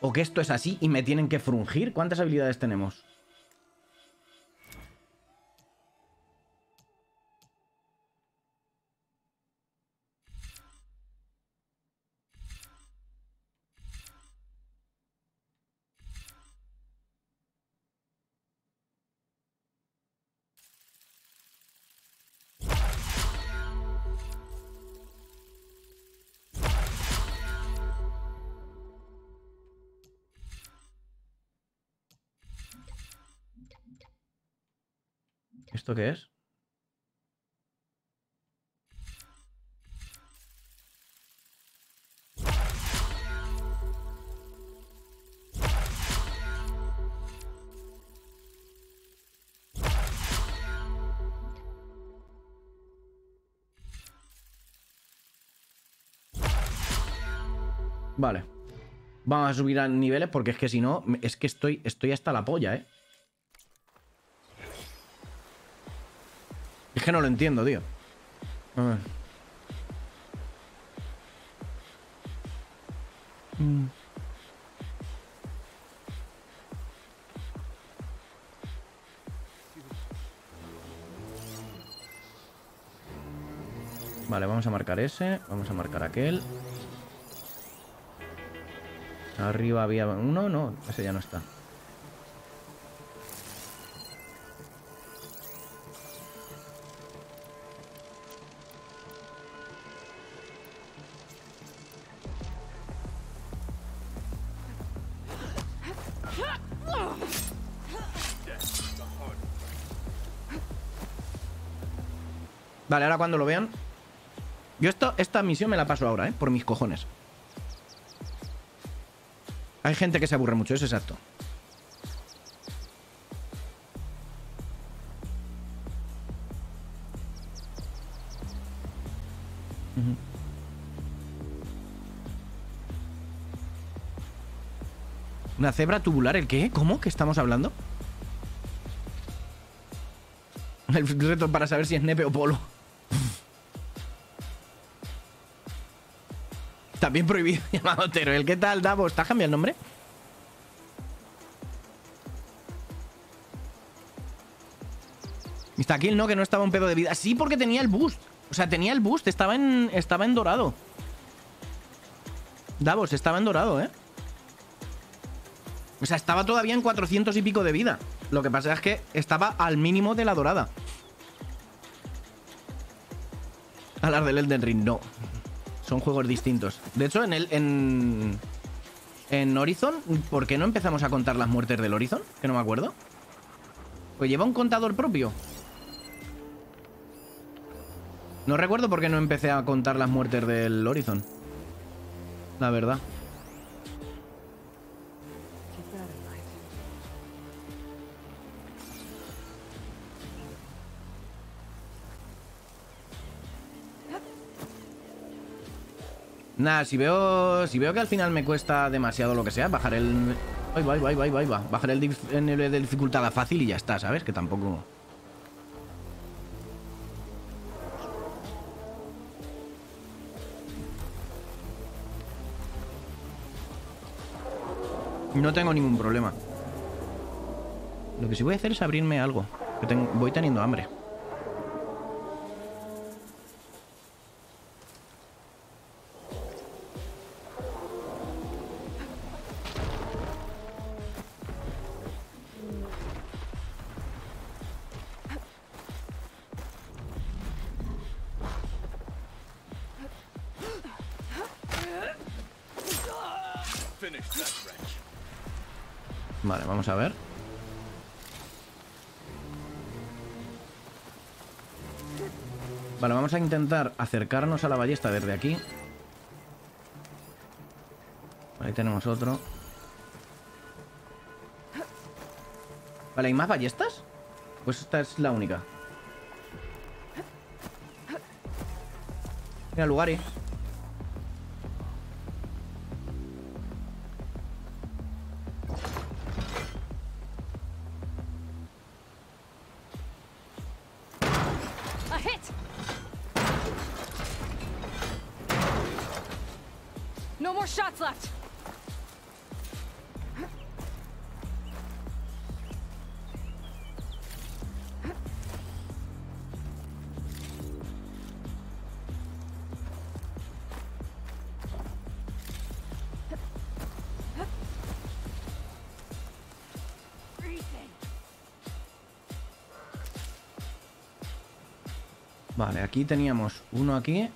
O que esto es así y me tienen que frungir. ¿Cuántas habilidades tenemos? ¿Esto qué es? Vale. Vamos a subir a niveles porque es que si no, es que estoy, estoy hasta la polla, ¿eh? Que no lo entiendo, tío. A ver. Mm. Vale, vamos a marcar ese. Vamos a marcar aquel. Arriba había uno, no, ese ya no está. Vale, ahora cuando lo vean. Yo esto, esta misión me la paso ahora, ¿eh? Por mis cojones. Hay gente que se aburre mucho, es exacto. Una cebra tubular, ¿el qué? ¿Cómo? ¿Qué estamos hablando? El reto para saber si es nepe o polo. También prohibido llamado Otero. ¿El qué tal, Davos? ¿Te has cambiado el nombre? Mr. Kill, no, que no estaba un pedo de vida. Sí, porque tenía el boost. O sea, tenía el boost. Estaba en, estaba en dorado. Davos, estaba en dorado, ¿eh? O sea, estaba todavía en 400 y pico de vida. Lo que pasa es que estaba al mínimo de la dorada. Hablar del Elden Ring, no. Son juegos distintos. De hecho, en el. En. En Horizon, ¿por qué no empezamos a contar las muertes del Horizon? Que no me acuerdo. Pues lleva un contador propio. No recuerdo por qué no empecé a contar las muertes del Horizon. La verdad. Nada, si veo. Si veo que al final me cuesta demasiado lo que sea, bajar el. Ahí va, va, va, va. Bajar el, nivel de dificultad a fácil y ya está, ¿sabes? Que tampoco. No tengo ningún problema. Lo que sí voy a hacer es abrirme algo. Voy teniendo hambre. Intentar acercarnos a la ballesta desde aquí. Ahí tenemos otro. Vale, ¿hay más ballestas? Pues esta es la única. Mira, lugares. Shots left! Vale, aquí teníamos uno aquí.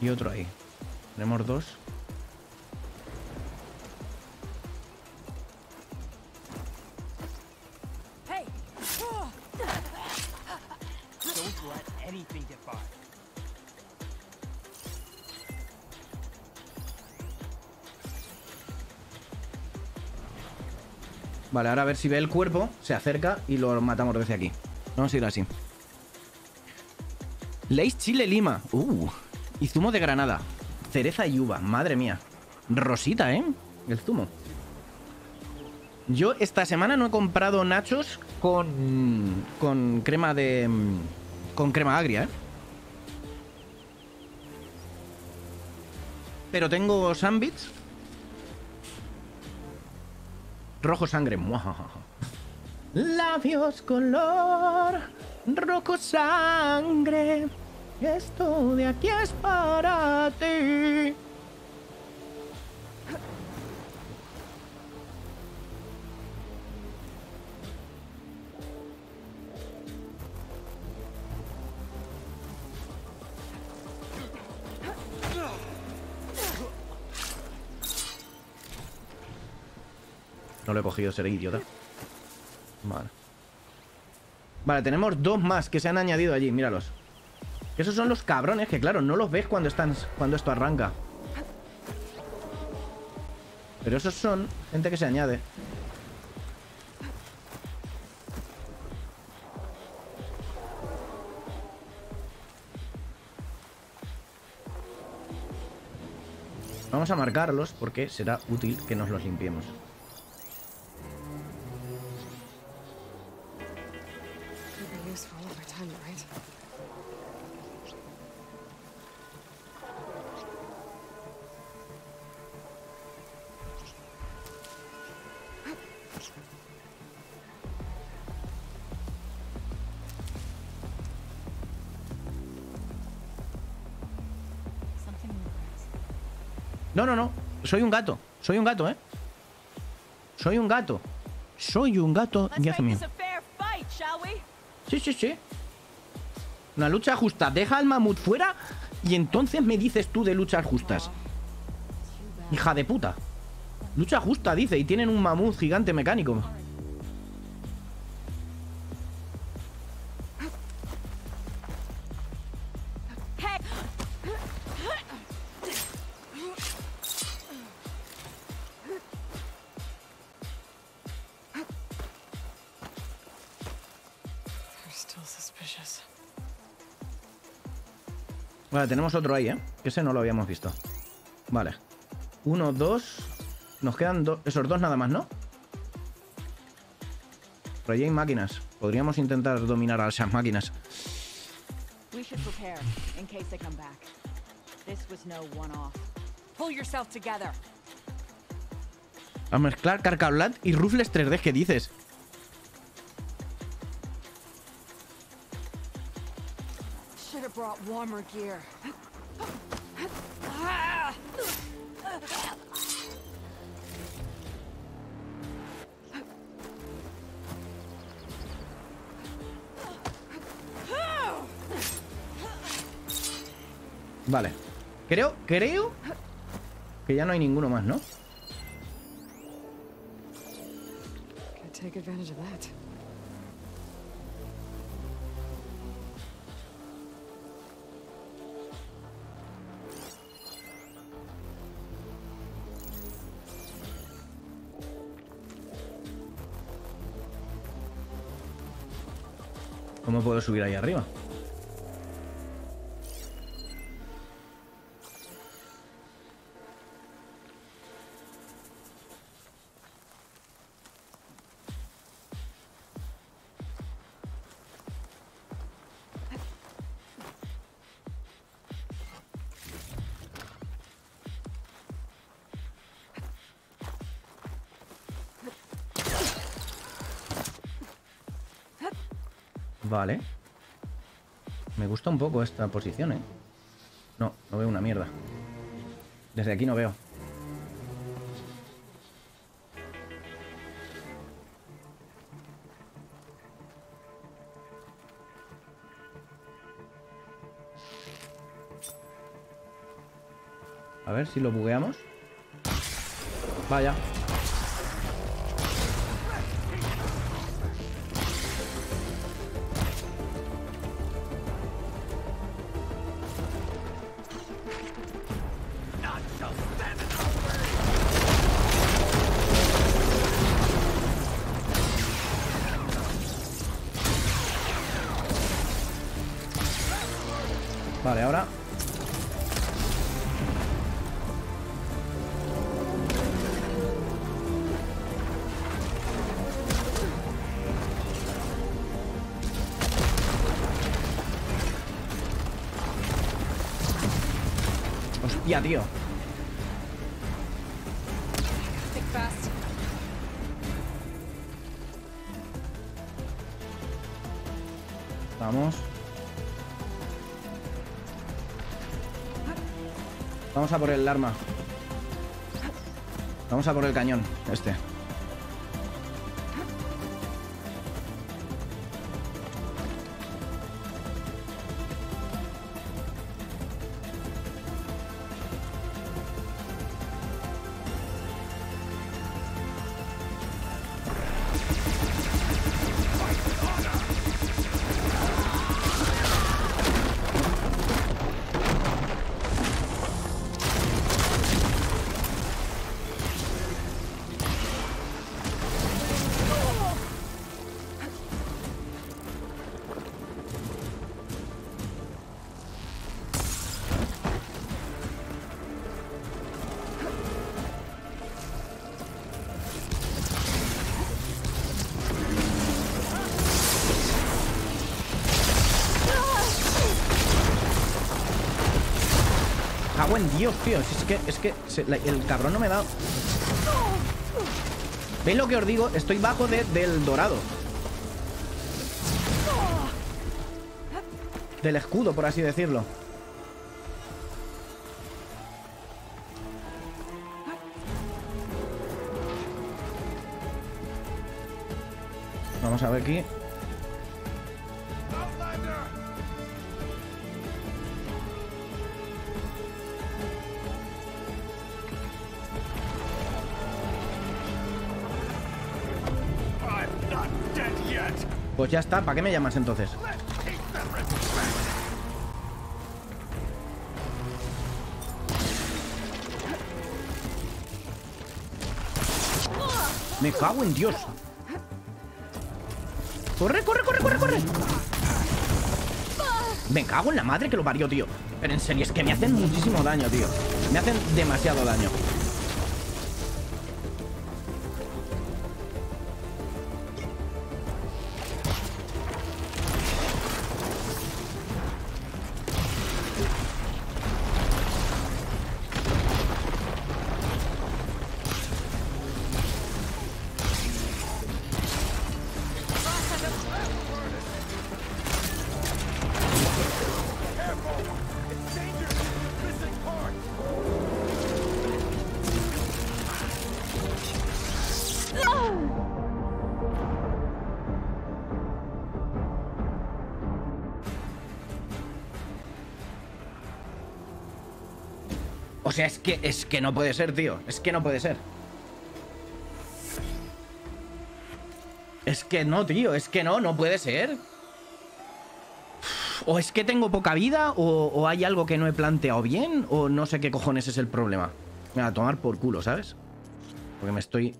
Y otro ahí. Tenemos dos. Vale, ahora a ver si ve el cuerpo, se acerca y lo matamos desde aquí. Vamos a ir así. Leis chile lima. Uh. Y zumo de granada. Cereza y uva. Madre mía. Rosita, ¿eh? El zumo. Yo esta semana no he comprado nachos con. con crema de. con crema agria, ¿eh? Pero tengo sandwich. Rojo sangre. Labios color rojo sangre. Esto de aquí es para ti. No lo he cogido, seré idiota. Vale. Vale, tenemos dos más que se han añadido allí, míralos. Esos son los cabrones que, claro, no los ves cuando esto arranca. Pero esos son gente que se añade. Vamos a marcarlos porque será útil que nos los limpiemos. Soy un gato. Soy un gato, ¿eh? Soy un gato. Soy un gato, we? Sí, sí, sí. Una lucha justa. Deja al mamut fuera y entonces me dices tú de luchas justas. Hija de puta. Lucha justa, dice, y tienen un mamut gigante mecánico. Vale, tenemos otro ahí, ¿eh? Que ese no lo habíamos visto. Vale. Uno, dos. Nos quedan do- esos dos nada más, ¿no? Pero allí hay máquinas. Podríamos intentar dominar a esas máquinas. A mezclar Carcablat y Rufles 3D, ¿qué dices? Warmer gear. Vale. Creo, creo que ya no hay ninguno más, ¿no? Subir ahí arriba? Un poco esta posición, ¿eh? No, no veo una mierda. Desde aquí no veo. A ver si lo bugueamos. Vaya. Vamos. Vamos a por el arma. Vamos a por el cañón, este. Cago en Dios, tío. Es que, es que el cabrón no me da. ¿Veis lo que os digo? Estoy bajo de- del dorado. Del escudo, por así decirlo. Vamos a ver aquí. Pues ya está, ¿para qué me llamas entonces? Me cago en Dios. Corre, corre, corre, corre, corre. Me cago en la madre que lo parió, tío. Pero en serio, es que me hacen muchísimo daño, tío. Me hacen demasiado daño. Sea, es que es que no puede ser, tío. Es que no puede ser. Es que no, tío. Es que no, no puede ser. O es que tengo poca vida, o, o hay algo que no he planteado bien, o no sé qué cojones es el problema. A tomar por culo, ¿sabes? Porque me estoy...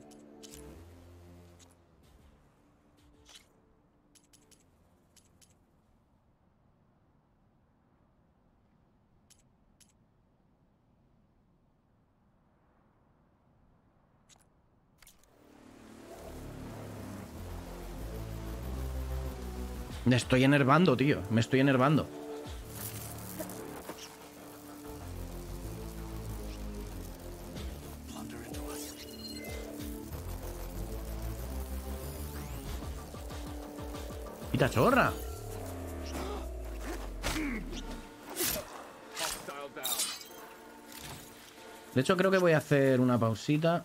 Me estoy enervando, tío. Me estoy enervando. ¡Quita chorra! De hecho, creo que voy a hacer una pausita.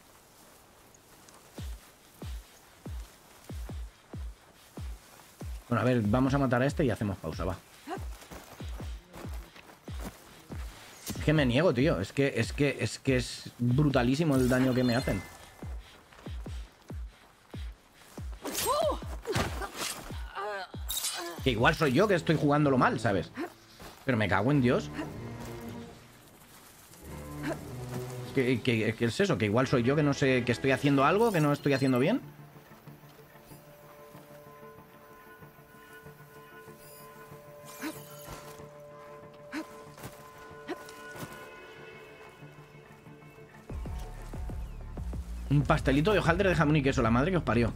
A ver, vamos a matar a este y hacemos pausa, va. Es que me niego, tío. Es que, es que, es que es brutalísimo el daño que me hacen. Que igual soy yo que estoy jugándolo mal, ¿sabes? Pero me cago en Dios. ¿Qué, qué- es eso? Que igual soy yo que no sé que estoy haciendo algo, que no estoy haciendo bien. Pastelito de hojaldre de jamón y queso, la madre que os parió.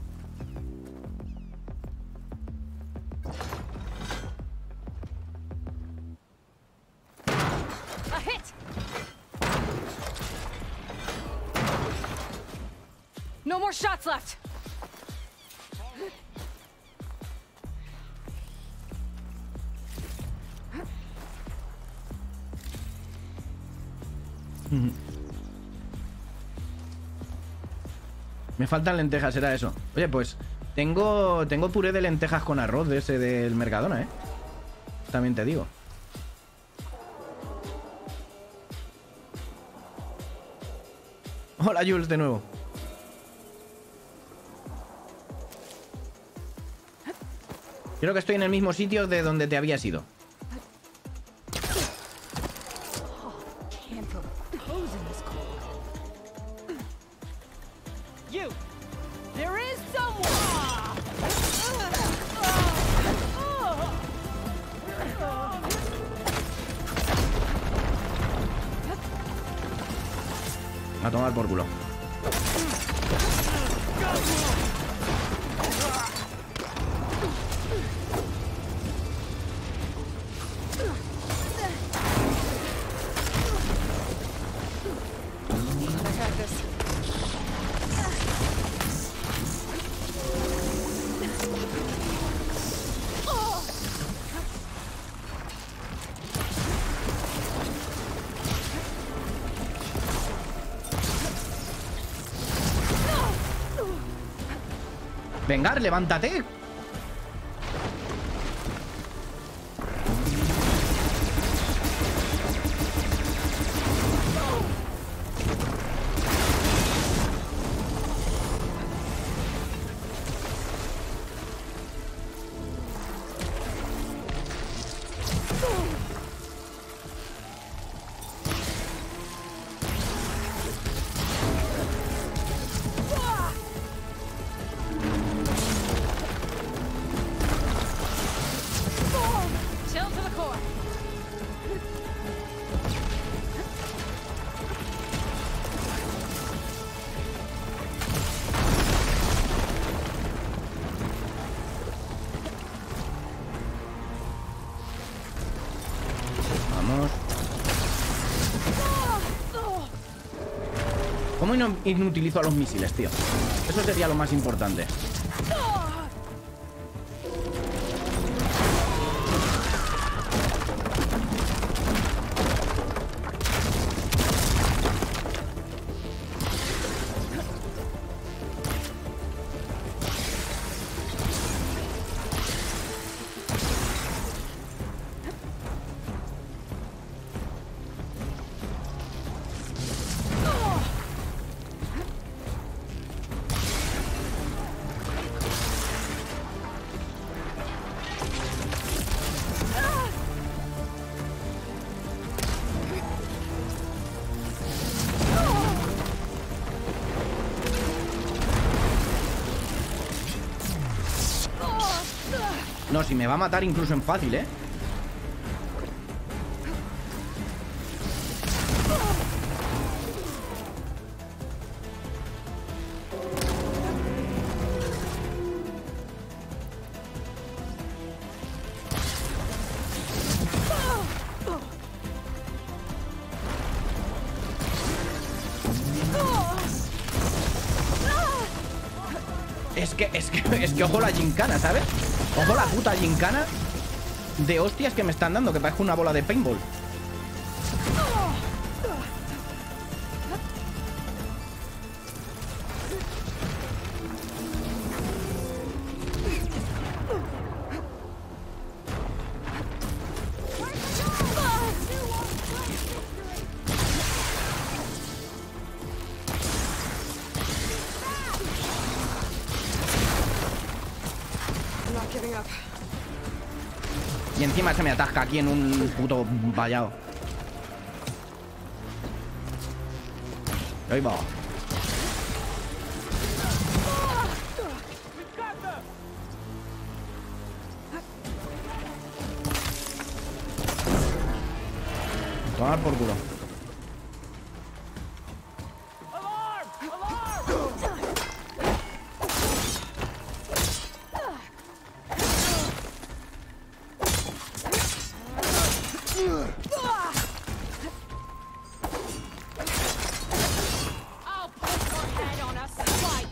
Faltan lentejas, era eso. Oye, pues tengo, tengo puré de lentejas con arroz de ese del Mercadona, ¿eh? También te digo. Hola, Jules, de nuevo. Creo que estoy en el mismo sitio de donde te habías ido. Levántate. Inutilizo a los misiles, tío? Eso sería lo más importante. me va a matar incluso en fácil, ¿eh? Es que, es que, es que ojo la gincana, ¿sabes? Ojo la puta gincana de hostias que me están dando, que parece una bola de paintball. Atasca aquí en un puto vallado. Ahí va.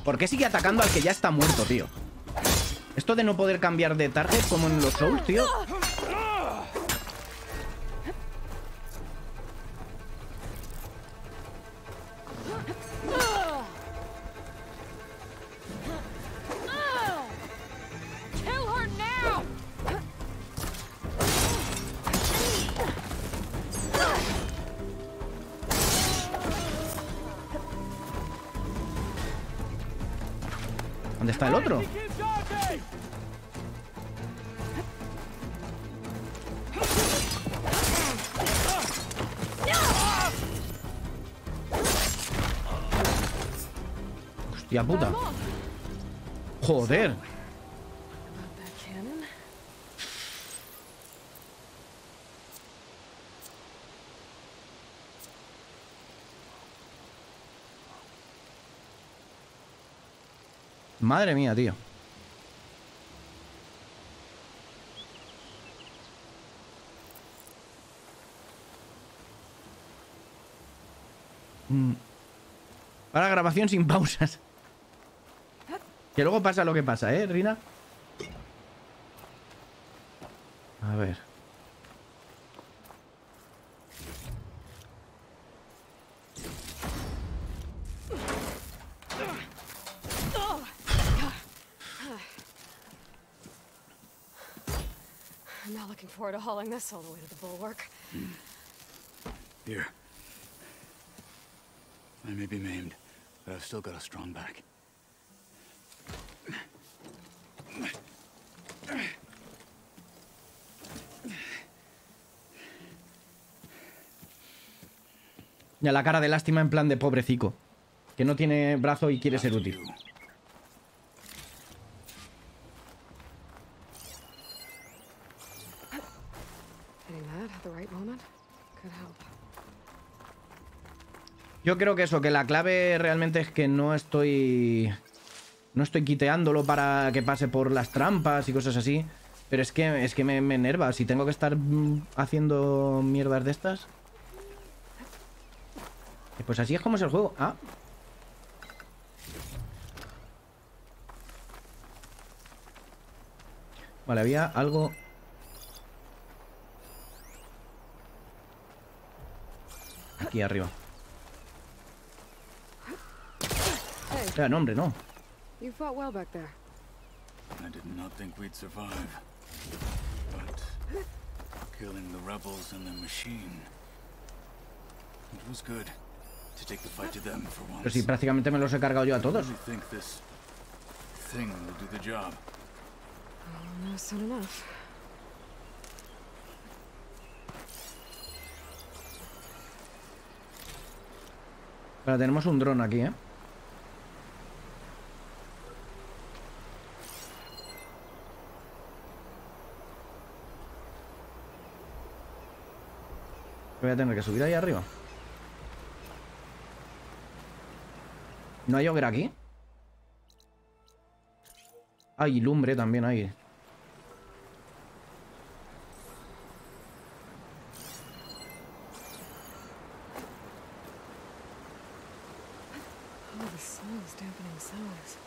¿Por qué sigue atacando al que ya está muerto, tío? Esto de no poder cambiar de target como en los Souls, tío. Madre mía, tío. Mm. Para grabación sin pausas. Que luego pasa lo que pasa, ¿eh, Rina? A ver. Forward to hauling this all the way to the bulwark. Here. I may be maimed, but I've still got a strong back. Ya la cara de lástima en plan de pobrecico. Que no tiene brazo y quiere ser útil. Hitting that at the right moment could help. Yo creo que eso, que la clave realmente es que no estoy... No estoy quiteándolo para que pase por las trampas y cosas así. Pero es que, es que me, me enerva. Si tengo que estar mm, haciendo mierdas de estas... Eh, Pues así es como es el juego. Ah. Vale, había algo... Aquí arriba. Ya, no, hombre, no. you fought well back there. I did not think we'd survive. But killing the rebels and the machine. It was good to take the fight to them for once. Pero si prácticamente me los he cargado yo a todos. You think this thing will do the job? Oh, no, soon enough. Pero tenemos un dron aquí, ¿eh? Voy a tener que subir ahí arriba. ¿No hay ogre aquí? Hay lumbre también ahí. Oh, the sun is dampening sounds.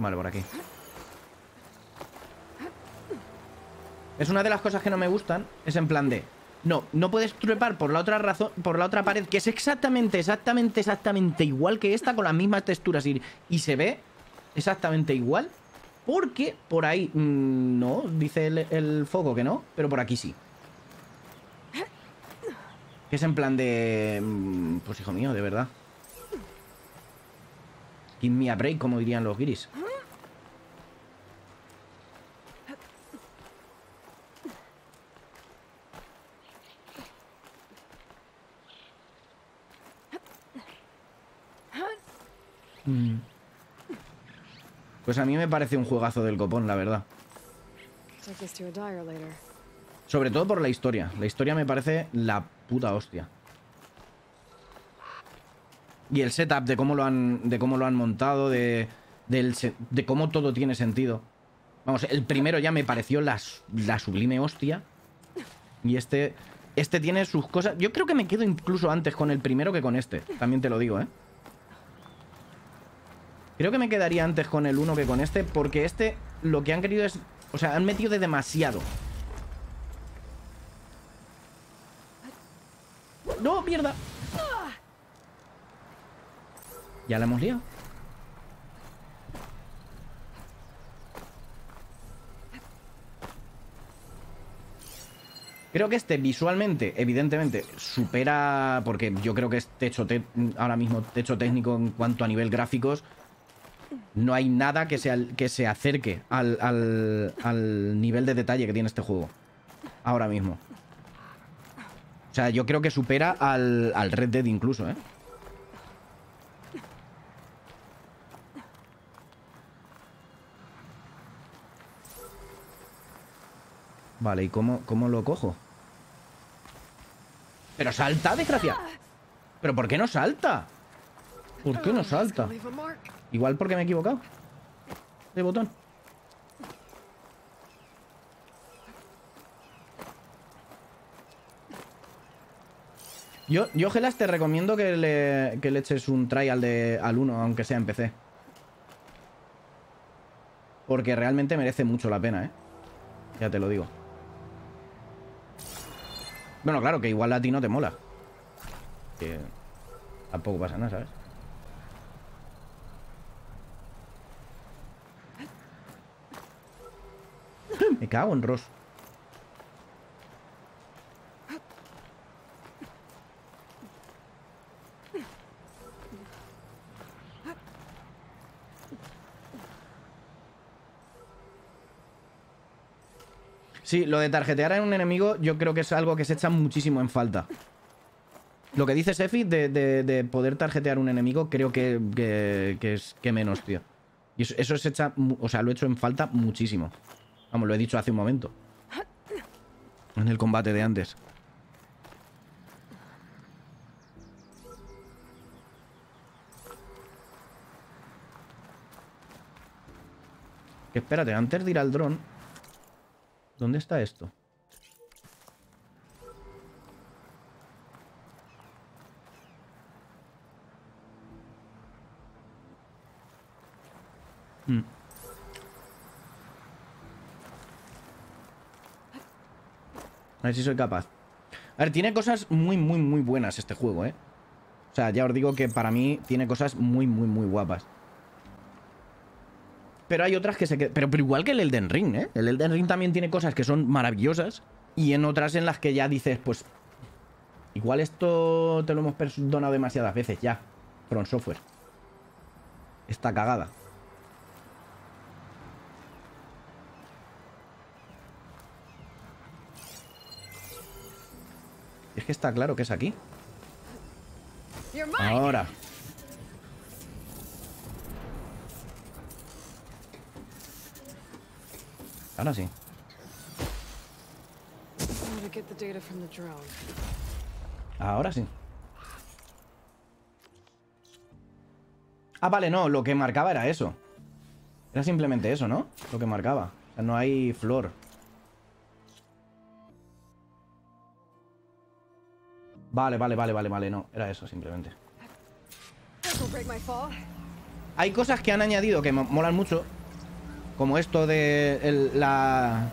Vale, por aquí. Es una de las cosas que no me gustan. Es en plan de... No, no puedes trepar por la otra razón, por la otra pared, que es exactamente, exactamente, exactamente igual que esta, con las mismas texturas y, y se ve exactamente igual. Porque por ahí mm, no, dice el, foco que no, pero por aquí sí. Que es en plan de... mm, Pues hijo mío, de verdad. Give me a break, como dirían los guiris. Mm. Pues a mí me parece un juegazo del copón, la verdad. Sobre todo por la historia. La historia me parece la puta hostia. Y el setup de cómo lo han, de cómo lo han montado, de, del se- de cómo todo tiene sentido. Vamos, el primero ya me pareció la, la sublime hostia. Y este, este tiene sus cosas. Yo creo que me quedo incluso antes con el primero que con este. También te lo digo, ¿eh? Creo que me quedaría antes con el uno que con este, porque este lo que han querido es... O sea, han metido de demasiado. ¡No, mierda! Ya la hemos liado. Creo que este visualmente, evidentemente, supera. Porque yo creo que es techo te- ahora mismo techo técnico en cuanto a nivel gráficos. No hay nada que se, que se acerque al, al- al nivel de detalle que tiene este juego. Ahora mismo. O sea, yo creo que supera al, al Red Dead incluso, ¿eh? Vale, ¿y cómo, cómo lo cojo? Pero salta, desgracia. ¿Pero por qué no salta? ¿Por qué no salta? Igual porque me he equivocado. De botón. Yo, yo Gelas, te recomiendo que le, que le eches un trial de, al 1, aunque sea en PC. Porque realmente merece mucho la pena, ¿eh? Ya te lo digo. Bueno, claro, que igual a ti no te mola. Que tampoco pasa nada, ¿sabes? Me cago en Ross. Sí, lo de tarjetear a un enemigo yo creo que es algo que se echa muchísimo en falta. Lo que dice Sefi de, de- de poder tarjetear un enemigo creo que, que- es que menos, tío. Y eso, eso se echa, o sea, lo he hecho en falta muchísimo. Vamos, lo he dicho hace un momento. En el combate de antes. Espérate, antes de ir al dron. ¿Dónde está esto? Hmm. A ver si soy capaz. A ver, tiene cosas muy, muy, muy buenas este juego, ¿eh? O sea, ya os digo que para mí tiene cosas muy, muy, muy guapas. Pero hay otras que se quedan... Pero, pero igual que el Elden Ring, ¿eh? El Elden Ring también tiene cosas que son maravillosas. Y en otras en las que ya dices, pues... Igual esto te lo hemos perdonado demasiadas veces ya. From Software. Está cagada. Que está claro que es aquí. Ahora. Ahora sí. Ahora sí. Ah, vale, no, lo que marcaba era eso. Era simplemente eso, ¿no? Lo que marcaba. O sea, no hay flor. Vale, vale, vale, vale, vale, no. Era eso, simplemente. Hay cosas que han añadido que mo- molan mucho. Como esto de la...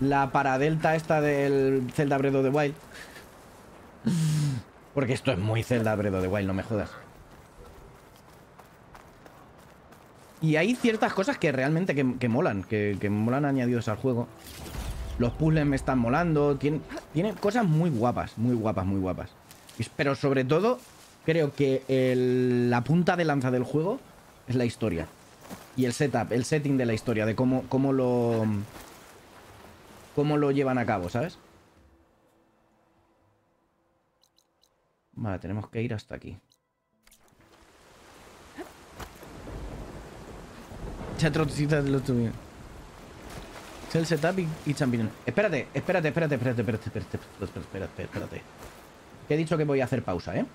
La paradelta esta del Zelda of the Wild. Porque esto es muy Zelda of the Wild, no me jodas. Y hay ciertas cosas que realmente que, que molan, que molan añadidos al juego. Los puzzles me están molando. Tiene, tiene cosas muy guapas, muy guapas, muy guapas. Pero sobre todo, creo que la punta de lanza del juego es la historia. Y el setup, el setting de la historia, de cómo, cómo lo. cómo lo llevan a cabo, ¿sabes? Vale, tenemos que ir hasta aquí. Lo tuyo. Es el setup y, y champiñón. Espérate, espérate, espérate, espérate, espérate, espérate, espérate, espérate, espérate. He dicho que voy a hacer pausa, ¿eh?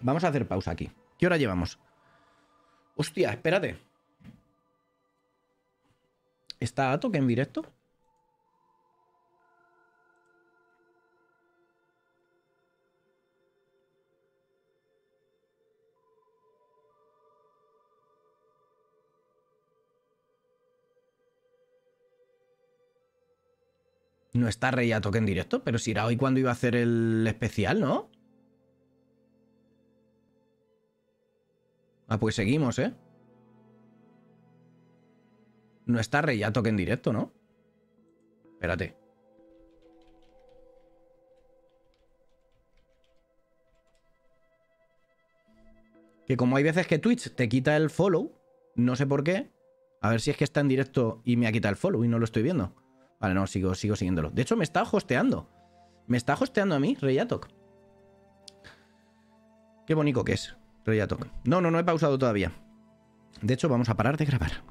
Vamos a hacer pausa aquí. ¿Qué hora llevamos? Hostia, espérate. ¿Está Atok en directo? No está Rey Atok en directo, pero si era hoy cuando iba a hacer el especial, ¿no? Ah, pues seguimos, ¿eh? No está Rey Atok en directo, ¿no? Espérate. Que como hay veces que Twitch te quita el follow, no sé por qué. A ver si es que está en directo y me ha quitado el follow y no lo estoy viendo. Vale, no, sigo, sigo siguiéndolo. De hecho, me está hosteando. Me está hosteando a mí, Reyatok. Qué bonito que es, Reyatok. No, no, no he pausado todavía. De hecho, vamos a parar de grabar.